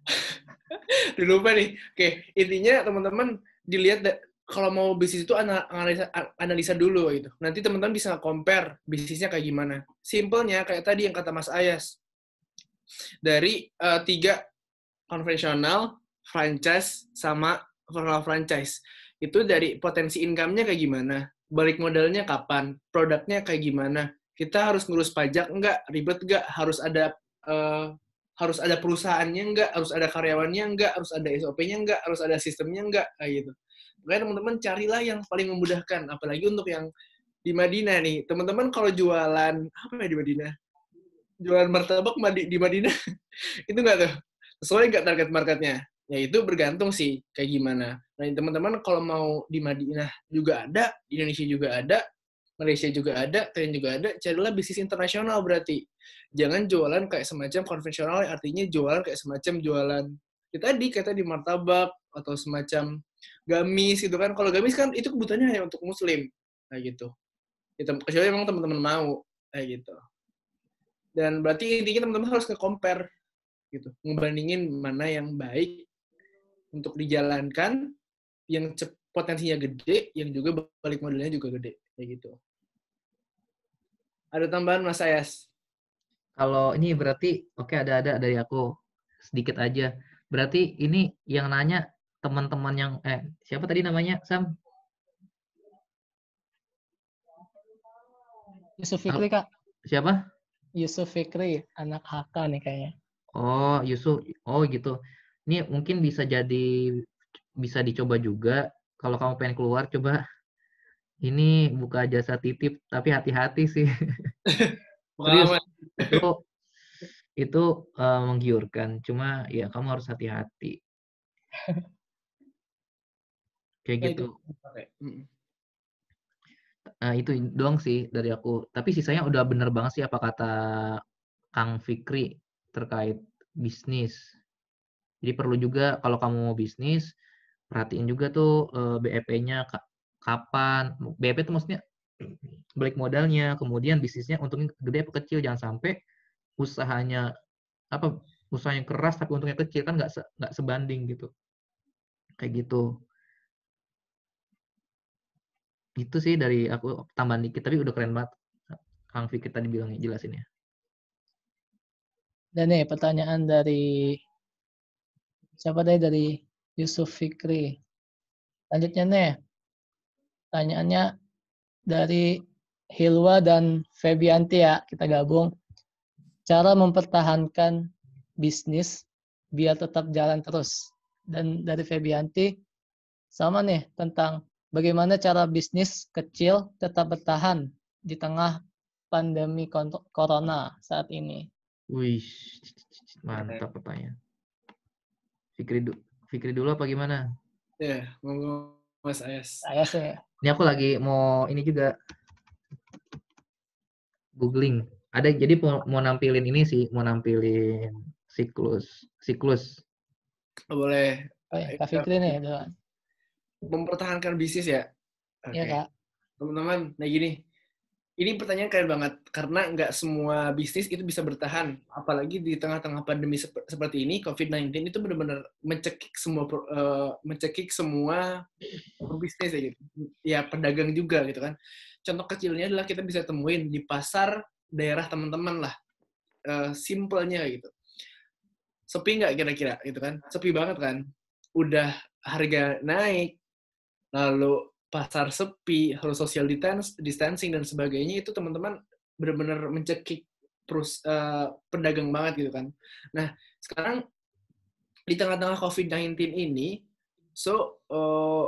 (laughs) Udah lupa nih. Oke, intinya teman-teman dilihat da- kalau mau bisnis itu ana- analisa, analisa dulu gitu. Nanti teman-teman bisa compare bisnisnya kayak gimana. Simpelnya kayak tadi yang kata Mas Ayas. Dari eh, tiga konvensional, franchise, sama overall franchise. Itu dari potensi income-nya kayak gimana. Balik modalnya kapan. Produknya kayak gimana. Kita harus ngurus pajak enggak, ribet enggak, harus ada eh, harus ada perusahaannya enggak, harus ada karyawannya enggak, harus ada SOP-nya enggak, harus ada sistemnya enggak, kayak gitu. Makanya teman-teman carilah yang paling memudahkan, apalagi untuk yang di Madinah nih. Teman-teman kalau jualan apa ya di Madinah? Jualan martabak di Madinah (laughs) itu enggak tuh? Sesuai enggak target marketnya? Ya itu bergantung sih kayak gimana. Nah, teman-teman kalau mau di Madinah juga ada, di Indonesia juga ada, Malaysia juga ada, Thailand juga ada, carilah bisnis internasional berarti. Jangan jualan kayak semacam konvensional artinya jualan kayak semacam jualan ya tadi kayak tadi martabak atau semacam gamis gitu kan. Kalau gamis kan itu kebutuhannya hanya untuk muslim kayak gitu. Ya, kecuali memang teman-teman mau kayak gitu. Dan berarti intinya teman-teman harus ke compare gitu ngebandingin mana yang baik untuk dijalankan yang potensinya gede yang juga balik modalnya juga gede kayak gitu ada tambahan mas Ayas Kalau ini berarti oke ada ada dari aku sedikit aja. Berarti ini yang nanya teman-teman yang eh siapa tadi namanya Sam? Yusuf Fikri kak. Siapa? Yusuf Fikri, anak HK nih kayaknya. Oh Yusuf. Oh gitu. Ini mungkin bisa jadi bisa dicoba juga. Kalau kamu pengen keluar coba ini buka jasa titip tapi hati-hati sih. (laughs) Serius. Itu itu eh, menggiurkan. Cuma ya kamu harus hati-hati. Kayak Ya, itu. gitu. Nah, itu doang sih dari aku. Tapi sisanya udah bener banget sih apa kata Kang Fikri terkait bisnis. Jadi perlu juga kalau kamu mau bisnis perhatiin juga tuh eh, BEP-nya kapan BEP itu maksudnya balik modalnya kemudian bisnisnya untungnya gede apa kecil jangan sampai usahanya apa usahanya keras tapi untungnya kecil kan nggak se- nggak sebanding gitu. Kayak gitu. Itu sih dari aku tambahan dikit tapi udah keren banget. Kang Fikri tadi bilangnya jelasinnya Dan nih pertanyaan dari siapa tadi? Dari Yusuf Fikri. Lanjutnya nih, pertanyaannya dari Hilwa dan Febianti ya, kita gabung. Cara mempertahankan bisnis biar tetap jalan terus. Dan dari Febianti, sama nih tentang bagaimana cara bisnis kecil tetap bertahan di tengah pandemi corona saat ini. wih mantap pertanyaan Fikri du- Fikri dulu apa gimana Ya, monggo Mas Ayas. Saya sih Ini aku lagi mau ini juga googling. Ada jadi mau, mau nampilin ini sih, mau nampilin siklus, siklus. Oh, boleh Oh ya, Kak Fikri nih duluan. mempertahankan bisnis ya. Iya Oke. Kak. Teman-teman, nah gini. Ini pertanyaan keren banget karena nggak semua bisnis itu bisa bertahan, apalagi di tengah-tengah pandemi sep- seperti ini COVID-19 itu benar-benar mencekik semua eh, mencekik semua bisnis ya gitu. Ya pedagang juga gitu kan. Contoh kecilnya adalah kita bisa temuin di pasar daerah teman-teman lah. Eh, simpelnya gitu. Sepi nggak kira-kira gitu kan? Sepi banget kan? Udah harga naik, lalu pasar sepi, harus social distancing dan sebagainya itu teman-teman benar-benar mencekik terus eh, pedagang banget gitu kan. Nah, sekarang di tengah-tengah COVID-19 ini, so eh,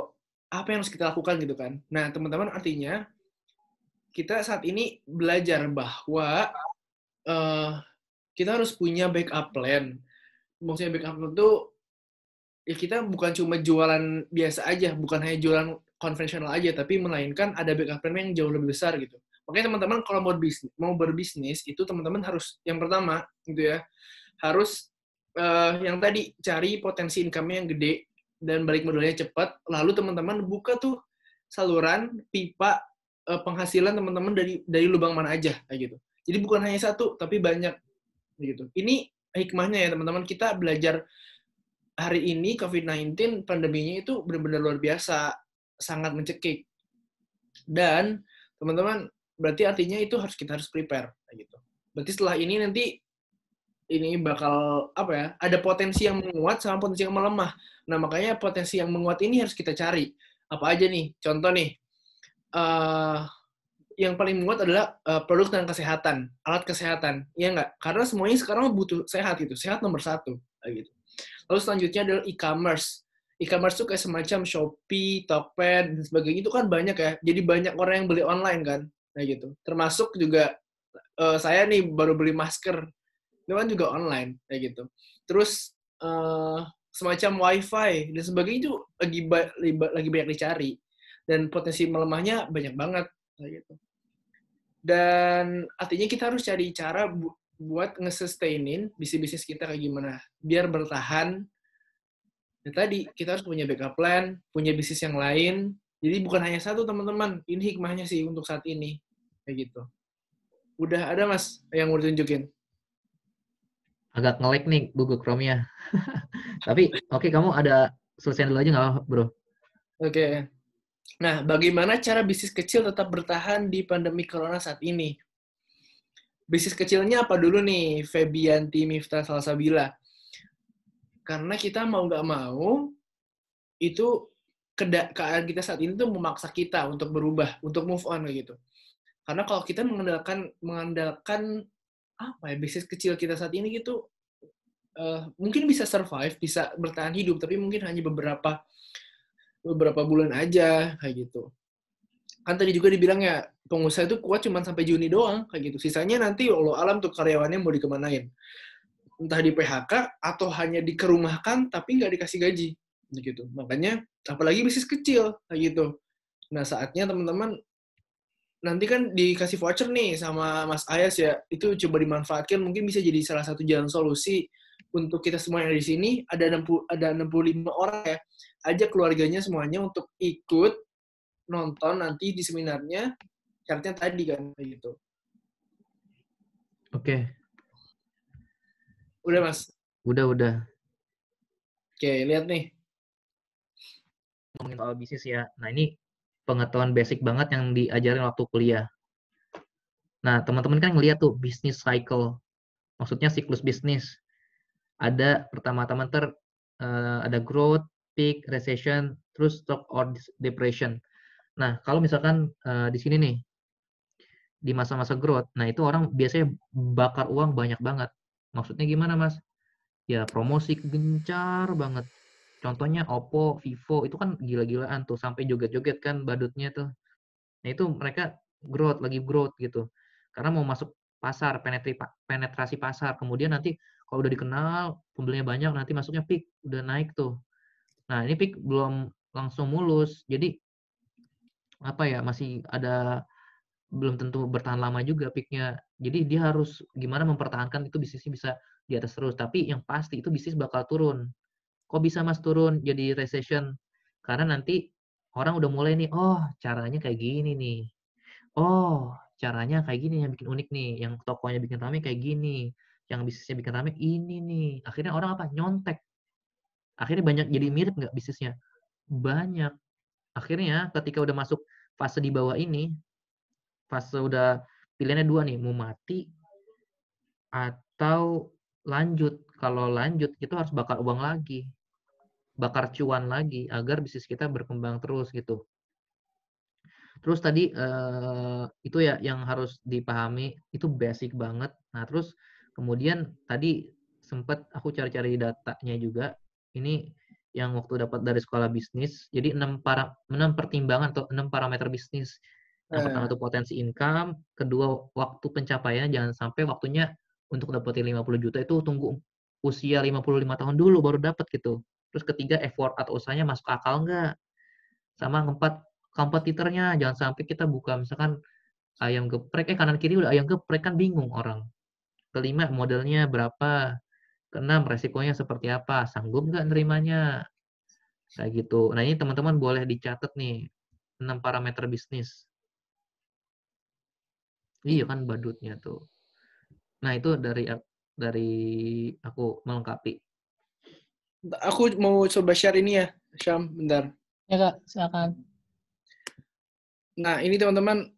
apa yang harus kita lakukan gitu kan? Nah, teman-teman artinya kita saat ini belajar bahwa eh, kita harus punya backup plan. Maksudnya backup plan itu ya kita bukan cuma jualan biasa aja, bukan hanya jualan konvensional aja, tapi melainkan ada backup plan yang jauh lebih besar gitu. Oke teman-teman kalau mau bisnis, mau berbisnis itu teman-teman harus yang pertama gitu ya harus eh, yang tadi cari potensi income yang gede dan balik modalnya cepat. Lalu teman-teman buka tuh saluran pipa eh, penghasilan teman-teman dari dari lubang mana aja kayak gitu. Jadi bukan hanya satu tapi banyak gitu. Ini hikmahnya ya teman-teman kita belajar hari ini COVID-19 pandeminya itu benar-benar luar biasa, sangat mencekik. Dan teman-teman berarti artinya itu harus kita harus prepare gitu. Berarti setelah ini nanti ini bakal apa ya? Ada potensi yang menguat sama potensi yang melemah. Nah, makanya potensi yang menguat ini harus kita cari. Apa aja nih? Contoh nih. eh yang paling menguat adalah eh, produk dan kesehatan, alat kesehatan. Iya nggak? Karena semuanya sekarang butuh sehat gitu. Sehat nomor satu. Gitu. Lalu selanjutnya adalah e-commerce. E-commerce itu kayak semacam Shopee, Tokped, dan sebagainya itu kan banyak ya. Jadi banyak orang yang beli online kan. Kayak gitu. Termasuk juga eh, saya nih baru beli masker. Itu kan juga online kayak gitu. Terus eh, semacam wifi dan sebagainya itu lagi ba- lagi banyak dicari dan potensi melemahnya banyak banget kayak gitu. Dan artinya kita harus cari cara bu- buat nge-sustainin bisnis-bisnis kita kayak gimana biar bertahan. Dan tadi kita harus punya backup plan, punya bisnis yang lain. Jadi bukan hanya satu teman-teman. Ini hikmahnya sih untuk saat ini kayak gitu. Udah ada mas yang mau ditunjukin? Agak nge-lag nih Google Chrome-nya. (laughs) Tapi oke kamu ada selesai dulu aja nggak apa bro? Oke. Nah, bagaimana cara bisnis kecil tetap bertahan di pandemi corona saat ini? Bisnis kecilnya apa dulu nih, Febianti Miftah Salsabila? Karena kita mau nggak mau, itu keadaan kita saat ini tuh memaksa kita untuk berubah, untuk move on gitu. Karena kalau kita mengandalkan mengandalkan apa ya bisnis kecil kita saat ini gitu, eh, mungkin bisa survive, bisa bertahan hidup, tapi mungkin hanya beberapa beberapa bulan aja kayak gitu. Kan tadi juga dibilang ya pengusaha itu kuat cuma sampai Juni doang kayak gitu. Sisanya nanti Allah alam tuh karyawannya mau dikemanain. Entah di PHK atau hanya dikerumahkan tapi nggak dikasih gaji gitu. Makanya apalagi bisnis kecil kayak gitu. Nah saatnya teman-teman nanti kan dikasih voucher nih sama Mas Ayas ya itu coba dimanfaatkan mungkin bisa jadi salah satu jalan solusi untuk kita semua yang di sini ada 60 ada 65 orang ya ajak keluarganya semuanya untuk ikut nonton nanti di seminarnya syaratnya tadi kan gitu Oke, udah mas udah udah. oke lihat nih ngomongin soal bisnis ya. Nah, ini pengetahuan basic banget yang diajarin waktu kuliah. Nah, teman-teman kan ngeliat tuh bisnis cycle. Maksudnya siklus bisnis. Ada pertama-tama ter eh, ada growth, peak, recession, terus stock or depression. Nah, kalau misalkan eh, di sini nih di masa-masa growth, nah itu orang biasanya bakar uang banyak banget. Maksudnya gimana, Mas? Ya promosi gencar banget. Contohnya Oppo, Vivo itu kan gila-gilaan tuh sampai joget-joget kan badutnya tuh. Nah itu mereka growth lagi growth gitu. Karena mau masuk pasar, penetrasi pasar. Kemudian nanti kalau udah dikenal, pembelinya banyak, nanti masuknya peak, udah naik tuh. Nah ini peak belum langsung mulus. Jadi apa ya masih ada belum tentu bertahan lama juga peaknya. Jadi dia harus gimana mempertahankan itu bisnisnya bisa di atas terus. Tapi yang pasti itu bisnis bakal turun. Kok bisa mas turun jadi recession? Karena nanti orang udah mulai nih, oh caranya kayak gini nih. Oh caranya kayak gini yang bikin unik nih. Yang tokonya bikin rame kayak gini. Yang bisnisnya bikin rame ini nih. Akhirnya orang apa? Nyontek. Akhirnya banyak jadi mirip nggak bisnisnya? Banyak. Akhirnya ketika udah masuk fase di bawah ini, fase udah pilihannya dua nih, mau mati atau lanjut. Kalau lanjut itu harus bakar uang lagi, bakar cuan lagi agar bisnis kita berkembang terus gitu. Terus tadi eh, itu ya yang harus dipahami itu basic banget. Nah terus kemudian tadi sempat aku cari-cari datanya juga. Ini yang waktu dapat dari sekolah bisnis. Jadi enam para enam pertimbangan atau enam parameter bisnis. Yang pertama itu potensi income, kedua waktu pencapaian jangan sampai waktunya untuk dapetin 50 juta itu tunggu usia 55 tahun dulu baru dapat gitu. Terus ketiga effort atau usahanya masuk akal enggak? Sama keempat kompetitornya jangan sampai kita buka misalkan ayam geprek, eh kanan kiri udah ayam geprek kan bingung orang. Kelima modalnya berapa? Keenam resikonya seperti apa? Sanggup nggak nerimanya? Kayak gitu. Nah ini teman-teman boleh dicatat nih enam parameter bisnis. Iya kan badutnya tuh. Nah itu dari dari aku melengkapi. Aku mau coba share ini ya, Syam, bentar. Ya kak, silakan. Nah, ini teman-teman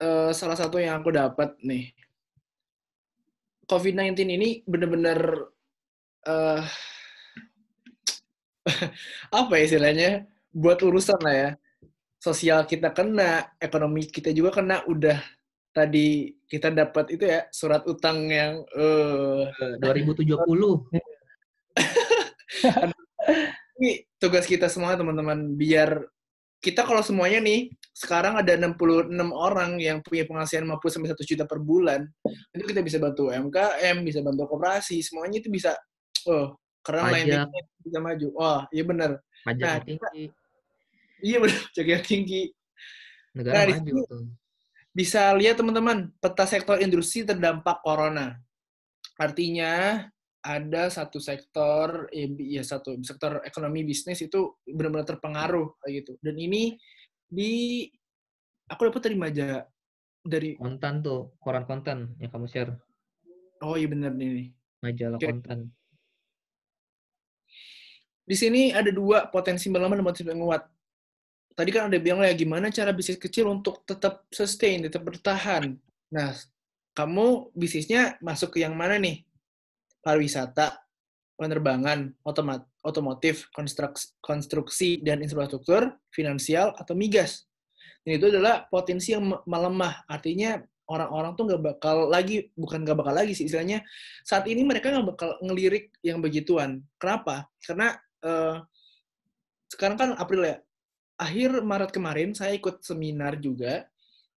eh, salah satu yang aku dapat nih. COVID-19 ini benar-benar eh, (laughs) apa ya istilahnya? Buat urusan lah ya. Sosial kita kena, ekonomi kita juga kena. Udah tadi kita dapat itu ya surat utang yang eh Eh, 2070. (laughs) ini tugas kita semua teman-teman biar kita kalau semuanya nih sekarang ada 66 orang yang punya penghasilan 50 sampai 1 juta per bulan itu kita bisa bantu UMKM bisa bantu koperasi semuanya itu bisa oh karena lain Pajak. bisa maju wah iya benar Pajak Nah, tinggi. Iya benar (laughs) jaga tinggi Negara Nah, maju tuh. bisa lihat teman-teman peta sektor industri terdampak corona artinya ada satu sektor ya, bi- ya satu sektor ekonomi bisnis itu benar-benar terpengaruh kayak gitu dan ini di aku dapat dari majalah dari Konten tuh, koran konten yang kamu share. oh iya benar nih Majalah Oke. konten. di sini ada dua potensi melemah dan potensi menguat tadi kan ada bilang ya gimana cara bisnis kecil untuk tetap sustain tetap bertahan nah kamu bisnisnya masuk ke yang mana nih pariwisata, penerbangan, otomat, otomotif, konstruksi, konstruksi dan infrastruktur, finansial, atau migas. Dan itu adalah potensi yang me- melemah. Artinya orang-orang tuh nggak bakal lagi, bukan nggak bakal lagi sih istilahnya, saat ini mereka nggak bakal ngelirik yang begituan. Kenapa? Karena eh, sekarang kan April ya, akhir Maret kemarin saya ikut seminar juga.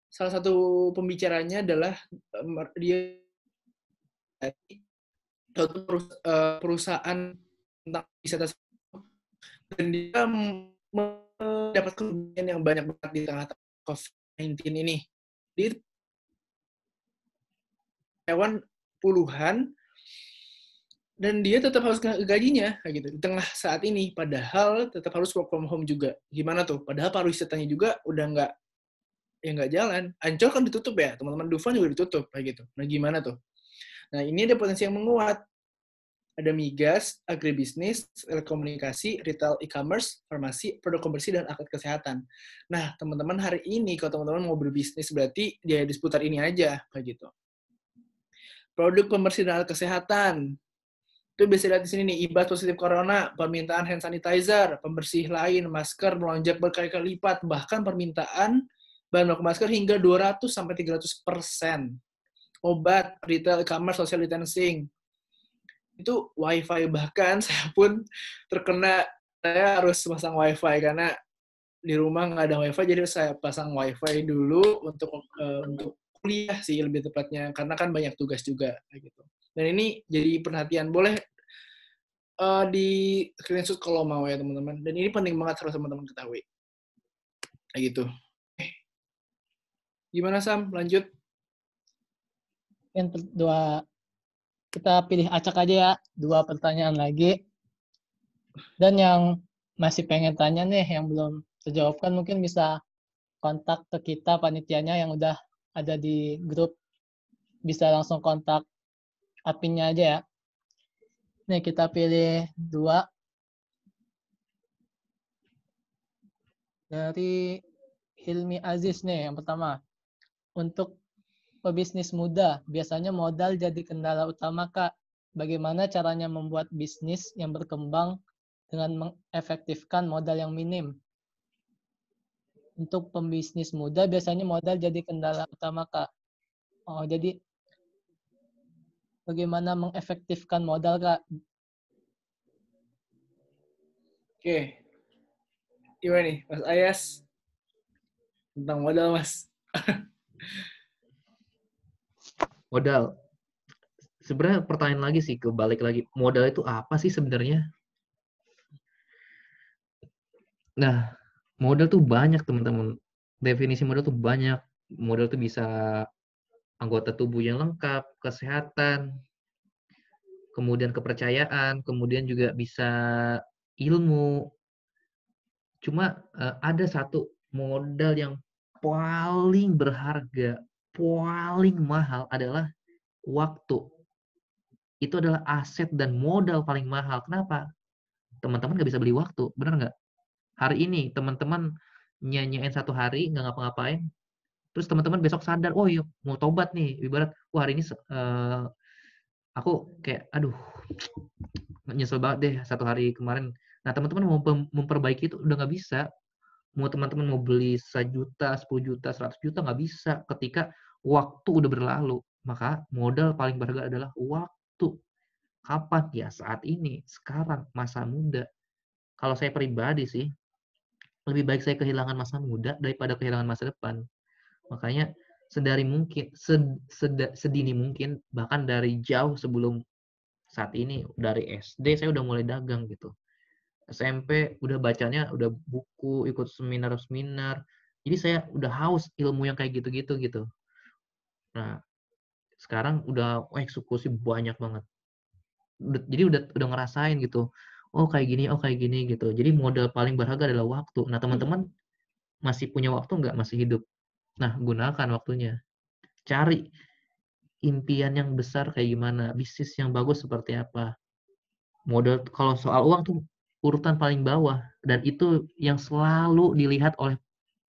Salah satu pembicaranya adalah eh, dia eh, perusahaan tentang wisata dan dia mendapat kerugian yang banyak banget di tengah COVID-19 ini. Di hewan puluhan dan dia tetap harus gajinya kayak gitu di tengah saat ini padahal tetap harus work from home juga gimana tuh padahal pariwisatanya juga udah nggak ya nggak jalan ancol kan ditutup ya teman-teman Dufan juga ditutup kayak gitu nah gimana tuh Nah, ini ada potensi yang menguat. Ada migas, agribisnis, telekomunikasi, retail e-commerce, farmasi, produk konversi, dan alat kesehatan. Nah, teman-teman hari ini, kalau teman-teman mau berbisnis, berarti dia di seputar ini aja, kayak gitu. Produk pembersih dan alat kesehatan. Itu bisa lihat di sini nih, ibas positif corona, permintaan hand sanitizer, pembersih lain, masker melonjak berkali-kali lipat, bahkan permintaan bahan baku masker hingga 200 sampai 300 persen obat, retail, e-commerce, social distancing. Itu wifi bahkan (laughs) saya pun terkena saya harus pasang wifi karena di rumah nggak ada wifi jadi saya pasang wifi dulu untuk eh, untuk kuliah sih lebih tepatnya karena kan banyak tugas juga gitu. Dan ini jadi perhatian boleh eh, di screenshot kalau mau ya teman-teman. Dan ini penting banget harus teman-teman ketahui. Kayak gitu. Eh, Gimana Sam? Lanjut. Yang per- dua kita pilih acak aja ya dua pertanyaan lagi dan yang masih pengen tanya nih yang belum terjawabkan mungkin bisa kontak ke kita panitianya yang udah ada di grup bisa langsung kontak adminnya aja ya nih kita pilih dua dari Hilmi Aziz nih yang pertama untuk pebisnis muda, biasanya modal jadi kendala utama, Kak. Bagaimana caranya membuat bisnis yang berkembang dengan mengefektifkan modal yang minim? Untuk pembisnis muda, biasanya modal jadi kendala utama, Kak. Oh, jadi bagaimana mengefektifkan modal, Kak? Oke. Gimana nih, Mas Ayas? Tentang modal, Mas. (laughs) Modal. Sebenarnya pertanyaan lagi sih, kebalik lagi. Modal itu apa sih sebenarnya? Nah, modal tuh banyak teman-teman. Definisi modal tuh banyak. modal tuh bisa anggota tubuh yang lengkap, kesehatan, kemudian kepercayaan, kemudian juga bisa ilmu. Cuma eh, ada satu modal yang paling berharga, paling mahal adalah waktu. Itu adalah aset dan modal paling mahal. Kenapa? Teman-teman nggak bisa beli waktu, benar nggak? Hari ini teman-teman nyanyiin satu hari nggak ngapa-ngapain, terus teman-teman besok sadar, oh iya mau tobat nih, ibarat, wah hari ini uh, aku kayak, aduh, nyesel banget deh satu hari kemarin. Nah teman-teman mau memperbaiki itu udah nggak bisa. Mau teman-teman mau beli sejuta, 10 juta, 100 juta nggak bisa ketika waktu udah berlalu. Maka modal paling berharga adalah waktu. Kapan? Ya saat ini, sekarang, masa muda. Kalau saya pribadi sih, lebih baik saya kehilangan masa muda daripada kehilangan masa depan. Makanya sedari mungkin sed, sed, sedini mungkin bahkan dari jauh sebelum saat ini dari SD saya udah mulai dagang gitu. SMP udah bacanya udah buku, ikut seminar-seminar. Jadi saya udah haus ilmu yang kayak gitu-gitu gitu. Nah, sekarang udah eksekusi banyak banget. Jadi udah udah ngerasain gitu oh kayak gini, oh kayak gini gitu. Jadi modal paling berharga adalah waktu. Nah teman-teman masih punya waktu nggak masih hidup? Nah gunakan waktunya. Cari impian yang besar kayak gimana, bisnis yang bagus seperti apa. Modal kalau soal uang tuh urutan paling bawah dan itu yang selalu dilihat oleh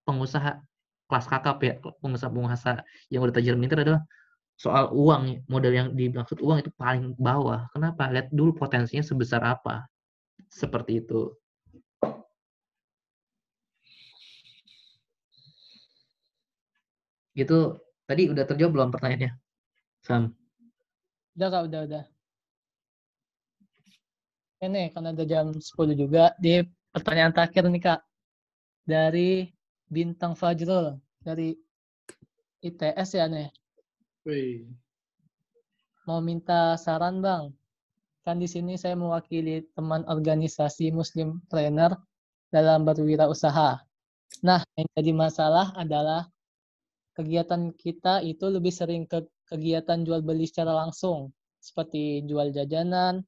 pengusaha kelas kakap ya, pengusaha-pengusaha yang udah tajir minter adalah soal uang, modal yang dimaksud uang itu paling bawah. Kenapa? Lihat dulu potensinya sebesar apa. Seperti itu. Gitu, tadi udah terjawab belum pertanyaannya? Sam. Udah kak, udah, udah. Ini karena udah jam 10 juga, di pertanyaan terakhir nih kak. Dari Bintang Fajrul, dari ITS ya nih. Wih. Mau minta saran bang, Kan di sini saya mewakili teman organisasi Muslim Trainer dalam berwirausaha. Nah, yang jadi masalah adalah kegiatan kita itu lebih sering ke kegiatan jual beli secara langsung, seperti jual jajanan,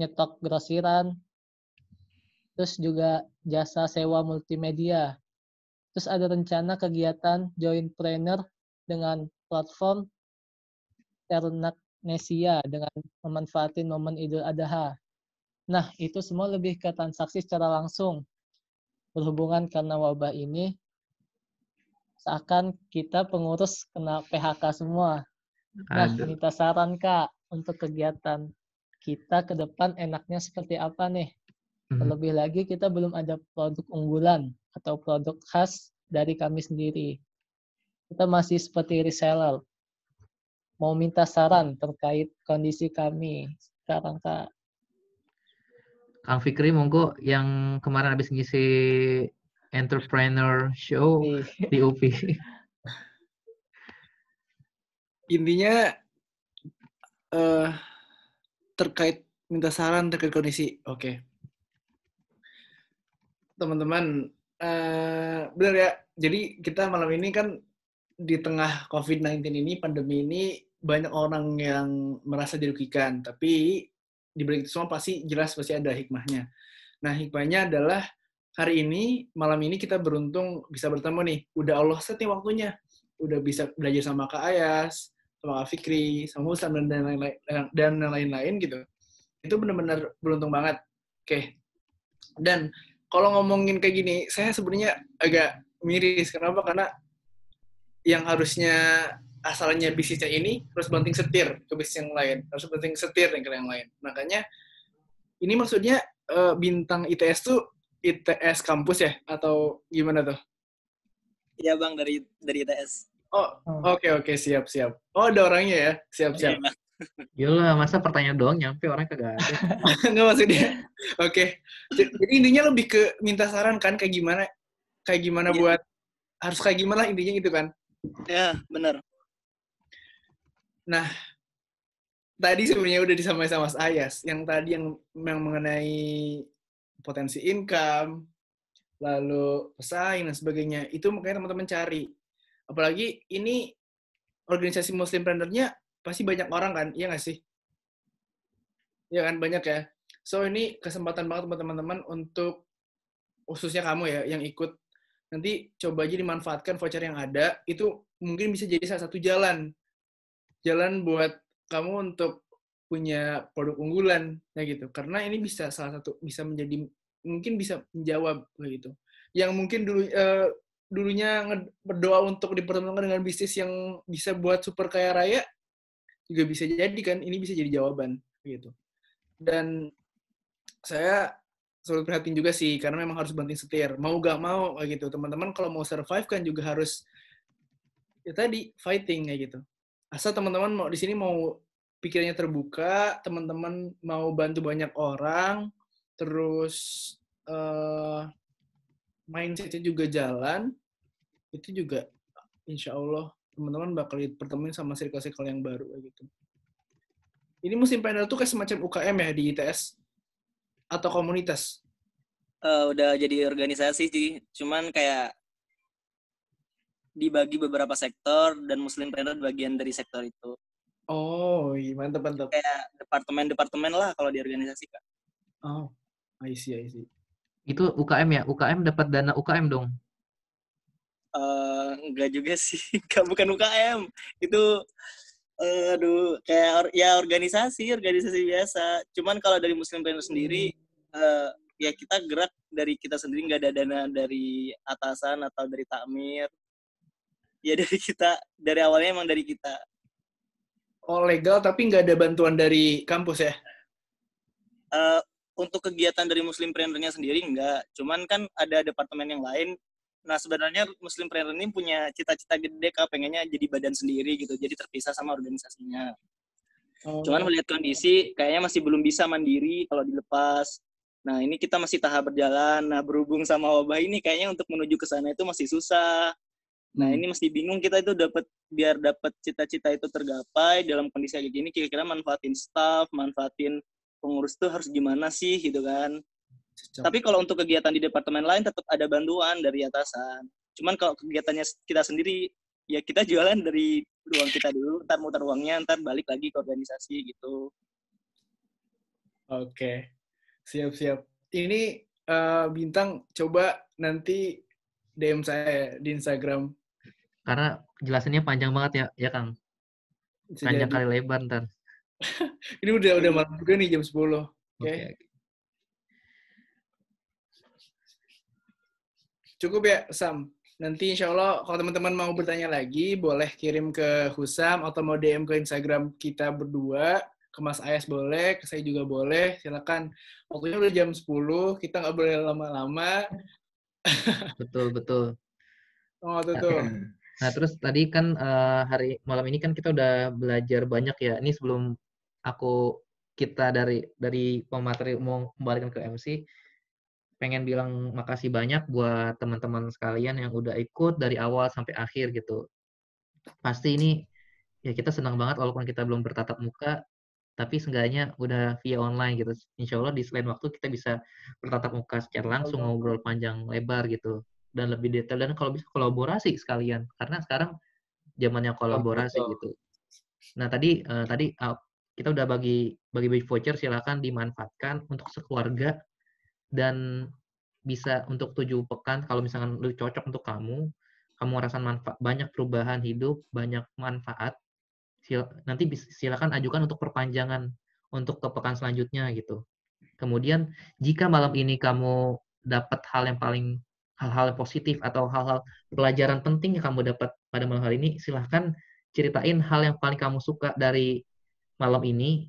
nyetok grosiran, terus juga jasa sewa multimedia. Terus ada rencana kegiatan joint trainer dengan platform ternak Nesia dengan memanfaatin momen Idul Adha. Nah, itu semua lebih ke transaksi secara langsung. Berhubungan karena wabah ini, seakan kita pengurus kena PHK semua. Nah, Aduh. minta saran Kak untuk kegiatan kita ke depan enaknya seperti apa nih? Hmm. Terlebih lagi kita belum ada produk unggulan atau produk khas dari kami sendiri. Kita masih seperti reseller mau minta saran terkait kondisi kami sekarang Kak. Kang Fikri monggo yang kemarin habis ngisi entrepreneur show iya. di UPI. (laughs) Intinya uh, terkait minta saran terkait kondisi. Oke. Okay. Teman-teman, uh, benar ya. Jadi kita malam ini kan di tengah COVID-19 ini, pandemi ini, banyak orang yang merasa dirugikan, tapi di balik itu semua pasti jelas pasti ada hikmahnya. Nah, hikmahnya adalah hari ini, malam ini kita beruntung bisa bertemu nih. Udah Allah set nih waktunya. Udah bisa belajar sama Kak Ayas, sama Kak Fikri, sama Muslim, dan lain-lain dan lain-lain gitu. Itu benar-benar beruntung banget. Oke. Dan kalau ngomongin kayak gini, saya sebenarnya agak miris. Kenapa? Karena yang harusnya asalnya bisnisnya ini terus banting setir ke bisnis yang lain harus banting setir ke yang lain makanya ini maksudnya uh, bintang ITS tuh ITS kampus ya atau gimana tuh iya bang dari dari ITS oh oke okay, oke okay, siap siap oh ada orangnya ya siap siap Gila, masa pertanyaan doang nyampe orang kagak ada. (laughs) Enggak maksudnya. Oke. Okay. Jadi intinya lebih ke minta saran kan kayak gimana kayak gimana yeah. buat harus kayak gimana intinya gitu kan. Ya, benar. Nah, tadi sebenarnya udah disampaikan sama Mas Ayas, yang tadi yang, yang mengenai potensi income, lalu pesaing dan sebagainya, itu makanya teman-teman cari. Apalagi ini organisasi muslim plannernya pasti banyak orang kan, iya nggak sih? Iya kan, banyak ya. So, ini kesempatan banget buat teman-teman untuk, khususnya kamu ya, yang ikut. Nanti coba aja dimanfaatkan voucher yang ada, itu mungkin bisa jadi salah satu jalan. Jalan buat kamu untuk punya produk unggulan, ya gitu. Karena ini bisa salah satu, bisa menjadi, mungkin bisa menjawab, gitu. Yang mungkin dulu, eh, dulunya berdoa untuk dipertemukan dengan bisnis yang bisa buat super kaya raya, juga bisa jadi kan, ini bisa jadi jawaban, gitu. Dan saya selalu prihatin juga sih, karena memang harus banting setir. Mau gak mau, kayak gitu. Teman-teman kalau mau survive kan juga harus, ya tadi, fighting, kayak gitu. Asal teman-teman mau di sini mau pikirannya terbuka, teman-teman mau bantu banyak orang, terus eh mindsetnya juga jalan, itu juga insya Allah teman-teman bakal dipertemuin sama circle-circle yang baru gitu. Ini musim panel tuh kayak semacam UKM ya di ITS atau komunitas. Eh, udah jadi organisasi sih, cuman kayak dibagi beberapa sektor dan Muslim Planner bagian dari sektor itu. Oh, iya, mantap mantap. Kayak departemen-departemen lah kalau di organisasi kak. Oh, I see, I see. Itu UKM ya? UKM dapat dana UKM dong. Eh, enggak juga sih, (laughs) Kak, bukan UKM. Itu eh, aduh kayak or- ya organisasi, organisasi biasa. Cuman kalau dari Muslim Planner sendiri eh, ya kita gerak dari kita sendiri nggak ada dana dari atasan atau dari takmir. Ya (laughs) dari kita, dari awalnya emang dari kita. Oh, legal tapi nggak ada bantuan dari kampus ya? Eh, untuk kegiatan dari Muslim Planner-nya sendiri enggak. Cuman kan ada departemen yang lain. Nah, sebenarnya Muslim Planner ini punya cita-cita gede kak pengennya jadi badan sendiri gitu. Jadi terpisah sama organisasinya. Oh, Cuman melihat kondisi kayaknya masih belum bisa mandiri kalau dilepas. Nah, ini kita masih tahap berjalan. Nah, berhubung sama wabah ini kayaknya untuk menuju ke sana itu masih susah. Nah, Hmm. ini masih bingung kita itu dapat biar dapat cita-cita itu tergapai dalam kondisi kayak gini kira-kira manfaatin staff, manfaatin pengurus itu harus gimana sih gitu kan. cocok. Tapi kalau untuk kegiatan di departemen lain tetap ada bantuan dari atasan. Cuman kalau kegiatannya kita sendiri ya kita jualan dari uang kita dulu, ntar muter uangnya, ntar balik lagi ke organisasi gitu. Oke, siap-siap. Ini eh, bintang coba nanti DM saya ya di Instagram. Karena jelasannya panjang banget ya, ya Kang. Bisa Panjang jadi. kali lebar ntar. (laughs) Ini udah udah malam juga nih jam 10. Oke. Oke. Cukup ya, Sam. Nanti insya Allah kalau teman-teman mau bertanya lagi, boleh kirim ke Husam atau mau DM ke Instagram kita berdua. Ke Mas Ayas boleh, ke saya juga boleh. Silakan. Waktunya udah jam 10, kita nggak boleh lama-lama. Betul, betul. Oh, tuh. Nah, terus tadi kan eh, hari malam ini kan kita udah belajar banyak ya. Ini sebelum aku kita dari dari pemateri mau kembalikan ke MC, pengen bilang makasih banyak buat teman-teman sekalian yang udah ikut dari awal sampai akhir gitu. Pasti ini ya kita senang banget walaupun kita belum bertatap muka, tapi seenggaknya udah via online gitu. Insya Allah di selain waktu kita bisa bertatap muka secara langsung, ngobrol panjang lebar gitu dan lebih detail dan kalau bisa kolaborasi sekalian karena sekarang zamannya kolaborasi betul. gitu. Nah tadi eh, tadi uh, kita udah bagi bagi bagi voucher silakan dimanfaatkan untuk sekeluarga dan bisa untuk tujuh pekan kalau misalkan lu cocok untuk kamu kamu merasakan manfaat banyak perubahan hidup banyak manfaat sil- nanti silakan ajukan untuk perpanjangan untuk ke pekan selanjutnya gitu kemudian jika malam ini kamu dapat hal yang paling hal-hal positif atau hal-hal pelajaran penting yang kamu dapat pada malam hari ini silahkan ceritain hal yang paling kamu suka dari malam ini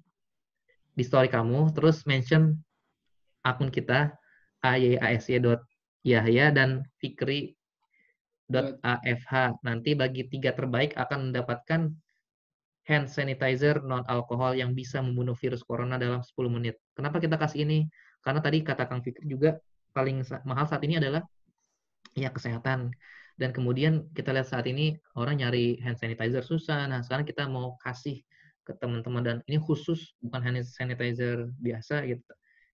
di story kamu terus mention akun kita ayasy.yahya dan fikri.afh nanti bagi tiga terbaik akan mendapatkan hand sanitizer non alkohol yang bisa membunuh virus corona dalam 10 menit. Kenapa kita kasih ini? Karena tadi kata Kang Fikri juga paling mahal saat ini adalah ya kesehatan. Dan kemudian kita lihat saat ini orang nyari hand sanitizer susah. Nah, sekarang kita mau kasih ke teman-teman dan ini khusus bukan hand sanitizer biasa gitu.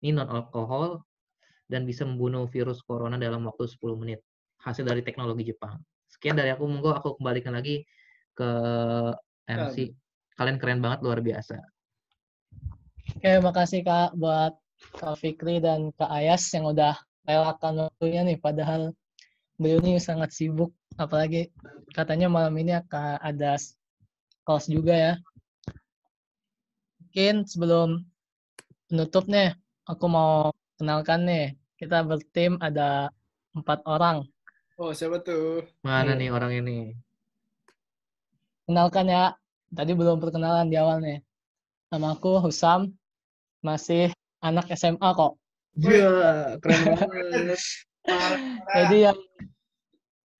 Ini non alkohol dan bisa membunuh virus corona dalam waktu 10 menit. Hasil dari teknologi Jepang. Sekian dari aku, monggo aku kembalikan lagi ke MC. Kalian keren banget, luar biasa. Oke, makasih Kak buat Kak Fikri dan Kak Ayas yang udah relakan waktunya nih. Padahal beliau ini sangat sibuk. Apalagi katanya malam ini akan ada kelas juga ya. Mungkin sebelum penutup nih, aku mau kenalkan nih. Kita bertim ada empat orang. Oh, siapa tuh? Mana Iya. nih orang ini? Kenalkan ya. Tadi belum perkenalan di awal nih. Nama aku Husam. Masih anak SMA kok. Iya, keren banget. (laughs) Jadi yang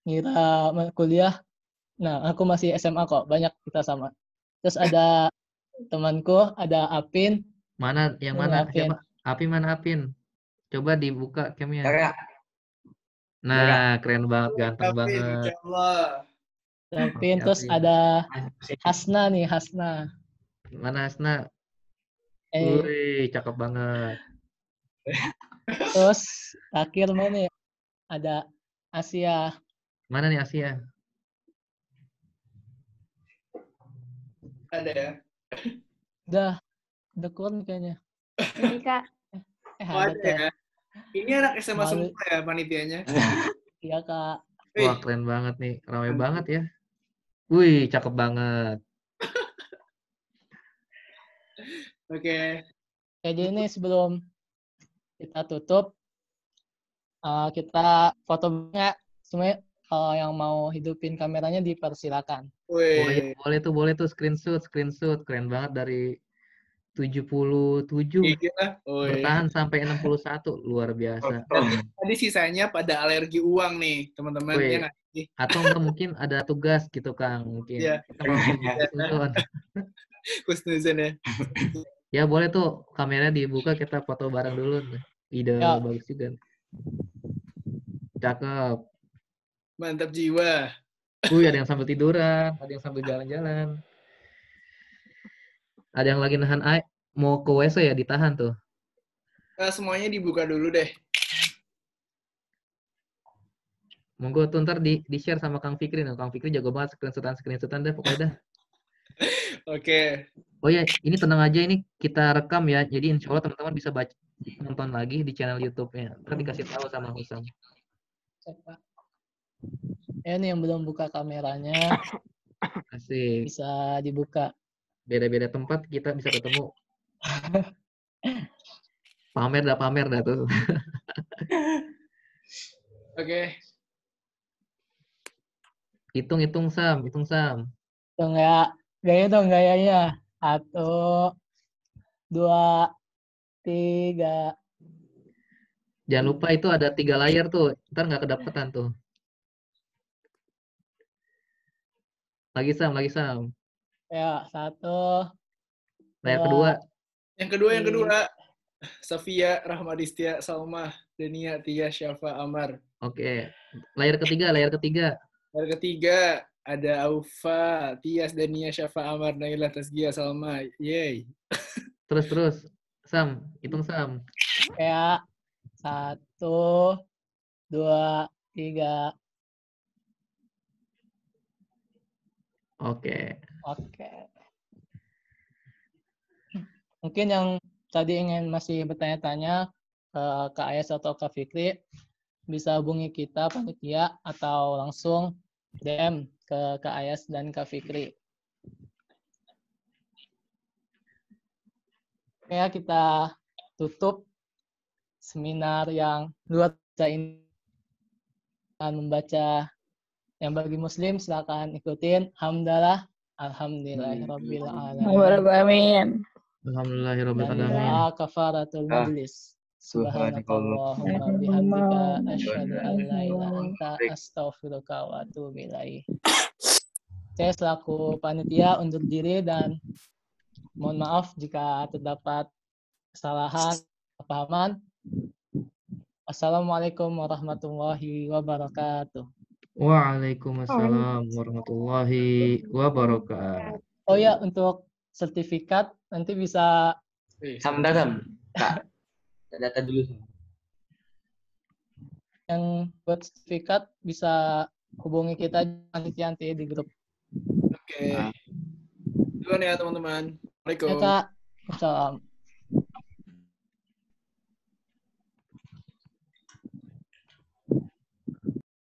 ngira ma- kuliah, nah aku masih SMA kok, banyak kita sama. Terus ada temanku, ada Apin, Mana yang mana? Apin. Siapa? Apin mana Apin? Coba dibuka camnya. Ya, Nah, keren banget, ganteng Tapi, banget. Apin, terus Apin. ada Hasna nih, Hasna. Mana Hasna? Eh, Wih, cakep banget. terus terakhir mana ya? Ada Asia. Mana nih Asia? Ada ya? Udah, udah nih kayaknya. Ini Kak, Eh, Oh, ada ya? Ini anak SMA Malu. semua ya panitianya? (laughs) Iya, Kak. Wih, Wah, keren banget nih. Ramai banget ya. Wih, cakep banget. Oke. Jadi ini sebelum kita tutup, eh, kita foto banyak. Semuanya kalau yang mau hidupin kameranya dipersilakan. Boleh, boleh tuh, boleh tuh screenshot, screenshot. Keren banget dari 77 Gila. Wih. bertahan sampai 61. Luar biasa. Tadi sisanya pada alergi uang nih, teman-teman. Ya? Atau enggak mungkin ada tugas gitu, Kang. Mungkin. Iya. (laughs) Ya. Ya, boleh tuh kameranya dibuka, kita foto bareng dulu. Ide Ya. bagus juga. Cakep. Mantap jiwa. Wih, ada yang sambil tiduran, ada yang sambil jalan-jalan. Ada yang lagi nahan air, mau ke WC ya ditahan tuh. Eh, semuanya dibuka dulu deh. Monggo tuh ntar di, di share sama Kang Fikri nih. Kang Fikri jago banget screenshotan screenshotan deh pokoknya dah. (laughs) Oke. Oh ya, ini tenang aja ini kita rekam ya. Jadi insya Allah teman-teman bisa baca nonton lagi di channel YouTube-nya. Ntar dikasih tahu sama Husam. Ya, ini yang belum buka kameranya Asik. bisa dibuka. Beda-beda tempat kita bisa ketemu. Pamer dah pamer dah tuh. (laughs) Oke. Hitung-hitung Sam, hitung Sam. Dong ya, gaya dong gayanya. Satu, dua, tiga. Jangan lupa itu ada tiga layar tuh. Ntar nggak kedapetan tuh. Lagi Sam, lagi Sam. Ya, satu, Layar Dua. kedua. Yang kedua, yang kedua. Safia, Rahmadistia, Salma, Dania, Tia, Syafa, Amar. Oke. Layar ketiga, layar ketiga. Yang ketiga, ada Aufa, Tias, Dania, Syafa, Amar, Naila, Tasgia, Salma. Yeay. (laughs) Terus terus. Sam, hitung Sam. ya. Satu, dua, tiga. Oke. Oke. Mungkin yang tadi ingin masih bertanya-tanya ke Kak Ayas atau Kak Fikri, bisa hubungi kita panitia atau langsung DM ke Kak Ayas dan Kak Fikri. Oke, kita tutup seminar yang luar biasa ini akan membaca yang bagi muslim silakan ikutin hamdalah alhamdulillahirabbil alamin Amin. Alhamdulillahirabbil alamin. kafaratul Ah. majlis subhanakallahumma bihamdika asyhadu an la ilaha anta astaghfiruka wa atubu ilaik saya selaku panitia undur diri dan mohon maaf jika terdapat kesalahan kepahaman Assalamualaikum warahmatullahi wabarakatuh. Waalaikumsalam warahmatullahi wabarakatuh. Oh ya, untuk sertifikat nanti bisa Wih, Sam datam. Kak. Data dulu. Sam. yang buat sertifikat bisa hubungi kita nanti-nanti di grup. Oke. Ah. Duluan ya teman-teman. Ya Assalamualaikum. kak, Assalam.